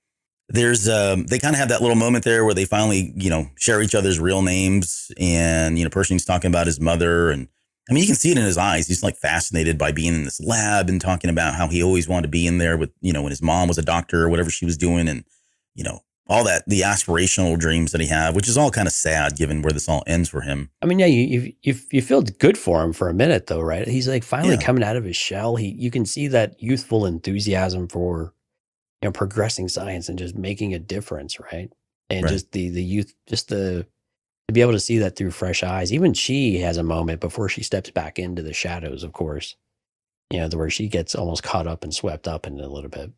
Speaker 2: There's um, they kind of have that little moment there where they finally, you know, share each other's real names, and you know, Pershing's talking about his mother, and I mean, you can see it in his eyes. He's like fascinated by being in this lab and talking about how he always wanted to be in there with, you know, when his mom was a doctor or whatever she was doing, and you know, all that the aspirational dreams that he had, which is all kind of sad given where this all ends for him.
Speaker 3: I mean, yeah, you you you, you feel good for him for a minute though, right? He's like finally
Speaker 2: Yeah.
Speaker 3: coming out of his shell. He you can see that youthful enthusiasm for you know progressing science and just making a difference, right? And
Speaker 2: Right.
Speaker 3: just the the youth, just the to be able to see that through fresh eyes. Even she has a moment before she steps back into the shadows, of course. You know, the where she gets almost caught up and swept up in it a little bit.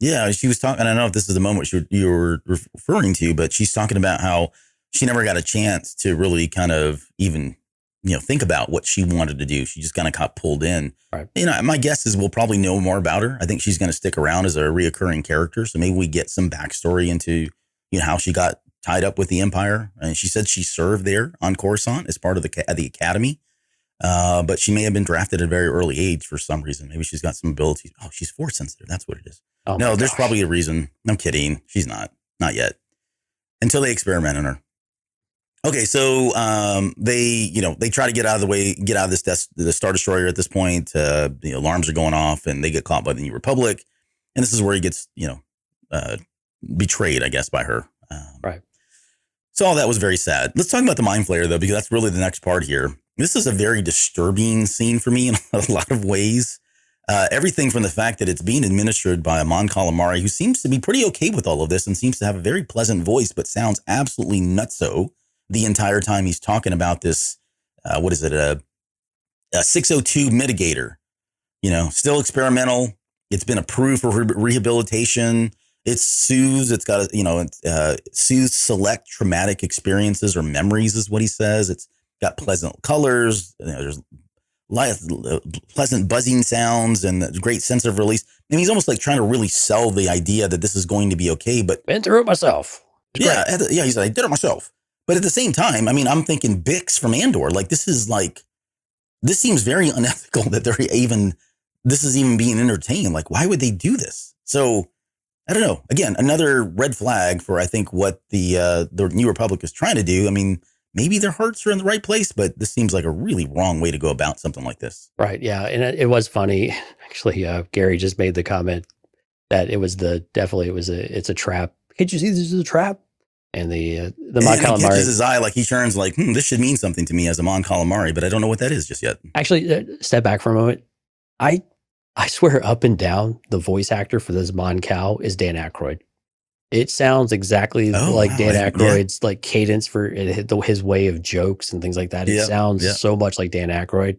Speaker 2: Yeah, she was talking. I don't know if this is the moment you you were referring to, but she's talking about how she never got a chance to really kind of even you know think about what she wanted to do. She just kind of got pulled in.
Speaker 3: Right.
Speaker 2: You know, my guess is we'll probably know more about her. I think she's going to stick around as a reoccurring character, so maybe we get some backstory into you know how she got tied up with the Empire. And she said she served there on Coruscant as part of the the Academy. Uh, but she may have been drafted at a very early age for some reason. Maybe she's got some abilities. Oh, she's force sensitive. That's what it is.
Speaker 3: Oh
Speaker 2: no, there's
Speaker 3: gosh.
Speaker 2: probably a reason. I'm kidding. She's not. Not yet. Until they experiment on her. Okay, so um, they, you know, they try to get out of the way, get out of this des- the Star Destroyer at this point. Uh, the alarms are going off, and they get caught by the New Republic. And this is where he gets, you know, uh, betrayed, I guess, by her. Um,
Speaker 3: Right.
Speaker 2: So all that was very sad. Let's talk about the Mind Flayer, though, because that's really the next part here. This is a very disturbing scene for me in a lot of ways. Uh, everything from the fact that it's being administered by a Mon Calamari, who seems to be pretty okay with all of this and seems to have a very pleasant voice, but sounds absolutely nutso the entire time he's talking about this. Uh, what is it? A, a 602 mitigator. You know, still experimental. It's been approved for re- rehabilitation. It soothes. It's got, a, you know, it, uh, soothes select traumatic experiences or memories, is what he says. It's got pleasant colors. You know, there's light, pleasant buzzing sounds and a great sense of release. And he's almost like trying to really sell the idea that this is going to be okay. But
Speaker 3: been through it myself. It's
Speaker 2: yeah, the- yeah, he's like, I did it myself. But at the same time, I mean, I'm thinking Bix from Andor. Like, this is like, this seems very unethical that they're even, this is even being entertained. Like, why would they do this? So, I don't know. Again, another red flag for I think what the uh, the New Republic is trying to do. I mean, maybe their hearts are in the right place, but this seems like a really wrong way to go about something like this.
Speaker 3: Right. Yeah. And it, it was funny. Actually, uh, Gary just made the comment that it was the definitely it was a it's a trap. Can't you see this is a trap? And the uh, the
Speaker 2: and
Speaker 3: Mon
Speaker 2: he catches his eye like he turns like, hmm, this should mean something to me as a Mon Calamari, but I don't know what that is just yet.
Speaker 3: Actually, uh, step back for a moment. I I swear up and down the voice actor for this Mon Cal is Dan Aykroyd. It sounds exactly
Speaker 2: Oh,
Speaker 3: like
Speaker 2: wow.
Speaker 3: Dan
Speaker 2: Yeah.
Speaker 3: Aykroyd's like cadence for his way of jokes and things like that. It
Speaker 2: Yep,
Speaker 3: sounds
Speaker 2: yep.
Speaker 3: so much like Dan Aykroyd.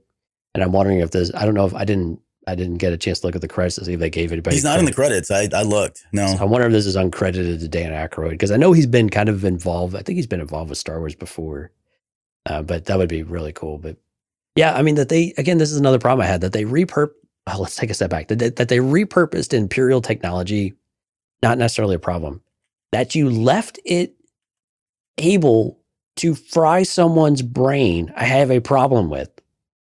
Speaker 3: And I'm wondering if this. I don't know if I didn't. I didn't get a chance to look at the credits to see if they gave anybody.
Speaker 2: He's not in the credits. I, I looked. No.
Speaker 3: So I wonder if this is uncredited to Dan Aykroyd because I know he's been kind of involved. I think he's been involved with Star Wars before, uh, but that would be really cool. But yeah, I mean that they again, this is another problem I had that they repurp. Oh, let's take a step back. That they, that they repurposed Imperial technology, not necessarily a problem. That you left it able to fry someone's brain, I have a problem with.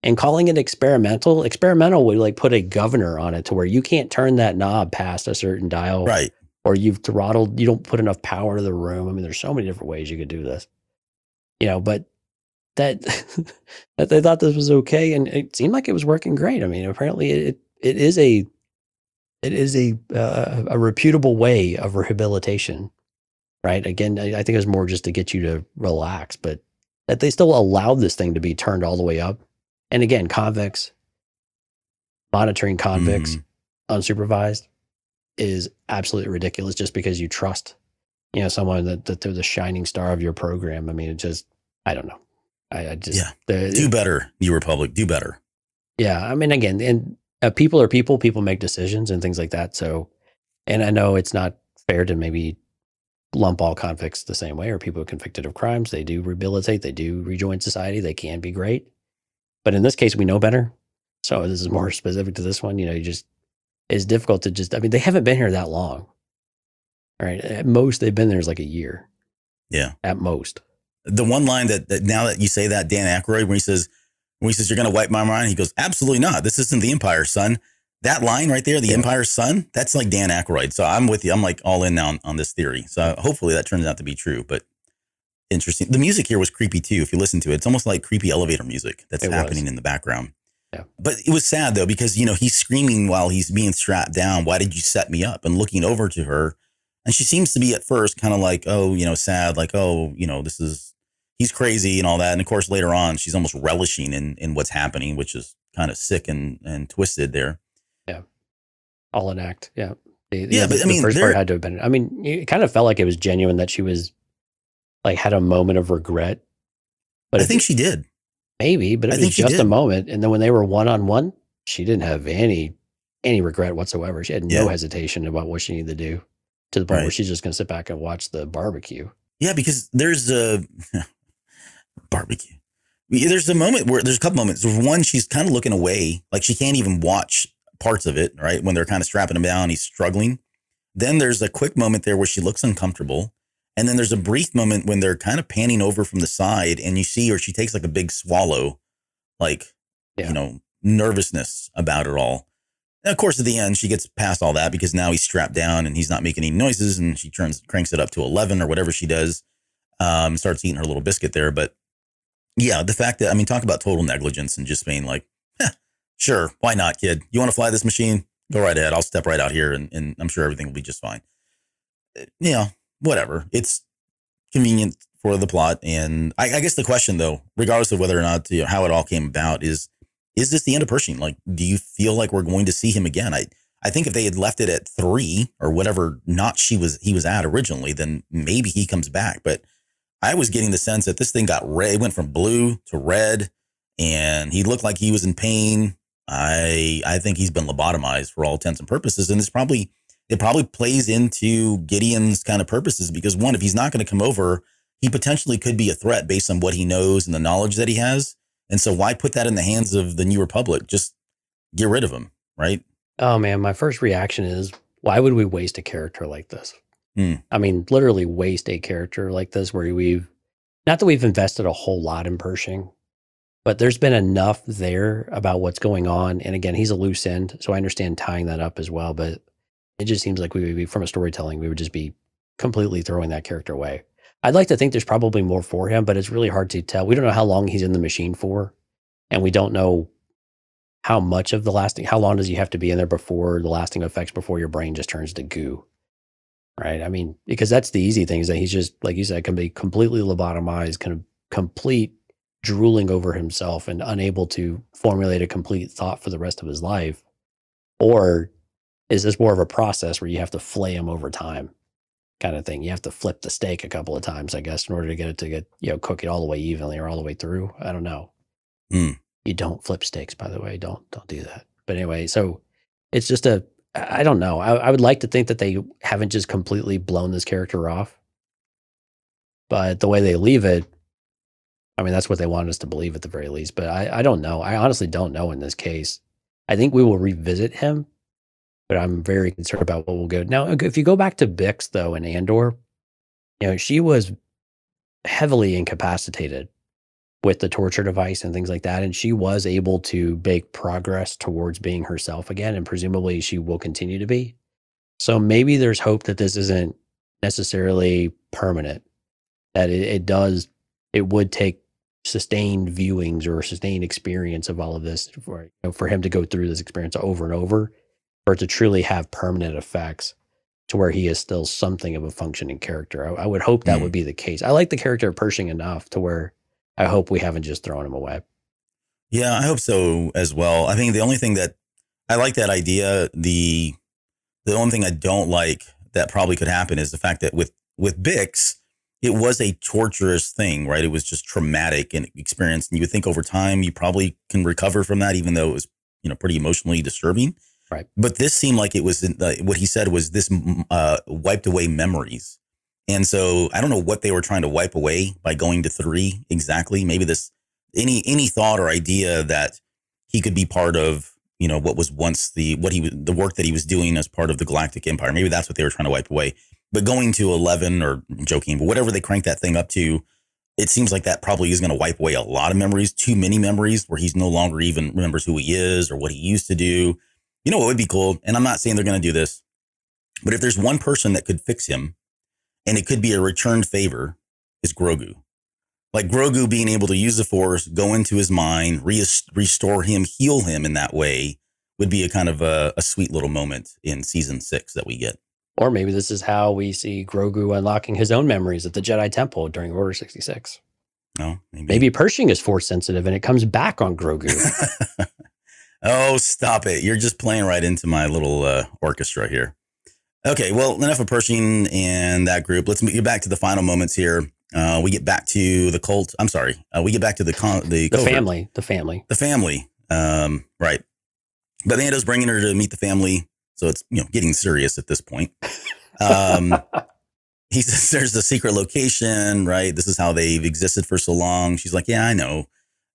Speaker 3: And calling it experimental, experimental would like put a governor on it to where you can't turn that knob past a certain dial
Speaker 2: Right.
Speaker 3: or you've throttled, you don't put enough power to the room. I mean, there's so many different ways you could do this, you know, but that, that they thought this was okay. And it seemed like it was working great. I mean, apparently it, it is a, it is a, uh, a reputable way of rehabilitation, right? Again, I, I think it was more just to get you to relax, but that they still allowed this thing to be turned all the way up And again, convicts, monitoring convicts
Speaker 2: Mhm.
Speaker 3: unsupervised is absolutely ridiculous just because you trust, you know, someone that, that they're the shining star of your program. I mean, it just, I don't know. I, I just,
Speaker 2: Yeah.
Speaker 3: the,
Speaker 2: Do better, New Republic. Do better.
Speaker 3: yeah. I mean, again, and uh, people are people, people make decisions and things like that. So, and I know it's not fair to maybe lump all convicts the same way or people convicted of crimes. They do rehabilitate, they do rejoin society, they can be great. But in this case, we know better. So this is more specific to this one. You know, you just, it's difficult to just, I mean, they haven't been here that long. All right. At most, they've been there is like a year.
Speaker 2: Yeah.
Speaker 3: At most.
Speaker 2: The one line that, that now that you say that, Dan Aykroyd, when he says, when he says, you're going to wipe my mind, he goes, absolutely not. This isn't the Empire, son. That line right there, the
Speaker 3: Yeah.
Speaker 2: Empire's son, that's like Dan Aykroyd. So I'm with you. I'm like all in now on, on this theory. So hopefully that turns out to be true. But interesting. The music here was creepy too. If you listen to it, it's almost like creepy elevator music that's
Speaker 3: It was.
Speaker 2: happening in the background.
Speaker 3: Yeah.
Speaker 2: But it was sad though, because, you know, he's screaming while he's being strapped down. Why did you set me up? And looking over to her. And she seems to be at first kind of like, oh, you know, sad, like, oh, you know, this is, he's crazy and all that. And of course, later on, she's almost relishing in, in what's happening, which is kind of sick and, and twisted there.
Speaker 3: Yeah, all an act. Yeah. The,
Speaker 2: Yeah, but,
Speaker 3: the,
Speaker 2: I mean,
Speaker 3: the first part had to have been. I mean, it kind of felt like it was genuine that she was like had a moment of regret. But
Speaker 2: I think she did.
Speaker 3: maybe, but it
Speaker 2: I
Speaker 3: was
Speaker 2: think
Speaker 3: just a moment. And then when they were one on one, she didn't have any any regret whatsoever. She had no hesitation about what she needed to do. To the point where she's just going to sit back and watch the barbecue.
Speaker 2: Yeah, because there's a barbecue. There's a moment where there's a couple moments. There's one, she's kind of looking away, like she can't even watch parts of it, right? When they're kind of strapping him down, he's struggling. Then there's a quick moment there where she looks uncomfortable. And then there's a brief moment when they're kind of panning over from the side and you see her, she takes like a big swallow, like,
Speaker 3: Yeah.
Speaker 2: you know, nervousness about it all. And of course, at the end, she gets past all that because now he's strapped down and he's not making any noises and she turns, cranks it up to 11 or whatever she does um, starts eating her little biscuit there. But yeah, the fact that I mean, talk about total negligence and just being like, "Huh, sure, why not, kid? You want to fly this machine? Go right ahead. I'll step right out here, and, and I'm sure everything will be just fine. Uh, Yeah, whatever. It's convenient for the plot, and I, I guess the question, though, regardless of whether or not you know, how it all came about, is is this the end of Pershing? Like, do you feel like we're going to see him again? I I think if they had left it at three or whatever notch she was he was at originally, then maybe he comes back. But I was getting the sense that this thing got red, it went from blue to red, and he looked like he was in pain. I I think he's been lobotomized for all intents and purposes, and it's probably it probably plays into Gideon's kind of purposes because one, if he's not going to come over, he potentially could be a threat based on what he knows and the knowledge that he has. And so, why put that in the hands of the New Republic? Just get rid of him, right?
Speaker 3: Oh man, my first reaction is why would we waste a character like this?
Speaker 2: Hmm.
Speaker 3: I mean, literally waste a character like this where we've not that we've invested a whole lot in Pershing, but there's been enough there about what's going on. And again, he's a loose end, so I understand tying that up as well. But it just seems like we would be from a storytelling, we would just be completely throwing that character away. I'd like to think there's probably more for him, but it's really hard to tell. We don't know how long he's in the machine for, and we don't know how much of the lasting how long does he have to be in there before the lasting effects before your brain just turns to goo right? I mean because that's the easy thing is that he's just like you said can be completely lobotomized kind of complete drooling over himself and unable to formulate a complete thought for the rest of his life. Or is this more of a process where you have to flay him over time kind of thing? You have to flip the steak a couple of times i guess in order to get it to get you know cook it all the way evenly or all the way through. I don't know.
Speaker 2: Hmm.
Speaker 3: you don't flip steaks by the way. Don't don't do that. But anyway so it's just a i don't know. I, I would like to think that they haven't just completely blown this character off. But the way they leave it i mean that's what they want us to believe at the very least. But i i don't know. I honestly don't know in this case. I think we will revisit him but i'm very concerned about what will go now if you go back to bix though and andor you know she was heavily incapacitated with the torture device and things like that. And she was able to make progress towards being herself again. And presumably she will continue to be. So maybe there's hope that this isn't necessarily permanent, that it, it does, it would take sustained viewings or sustained experience of all of this for, you know, for him to go through this experience over and over, for it to truly have permanent effects to where he is still something of a functioning character. I, I would hope that
Speaker 2: Mm.
Speaker 3: would be the case. I like the character of Pershing enough to where I hope we haven't just thrown him away.
Speaker 2: Yeah, I hope so as well. I think the only thing that I like that idea. The the only thing I don't like that probably could happen is the fact that with with Bix, it was a torturous thing, right? It was just traumatic and experience, and you would think over time you probably can recover from that, even though it was you know pretty emotionally disturbing.
Speaker 3: Right.
Speaker 2: But this seemed like it was uh, what he said was this uh, wiped away memories, and so I don't know what they were trying to wipe away by going to three exactly. Maybe this any any thought or idea that he could be part of you know what was once the what he the work that he was doing as part of the Galactic Empire. Maybe that's what they were trying to wipe away. But going to eleven or joking, but whatever they crank that thing up to, it seems like that probably is going to wipe away a lot of memories, too many memories, where he's no longer even remembers who he is or what he used to do. You know what would be cool? And I'm not saying they're going to do this, but if there's one person that could fix him, and it could be a returned favor, is Grogu like Grogu being able to use the Force, go into his mind, re- restore him, heal him in that way would be a kind of a, a, sweet little moment in season six that we get.
Speaker 3: Or maybe this is how we see Grogu unlocking his own memories at the Jedi Temple during Order 66.
Speaker 2: Oh, maybe.
Speaker 3: maybe Pershing is force sensitive and it comes back on Grogu.
Speaker 2: oh, stop it. You're just playing right into my little uh, orchestra here. Okay, well, enough of Pershing and that group. Let's get back to the final moments here. Uh, we get back to the cult. I'm sorry. Uh, we get back to the con-
Speaker 3: the, the family. The family.
Speaker 2: The family. Um, right. But Mando's bringing her to meet the family, so it's you know getting serious at this point. Um, he says there's the secret location. Right. This is how they've existed for so long. She's like, yeah, I know.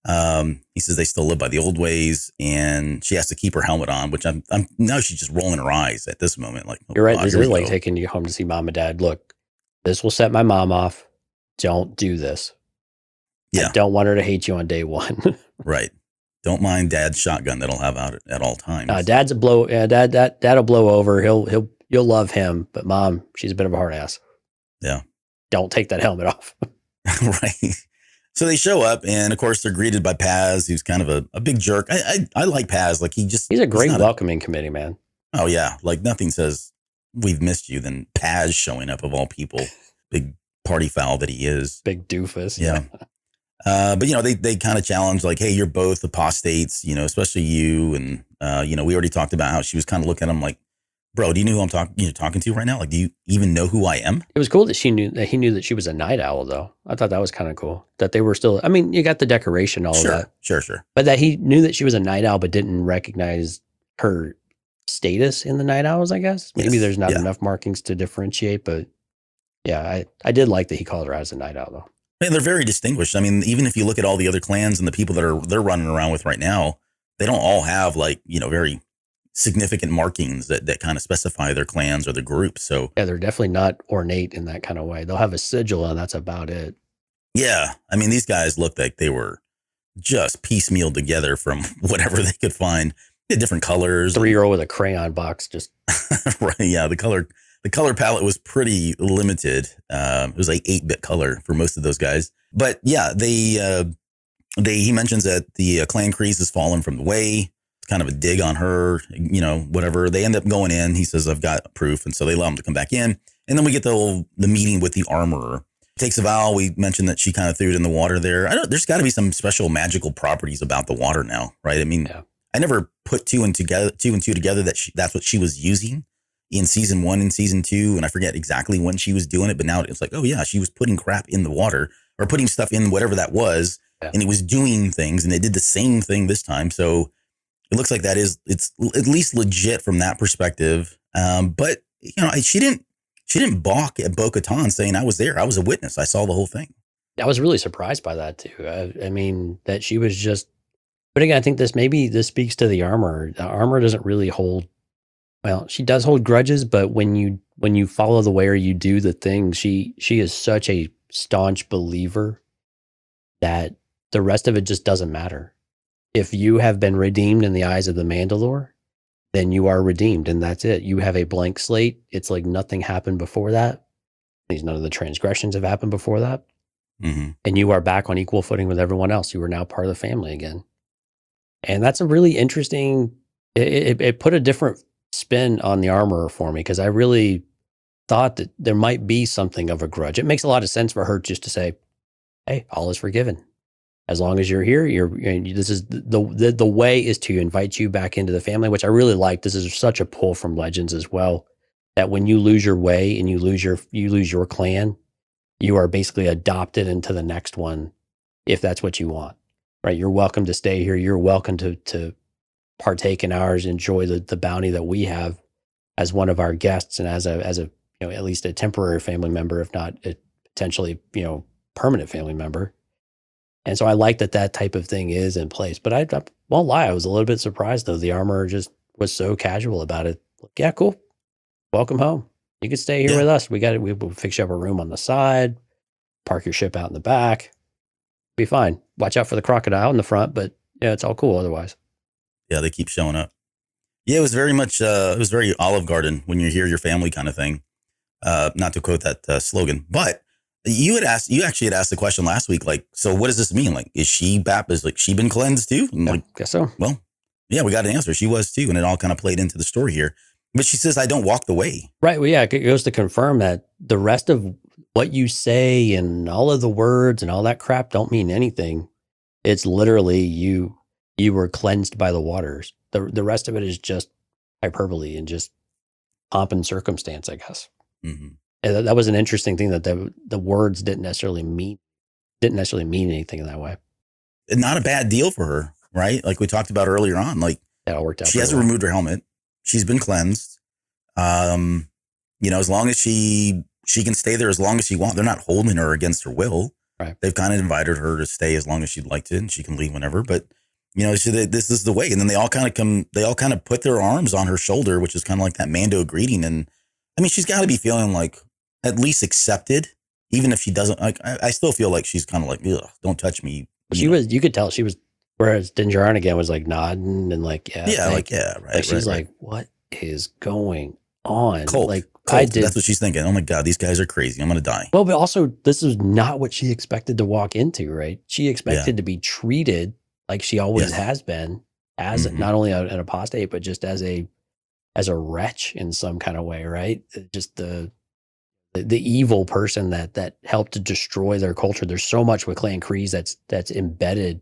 Speaker 2: Um, he says they still live by the old ways, and she has to keep her helmet on, which I'm, I'm now she's just rolling her eyes at this moment. Like,
Speaker 3: you're right. This is like taking you home to see mom and dad. Look, this will set my mom off don't do this. Yeah. I don't want her to hate you on day one.
Speaker 2: right. Don't mind dad's shotgun that'll have out at all times.
Speaker 3: Uh, dad's a blow. Yeah, dad, dad, dad'll blow over. He'll, he'll, you'll love him. But mom, she's a bit of a hard ass.
Speaker 2: Yeah.
Speaker 3: Don't take that helmet off.
Speaker 2: right. So they show up, and of course they're greeted by Paz, who's kind of a, a big jerk. I, I, I like Paz. Like he just
Speaker 3: he's a great he's welcoming a, committee man.
Speaker 2: Oh yeah, like nothing says we've missed you than Paz showing up of all people. Big party foul that he is.
Speaker 3: Big doofus.
Speaker 2: Yeah. Uh, but you know, they they kind of challenge like, hey, you're both apostates, you know, especially you. And uh, you know, we already talked about how she was kind of looking at him like, bro, do you know who I'm talking you know talking to right now? Like, do you even know who I am?
Speaker 3: It was cool that she knew that he knew that she was a Nite Owl, though. I thought that was kind of cool that they were still. I mean, you got the decoration, all
Speaker 2: sure,
Speaker 3: of that,
Speaker 2: sure, sure.
Speaker 3: But that he knew that she was a Nite Owl, but didn't recognize her status in the Nite Owls. I guess maybe yes, there's not yeah. enough markings to differentiate, but yeah, I, I did like that he called her as a Nite Owl though.
Speaker 2: Man, they're very distinguished. I mean, even if you look at all the other clans and the people that are they're running around with right now, they don't all have like you know very significant markings that that kind of specify their clans or the group. So
Speaker 3: yeah, they're definitely not ornate in that kind of way. They'll have a sigil and that's about it.
Speaker 2: Yeah, I mean, these guys looked like they were just piecemeal together from whatever they could find. They different colors.
Speaker 3: Three year old with a crayon box, just
Speaker 2: right. Yeah, the color the color palette was pretty limited. Um, it was like eight bit color for most of those guys. But yeah, they uh, they he mentions that the uh, clan Kryze has fallen from the way. Kind of a dig on her, you know, whatever. They end up going in. He says, "I've got proof," and so they allow him to come back in. And then we get the whole, the meeting with the armorer. Takes a vow. We mentioned that she kind of threw it in the water there. I don't. There's got to be some special magical properties about the water now, right? I mean, yeah. I never put two and together, two and two together that she, that's what she was using in season one and season two, and I forget exactly when she was doing it, but now it's like, oh yeah, she was putting crap in the water or putting stuff in whatever that was, yeah. and it was doing things, and it did the same thing this time. So it looks like that is it's at least legit from that perspective. Um, but you know, she didn't she didn't balk at Bo Katan saying I was there, I was a witness, I saw the whole thing.
Speaker 3: I was really surprised by that too. I, I mean, that she was just. But again, I think this maybe this speaks to the armor. The armor doesn't really hold well, she does hold grudges, but when you when you follow the way or you do the thing, she she is such a staunch believer that the rest of it just doesn't matter. If you have been redeemed in the eyes of the Mandalore, then you are redeemed and that's it. You have a blank slate. It's like nothing happened before that. These none of the transgressions have happened before that. Mm-hmm. And you are back on equal footing with everyone else. You are now part of the family again. And that's a really interesting it, it, it put a different spin on the armorer for me because I really thought that there might be something of a grudge. It makes a lot of sense for her just to say, "Hey, all is forgiven." As long as you're here, you're this is the, the the way is to invite you back into the family, which I really like. This is such a pull from Legends as well. That when you lose your way and you lose your you lose your clan, you are basically adopted into the next one, if that's what you want. Right? You're welcome to stay here. You're welcome to to partake in ours, enjoy the the bounty that we have as one of our guests and as a as a you know at least a temporary family member, if not a potentially you know permanent family member and so I like that that type of thing is in place. But I, I won't lie, I was a little bit surprised though. The armor just was so casual about it. Like, yeah, cool. Welcome home. You can stay here yeah. with us. We got it. We will fix you up a room on the side. Park your ship out in the back. Be fine. Watch out for the crocodile in the front, but yeah, it's all cool otherwise.
Speaker 2: Yeah, they keep showing up. Yeah, it was very much. Uh, it was very Olive Garden when you hear your family kind of thing. Uh, not to quote that uh, slogan, but you had asked, you actually had asked the question last week, like, so what does this mean? Like, is she Baptist? Like, she been cleansed too?
Speaker 3: And like, guess so.
Speaker 2: Well, yeah, we got an answer. She was too, and it all kind of played into the story here. But she says, "I don't walk the way."
Speaker 3: Right. Well, yeah, it goes to confirm that the rest of what you say and all of the words and all that crap don't mean anything. It's literally you. You were cleansed by the waters. the The rest of it is just hyperbole and just pomp and circumstance, I guess. Mm-hmm that was an interesting thing that the the words didn't necessarily mean didn't necessarily mean anything in that way.
Speaker 2: Not a bad deal for her, right? Like we talked about earlier on. Like
Speaker 3: that all worked out.
Speaker 2: She hasn't well. removed her helmet. She's been cleansed. Um, you know, as long as she she can stay there as long as she wants. They're not holding her against her will.
Speaker 3: Right.
Speaker 2: They've kind of invited her to stay as long as she'd like to, and she can leave whenever. But you know, so they, this is the way. And then they all kind of come. They all kind of put their arms on her shoulder, which is kind of like that Mando greeting. And I mean, she's got to be feeling like, at least accepted, even if she doesn't. Like, I, I still feel like she's kind of like, don't touch me.
Speaker 3: She know. was. You could tell she was. Whereas Din Djarin again was like nodding and like, yeah,
Speaker 2: yeah, like, yeah, right.
Speaker 3: Like she's right, like, what is going on?
Speaker 2: Cold.
Speaker 3: Like
Speaker 2: Cold. I did. That's what she's thinking. Oh my god, these guys are crazy. I'm gonna die.
Speaker 3: Well, but also this is not what she expected to walk into. Right? She expected yeah. to be treated like she always yes. has been, as mm-hmm. not only an apostate, but just as a as a wretch in some kind of way. Right? Just the the evil person that that helped to destroy their culture. There's so much with Clan Kryze that's that's embedded,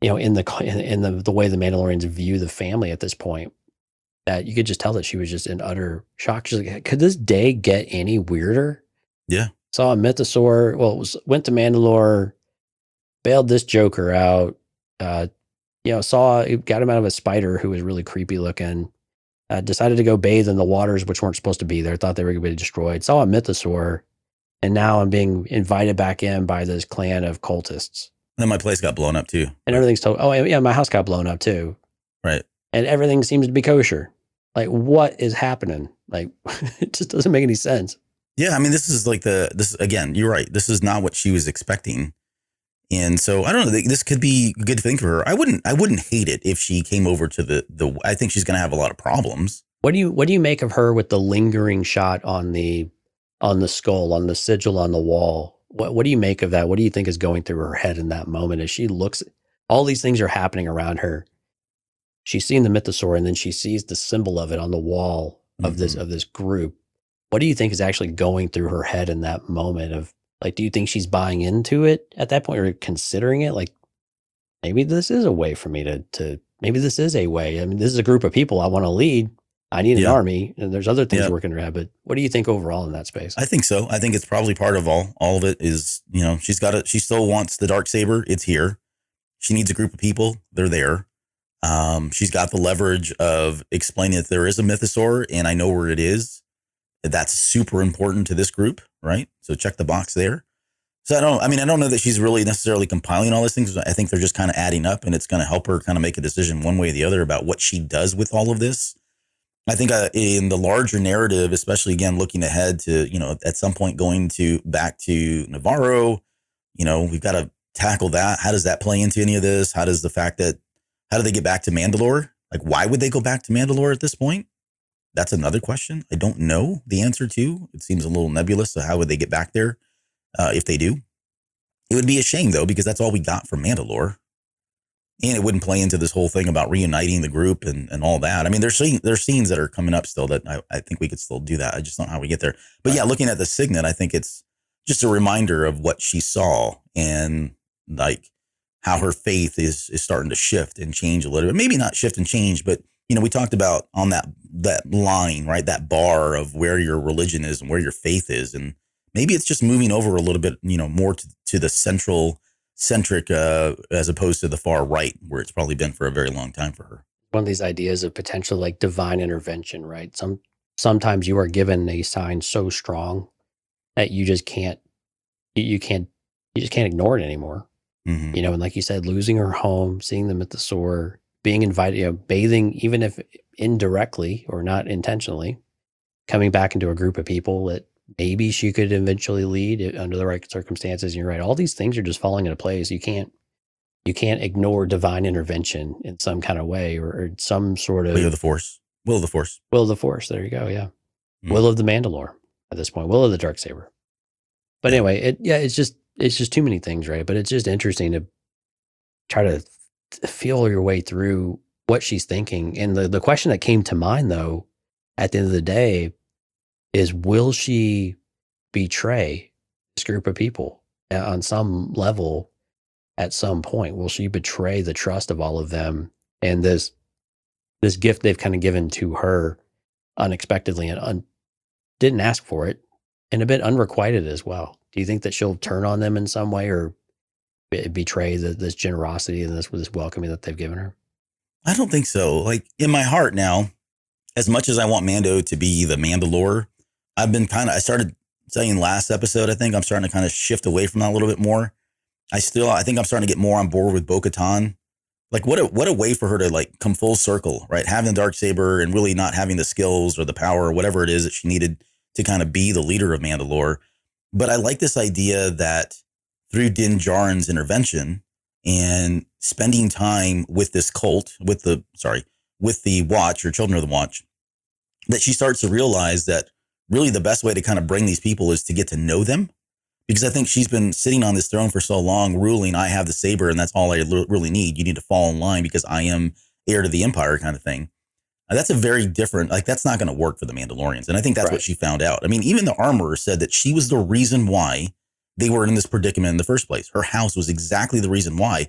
Speaker 3: you know, in the in the the way the Mandalorians view the family at this point. That you could just tell that she was just in utter shock. She's like, could this day get any weirder?
Speaker 2: Yeah.
Speaker 3: Saw a mythosaur. Well, it was went to Mandalore, bailed this Joker out. Uh, you know, saw got him out of a spider who was really creepy looking uh, decided to go bathe in the waters which weren't supposed to be there. Thought they were going to be destroyed. Saw a mythosaur, and now I'm being invited back in by this clan of cultists.
Speaker 2: And then my place got blown up too.
Speaker 3: And everything's told. Oh yeah, my house got blown up too.
Speaker 2: Right.
Speaker 3: And everything seems to be kosher. Like what is happening? Like it just doesn't make any sense.
Speaker 2: Yeah, I mean, this is like the this again. You're right. This is not what she was expecting. And so I don't know. This could be a good thing for her. I wouldn't. I wouldn't hate it if she came over to the the. I think she's going to have a lot of problems.
Speaker 3: What do you What do you make of her with the lingering shot on the on the skull on the sigil on the wall? What What do you make of that? What do you think is going through her head in that moment as she looks? All these things are happening around her. She's seeing the mythosaur, and then she sees the symbol of it on the wall of mm-hmm. this of this group. What do you think is actually going through her head in that moment of like, do you think she's buying into it at that point or considering it? Like, maybe this is a way for me to, to, maybe this is a way. I mean, this is a group of people I want to lead. I need an yeah. army and there's other things yeah. working around, but what do you think overall in that space?
Speaker 2: I think so. I think it's probably part of all, all of it is, you know, she's got it. She still wants the dark saber. It's here. She needs a group of people. They're there. Um, she's got the leverage of explaining that there is a mythosaur and I know where it is. That's super important to this group right? So check the box there. So I don't, I mean, I don't know that she's really necessarily compiling all these things. I think they're just kind of adding up and it's going to help her kind of make a decision one way or the other about what she does with all of this. I think uh, in the larger narrative, especially again, looking ahead to, you know, at some point going to back to Nevarro, you know, we've got to tackle that. How does that play into any of this? How does the fact that, how do they get back to Mandalore? Like, why would they go back to Mandalore at this point? That's another question. I don't know the answer to. It seems a little nebulous. So how would they get back there uh, if they do? It would be a shame though, because that's all we got from Mandalore. And it wouldn't play into this whole thing about reuniting the group and, and all that. I mean, there's there's scenes that are coming up still that I, I think we could still do that. I just don't know how we get there. But yeah, looking at the signet, I think it's just a reminder of what she saw. And like how her faith is is starting to shift and change a little bit. Maybe not shift and change, but you know, we talked about on that that line, right? That bar of where your religion is and where your faith is, and maybe it's just moving over a little bit, you know, more to, to the central centric uh, as opposed to the far right, where it's probably been for a very long time for her.
Speaker 3: One of these ideas of potential like divine intervention, right? Some sometimes you are given a sign so strong that you just can't you, can't you just can't ignore it anymore.
Speaker 2: Mm-hmm.
Speaker 3: You know, and like you said, losing her home, seeing the mythosaur, being invited, you know, bathing, even if indirectly or not intentionally, coming back into a group of people that maybe she could eventually lead under the right circumstances. And you're right. All these things are just falling into place. You can't you can't ignore divine intervention in some kind of way or, or some sort of
Speaker 2: will of the force. Will of the force.
Speaker 3: Will of the force. There you go. Yeah.
Speaker 2: Mm.
Speaker 3: Will of the Mandalore at this point. Will of the dark saber. But anyway, it yeah, it's just it's just too many things, right? But it's just interesting to try to feel your way through what she's thinking. And the the question that came to mind though, at the end of the day, is will she betray this group of people on some level at some point? Will she betray the trust of all of them and this this gift they've kind of given to her unexpectedly and un, didn't ask for it and a bit unrequited as well? Do you think that she'll turn on them in some way or betray the, this generosity and this this welcoming that they've given her?
Speaker 2: I don't think so. Like in my heart now, as much as I want Mando to be the Mandalore, I've been kind of, I started saying last episode, I think I'm starting to kind of shift away from that a little bit more. I still, I think I'm starting to get more on board with Bo Katan. Like, what a, what a way for her to like come full circle, right? Having the dark saber and really not having the skills or the power or whatever it is that she needed to kind of be the leader of Mandalore. But I like this idea that through Din Djarin's intervention and spending time with this cult, with the, sorry, with the watch or children of the watch, that she starts to realize that really the best way to kind of bring these people is to get to know them. Because I think she's been sitting on this throne for so long, ruling, I have the saber and that's all I really need. You need to fall in line because I am heir to the empire kind of thing. Now, that's a very different, like, that's not going to work for the Mandalorians. And I think that's right. what she found out. I mean, even the armorer said that she was the reason why they were in this predicament in the first place. Her house was exactly the reason why.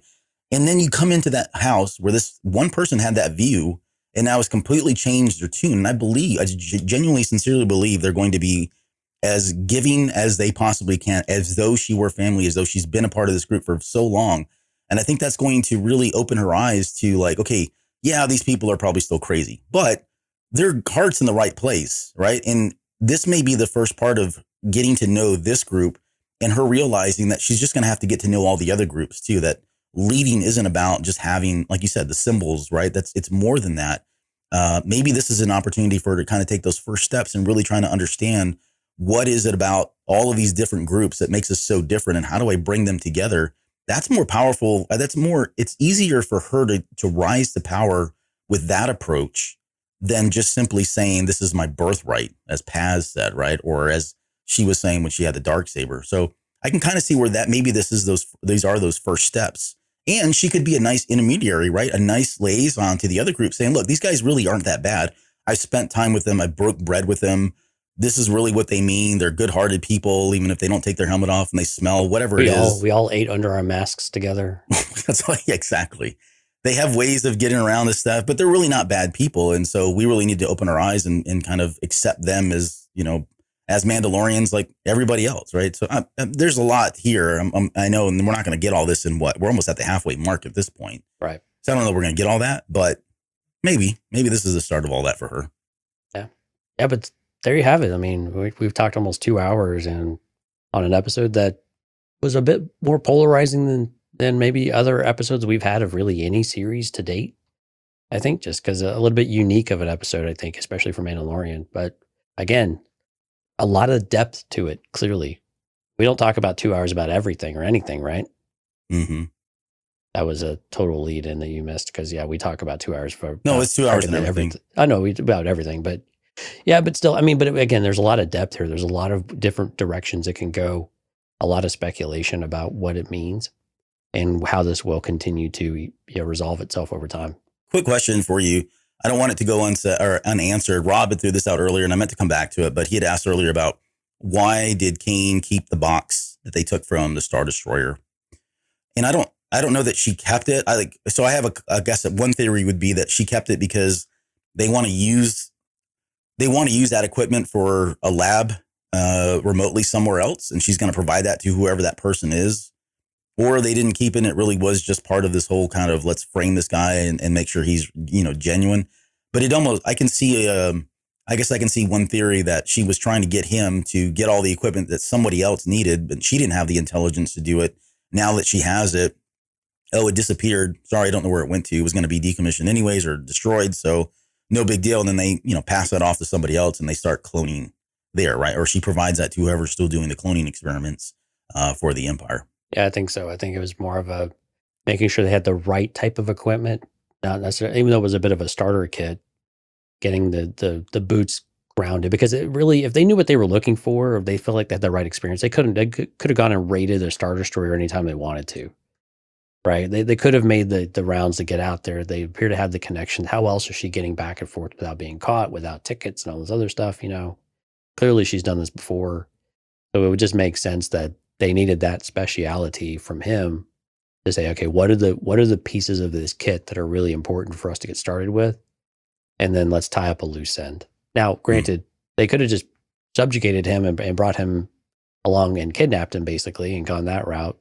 Speaker 2: And then you come into that house where this one person had that view and now it's completely changed their tune. And I believe, I genuinely, sincerely believe they're going to be as giving as they possibly can, as though she were family, as though she's been a part of this group for so long. And I think that's going to really open her eyes to like, okay, yeah, these people are probably still crazy, but their heart's in the right place, right? And this may be the first part of getting to know this group and her realizing that she's just going to have to get to know all the other groups too. That leading isn't about just having, like you said, the symbols, right? That's it's more than that. Uh, maybe this is an opportunity for her to kind of take those first steps and really trying to understand what is it about all of these different groups that makes us so different and how do I bring them together? That's more powerful. Uh, that's more, it's easier for her to, to rise to power with that approach than just simply saying, this is my birthright, as Paz said, right? Or as she was saying when she had the dark saber. So I can kind of see where that maybe this is those, these are those first steps and she could be a nice intermediary, right? A nice liaison to the other group saying, look, these guys really aren't that bad. I spent time with them. I broke bread with them. This is really what they mean. They're good hearted people, even if they don't take their helmet off and they smell whatever
Speaker 3: we
Speaker 2: it
Speaker 3: all,
Speaker 2: is.
Speaker 3: We all ate under our masks together.
Speaker 2: That's why, exactly. They have ways of getting around this stuff, but they're really not bad people. And so we really need to open our eyes and, and kind of accept them as, you know, as Mandalorians like everybody else, right? So uh, uh, there's a lot here. I'm, I'm, i know, and we're not going to get all this in what we're almost at the halfway mark at this point,
Speaker 3: right?
Speaker 2: So I don't know if we're going to get all that, but maybe, maybe this is the start of all that for her.
Speaker 3: Yeah, yeah, but there you have it. I mean, we, we've talked almost two hours and on an episode that was a bit more polarizing than than maybe other episodes we've had of really any series to date. I think just because a little bit unique of an episode, I think, especially for Mandalorian. But again, a lot of depth to it, clearly. We don't talk about two hours about everything or anything, right?
Speaker 2: Mm-hmm.
Speaker 3: That was a total lead in that you missed because, yeah, we talk about two hours for.
Speaker 2: No, it's two hours and everything. everything.
Speaker 3: I know we about everything, but yeah, but still, I mean, but again, there's a lot of depth here. There's a lot of different directions it can go, a lot of speculation about what it means and how this will continue to you know, resolve itself over time.
Speaker 2: Quick question for you. I don't want it to go unsa- or unanswered. Rob had threw this out earlier, and I meant to come back to it, but he had asked earlier about why did Kane keep the box that they took from the Star Destroyer? and I don't I don't know that she kept it. I like so I have a guess that one theory would be that she kept it because they want to use they want to use that equipment for a lab uh, remotely somewhere else, and she's going to provide that to whoever that person is. Or they didn't keep it. It really was just part of this whole kind of let's frame this guy and, and make sure he's you know genuine. But it almost I can see um, I guess I can see one theory that she was trying to get him to get all the equipment that somebody else needed, but she didn't have the intelligence to do it. Now that she has it, oh, it disappeared. Sorry, I don't know where it went to. It was going to be decommissioned anyways or destroyed. So no big deal. And then they, you know, pass that off to somebody else and they start cloning there, right? Or she provides that to whoever's still doing the cloning experiments uh, for the Empire.
Speaker 3: Yeah, I think so. I think it was more of a making sure they had the right type of equipment, not necessarily, even though it was a bit of a starter kit, getting the the the boots grounded because it really, if they knew what they were looking for, or they felt like they had the right experience, they couldn't, they could, have gone and raided a star destroyer anytime they wanted to right? They, they could have made the, the rounds to get out there. They appear to have the connection. How else is she getting back and forth without being caught, without tickets and all this other stuff? You know, clearly she's done this before. So it would just make sense that they needed that speciality from him to say, okay, what are the what are the pieces of this kit that are really important for us to get started with? And then let's tie up a loose end. Now, hmm. granted, mm. they could have just subjugated him and, and brought him along and kidnapped him basically and gone that route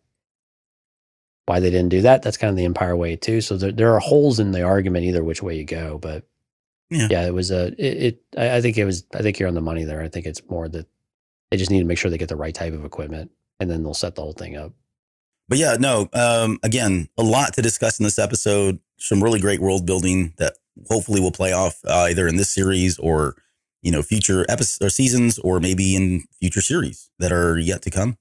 Speaker 3: why they didn't do that. That's kind of the Empire way too. So there, there are holes in the argument either which way you go. But yeah, yeah it was a it, it. I think it was. I think you're on the money there. I think it's more that they just need to make sure they get the right type of equipment, and then they'll set the whole thing up.
Speaker 2: But yeah, no. Um, again, a lot to discuss in this episode. Some really great world building that hopefully will play off uh, either in this series or you know future episodes or seasons, or maybe in future series that are yet to come.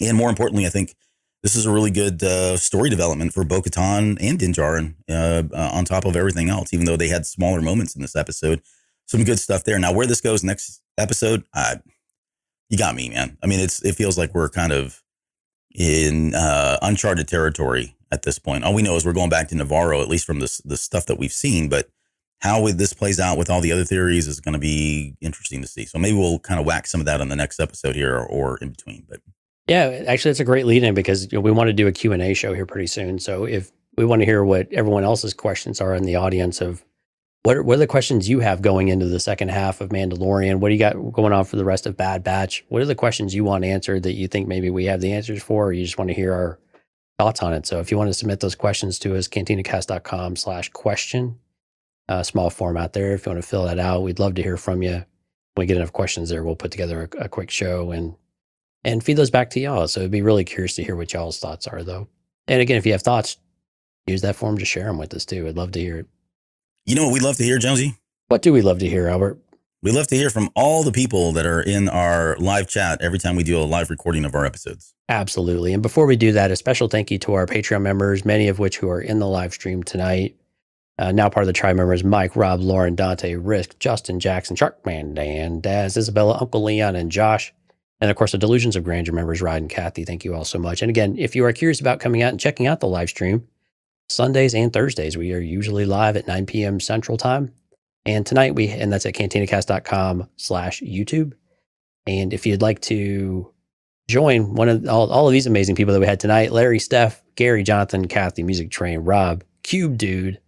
Speaker 2: And more importantly, I think this is a really good uh, story development for Bo Katan and Din Djarin uh, uh, on top of everything else, even though they had smaller moments in this episode. Some good stuff there. Now, where this goes next episode, you got me, man. I mean, it's it feels like we're kind of in uh, uncharted territory at this point. All we know is we're going back to Nevarro, at least from this the stuff that we've seen. But how this plays out with all the other theories is going to be interesting to see. So maybe we'll kind of whack some of that on the next episode here or, or in between. But
Speaker 3: yeah, actually, it's a great lead in because you know, we want to do a Q&A show here pretty soon. So if we want to hear what everyone else's questions are in the audience of what are, what are the questions you have going into the second half of Mandalorian? What do you got going on for the rest of Bad Batch? What are the questions you want answered that you think maybe we have the answers for, or you just want to hear our thoughts on it? So if you want to submit those questions to us, cantinacast.com slash question, uh, small format there. If you want to fill that out, we'd love to hear from you. When we get enough questions there, we'll put together a, a quick show and and feed those back to y'all. So it'd be really curious to hear what y'all's thoughts are, though. And again, if you have thoughts, use that form to share them with us too. I'd love to hear it.
Speaker 2: You know what we love to hear, Jonesy?
Speaker 3: What do we love to hear, Albert?
Speaker 2: We love to hear from all the people that are in our live chat every time we do a live recording of our episodes.
Speaker 3: Absolutely. And before we do that, a special thank you to our Patreon members, many of which who are in the live stream tonight. Uh, now part of the tribe members Mike, Rob, Lauren, Dante, Risk, Justin, Jackson, Sharkman, Dan, Daz, Isabella, Uncle Leon, and Josh. And of course, the Delusions of Grandeur members, Ryan and Kathy, thank you all so much. And again, if you are curious about coming out and checking out the live stream, Sundays and Thursdays, we are usually live at 9 p.m. Central Time. And tonight we, and that's at cantinacast.com slash YouTube. And if you'd like to join one of all, all of these amazing people that we had tonight, Larry, Steph, Gary, Jonathan, Kathy, Music Train, Rob, Cube Dude,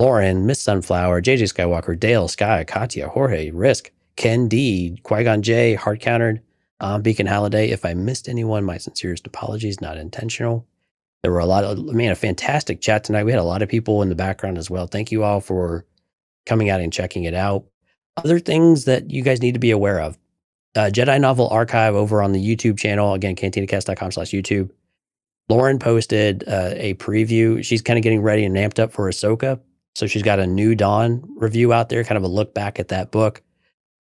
Speaker 3: Lauren, Miss Sunflower, JJ Skywalker, Dale, Sky, Katya, Jorge, Risk, Ken D, Qui Gon J, Hard Countered, um, Beacon Halliday. If I missed anyone, my sincerest apologies, not intentional. There were a lot of, man, a fantastic chat tonight. We had a lot of people in the background as well. Thank you all for coming out and checking it out. Other things that you guys need to be aware of. Uh, Jedi Novel Archive over on the YouTube channel. Again, cantinacast.com slash YouTube. Lauren posted uh, a preview. She's kind of getting ready and amped up for Ahsoka. So she's got a new Dawn review out there, kind of a look back at that book.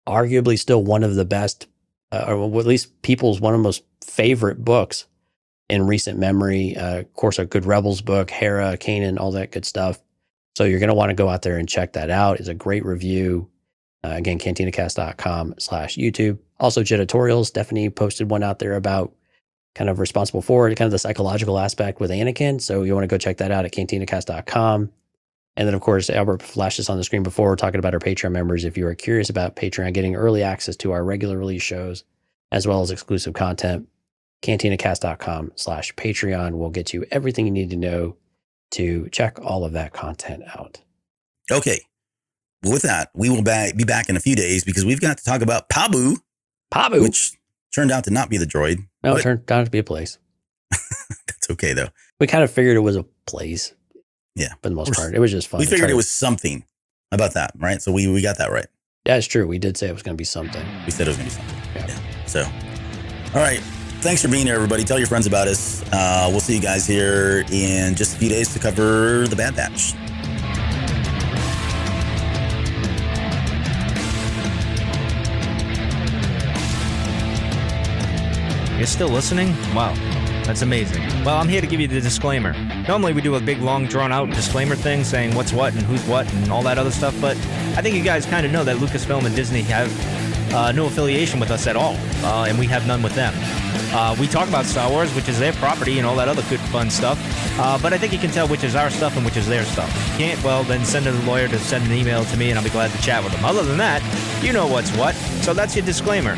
Speaker 3: Arguably still one of the best uh, or at least people's one of the most favorite books in recent memory. Uh, of course, a good Rebels book, Hera, Kanan, all that good stuff. So you're going to want to go out there and check that out. It's a great review. Uh, again, cantinacast.com slash YouTube. Also, Jeditorials. Stephanie posted one out there about kind of responsible for it, kind of the psychological aspect with Anakin. So you want to go check that out at cantinacast.com. And then, of course, Albert flashed this on the screen before. Talking about our Patreon members. If you are curious about Patreon, getting early access to our regular release shows, as well as exclusive content, cantinacast.com slash Patreon will get you everything you need to know to check all of that content out.
Speaker 2: Okay. Well, with that, we will be back in a few days because we've got to talk about Pabu,
Speaker 3: Pabu.
Speaker 2: which turned out to not be the droid.
Speaker 3: no,
Speaker 2: but
Speaker 3: it turned out to be a place.
Speaker 2: That's okay though.
Speaker 3: We kind of figured it was a place.
Speaker 2: Yeah.
Speaker 3: For the most part. It was just fun.
Speaker 2: we figured it
Speaker 3: to-
Speaker 2: was something about that, right? So we, we got that right.
Speaker 3: Yeah, it's true. We did say it was going to be something.
Speaker 2: We said it was going to be something.
Speaker 3: Yeah.
Speaker 2: So, all right. Thanks for being here, everybody. Tell your friends about us. Uh, we'll see you guys here in just a few days to cover the Bad Batch.
Speaker 1: You're still listening? Wow, that's amazing. Well, I'm here to give you the disclaimer. Normally, we do a big, long, drawn out disclaimer thing saying what's what and who's what and all that other stuff, but I think you guys kind of know that Lucasfilm and Disney have uh, no affiliation with us at all, uh, and we have none with them. Uh, we talk about Star Wars, which is their property and all that other good, fun stuff, uh, but I think you can tell which is our stuff and which is their stuff. If you can't, well, then send a lawyer to send an email to me, and I'll be glad to chat with them. Other than that, you know what's what, so that's your disclaimer.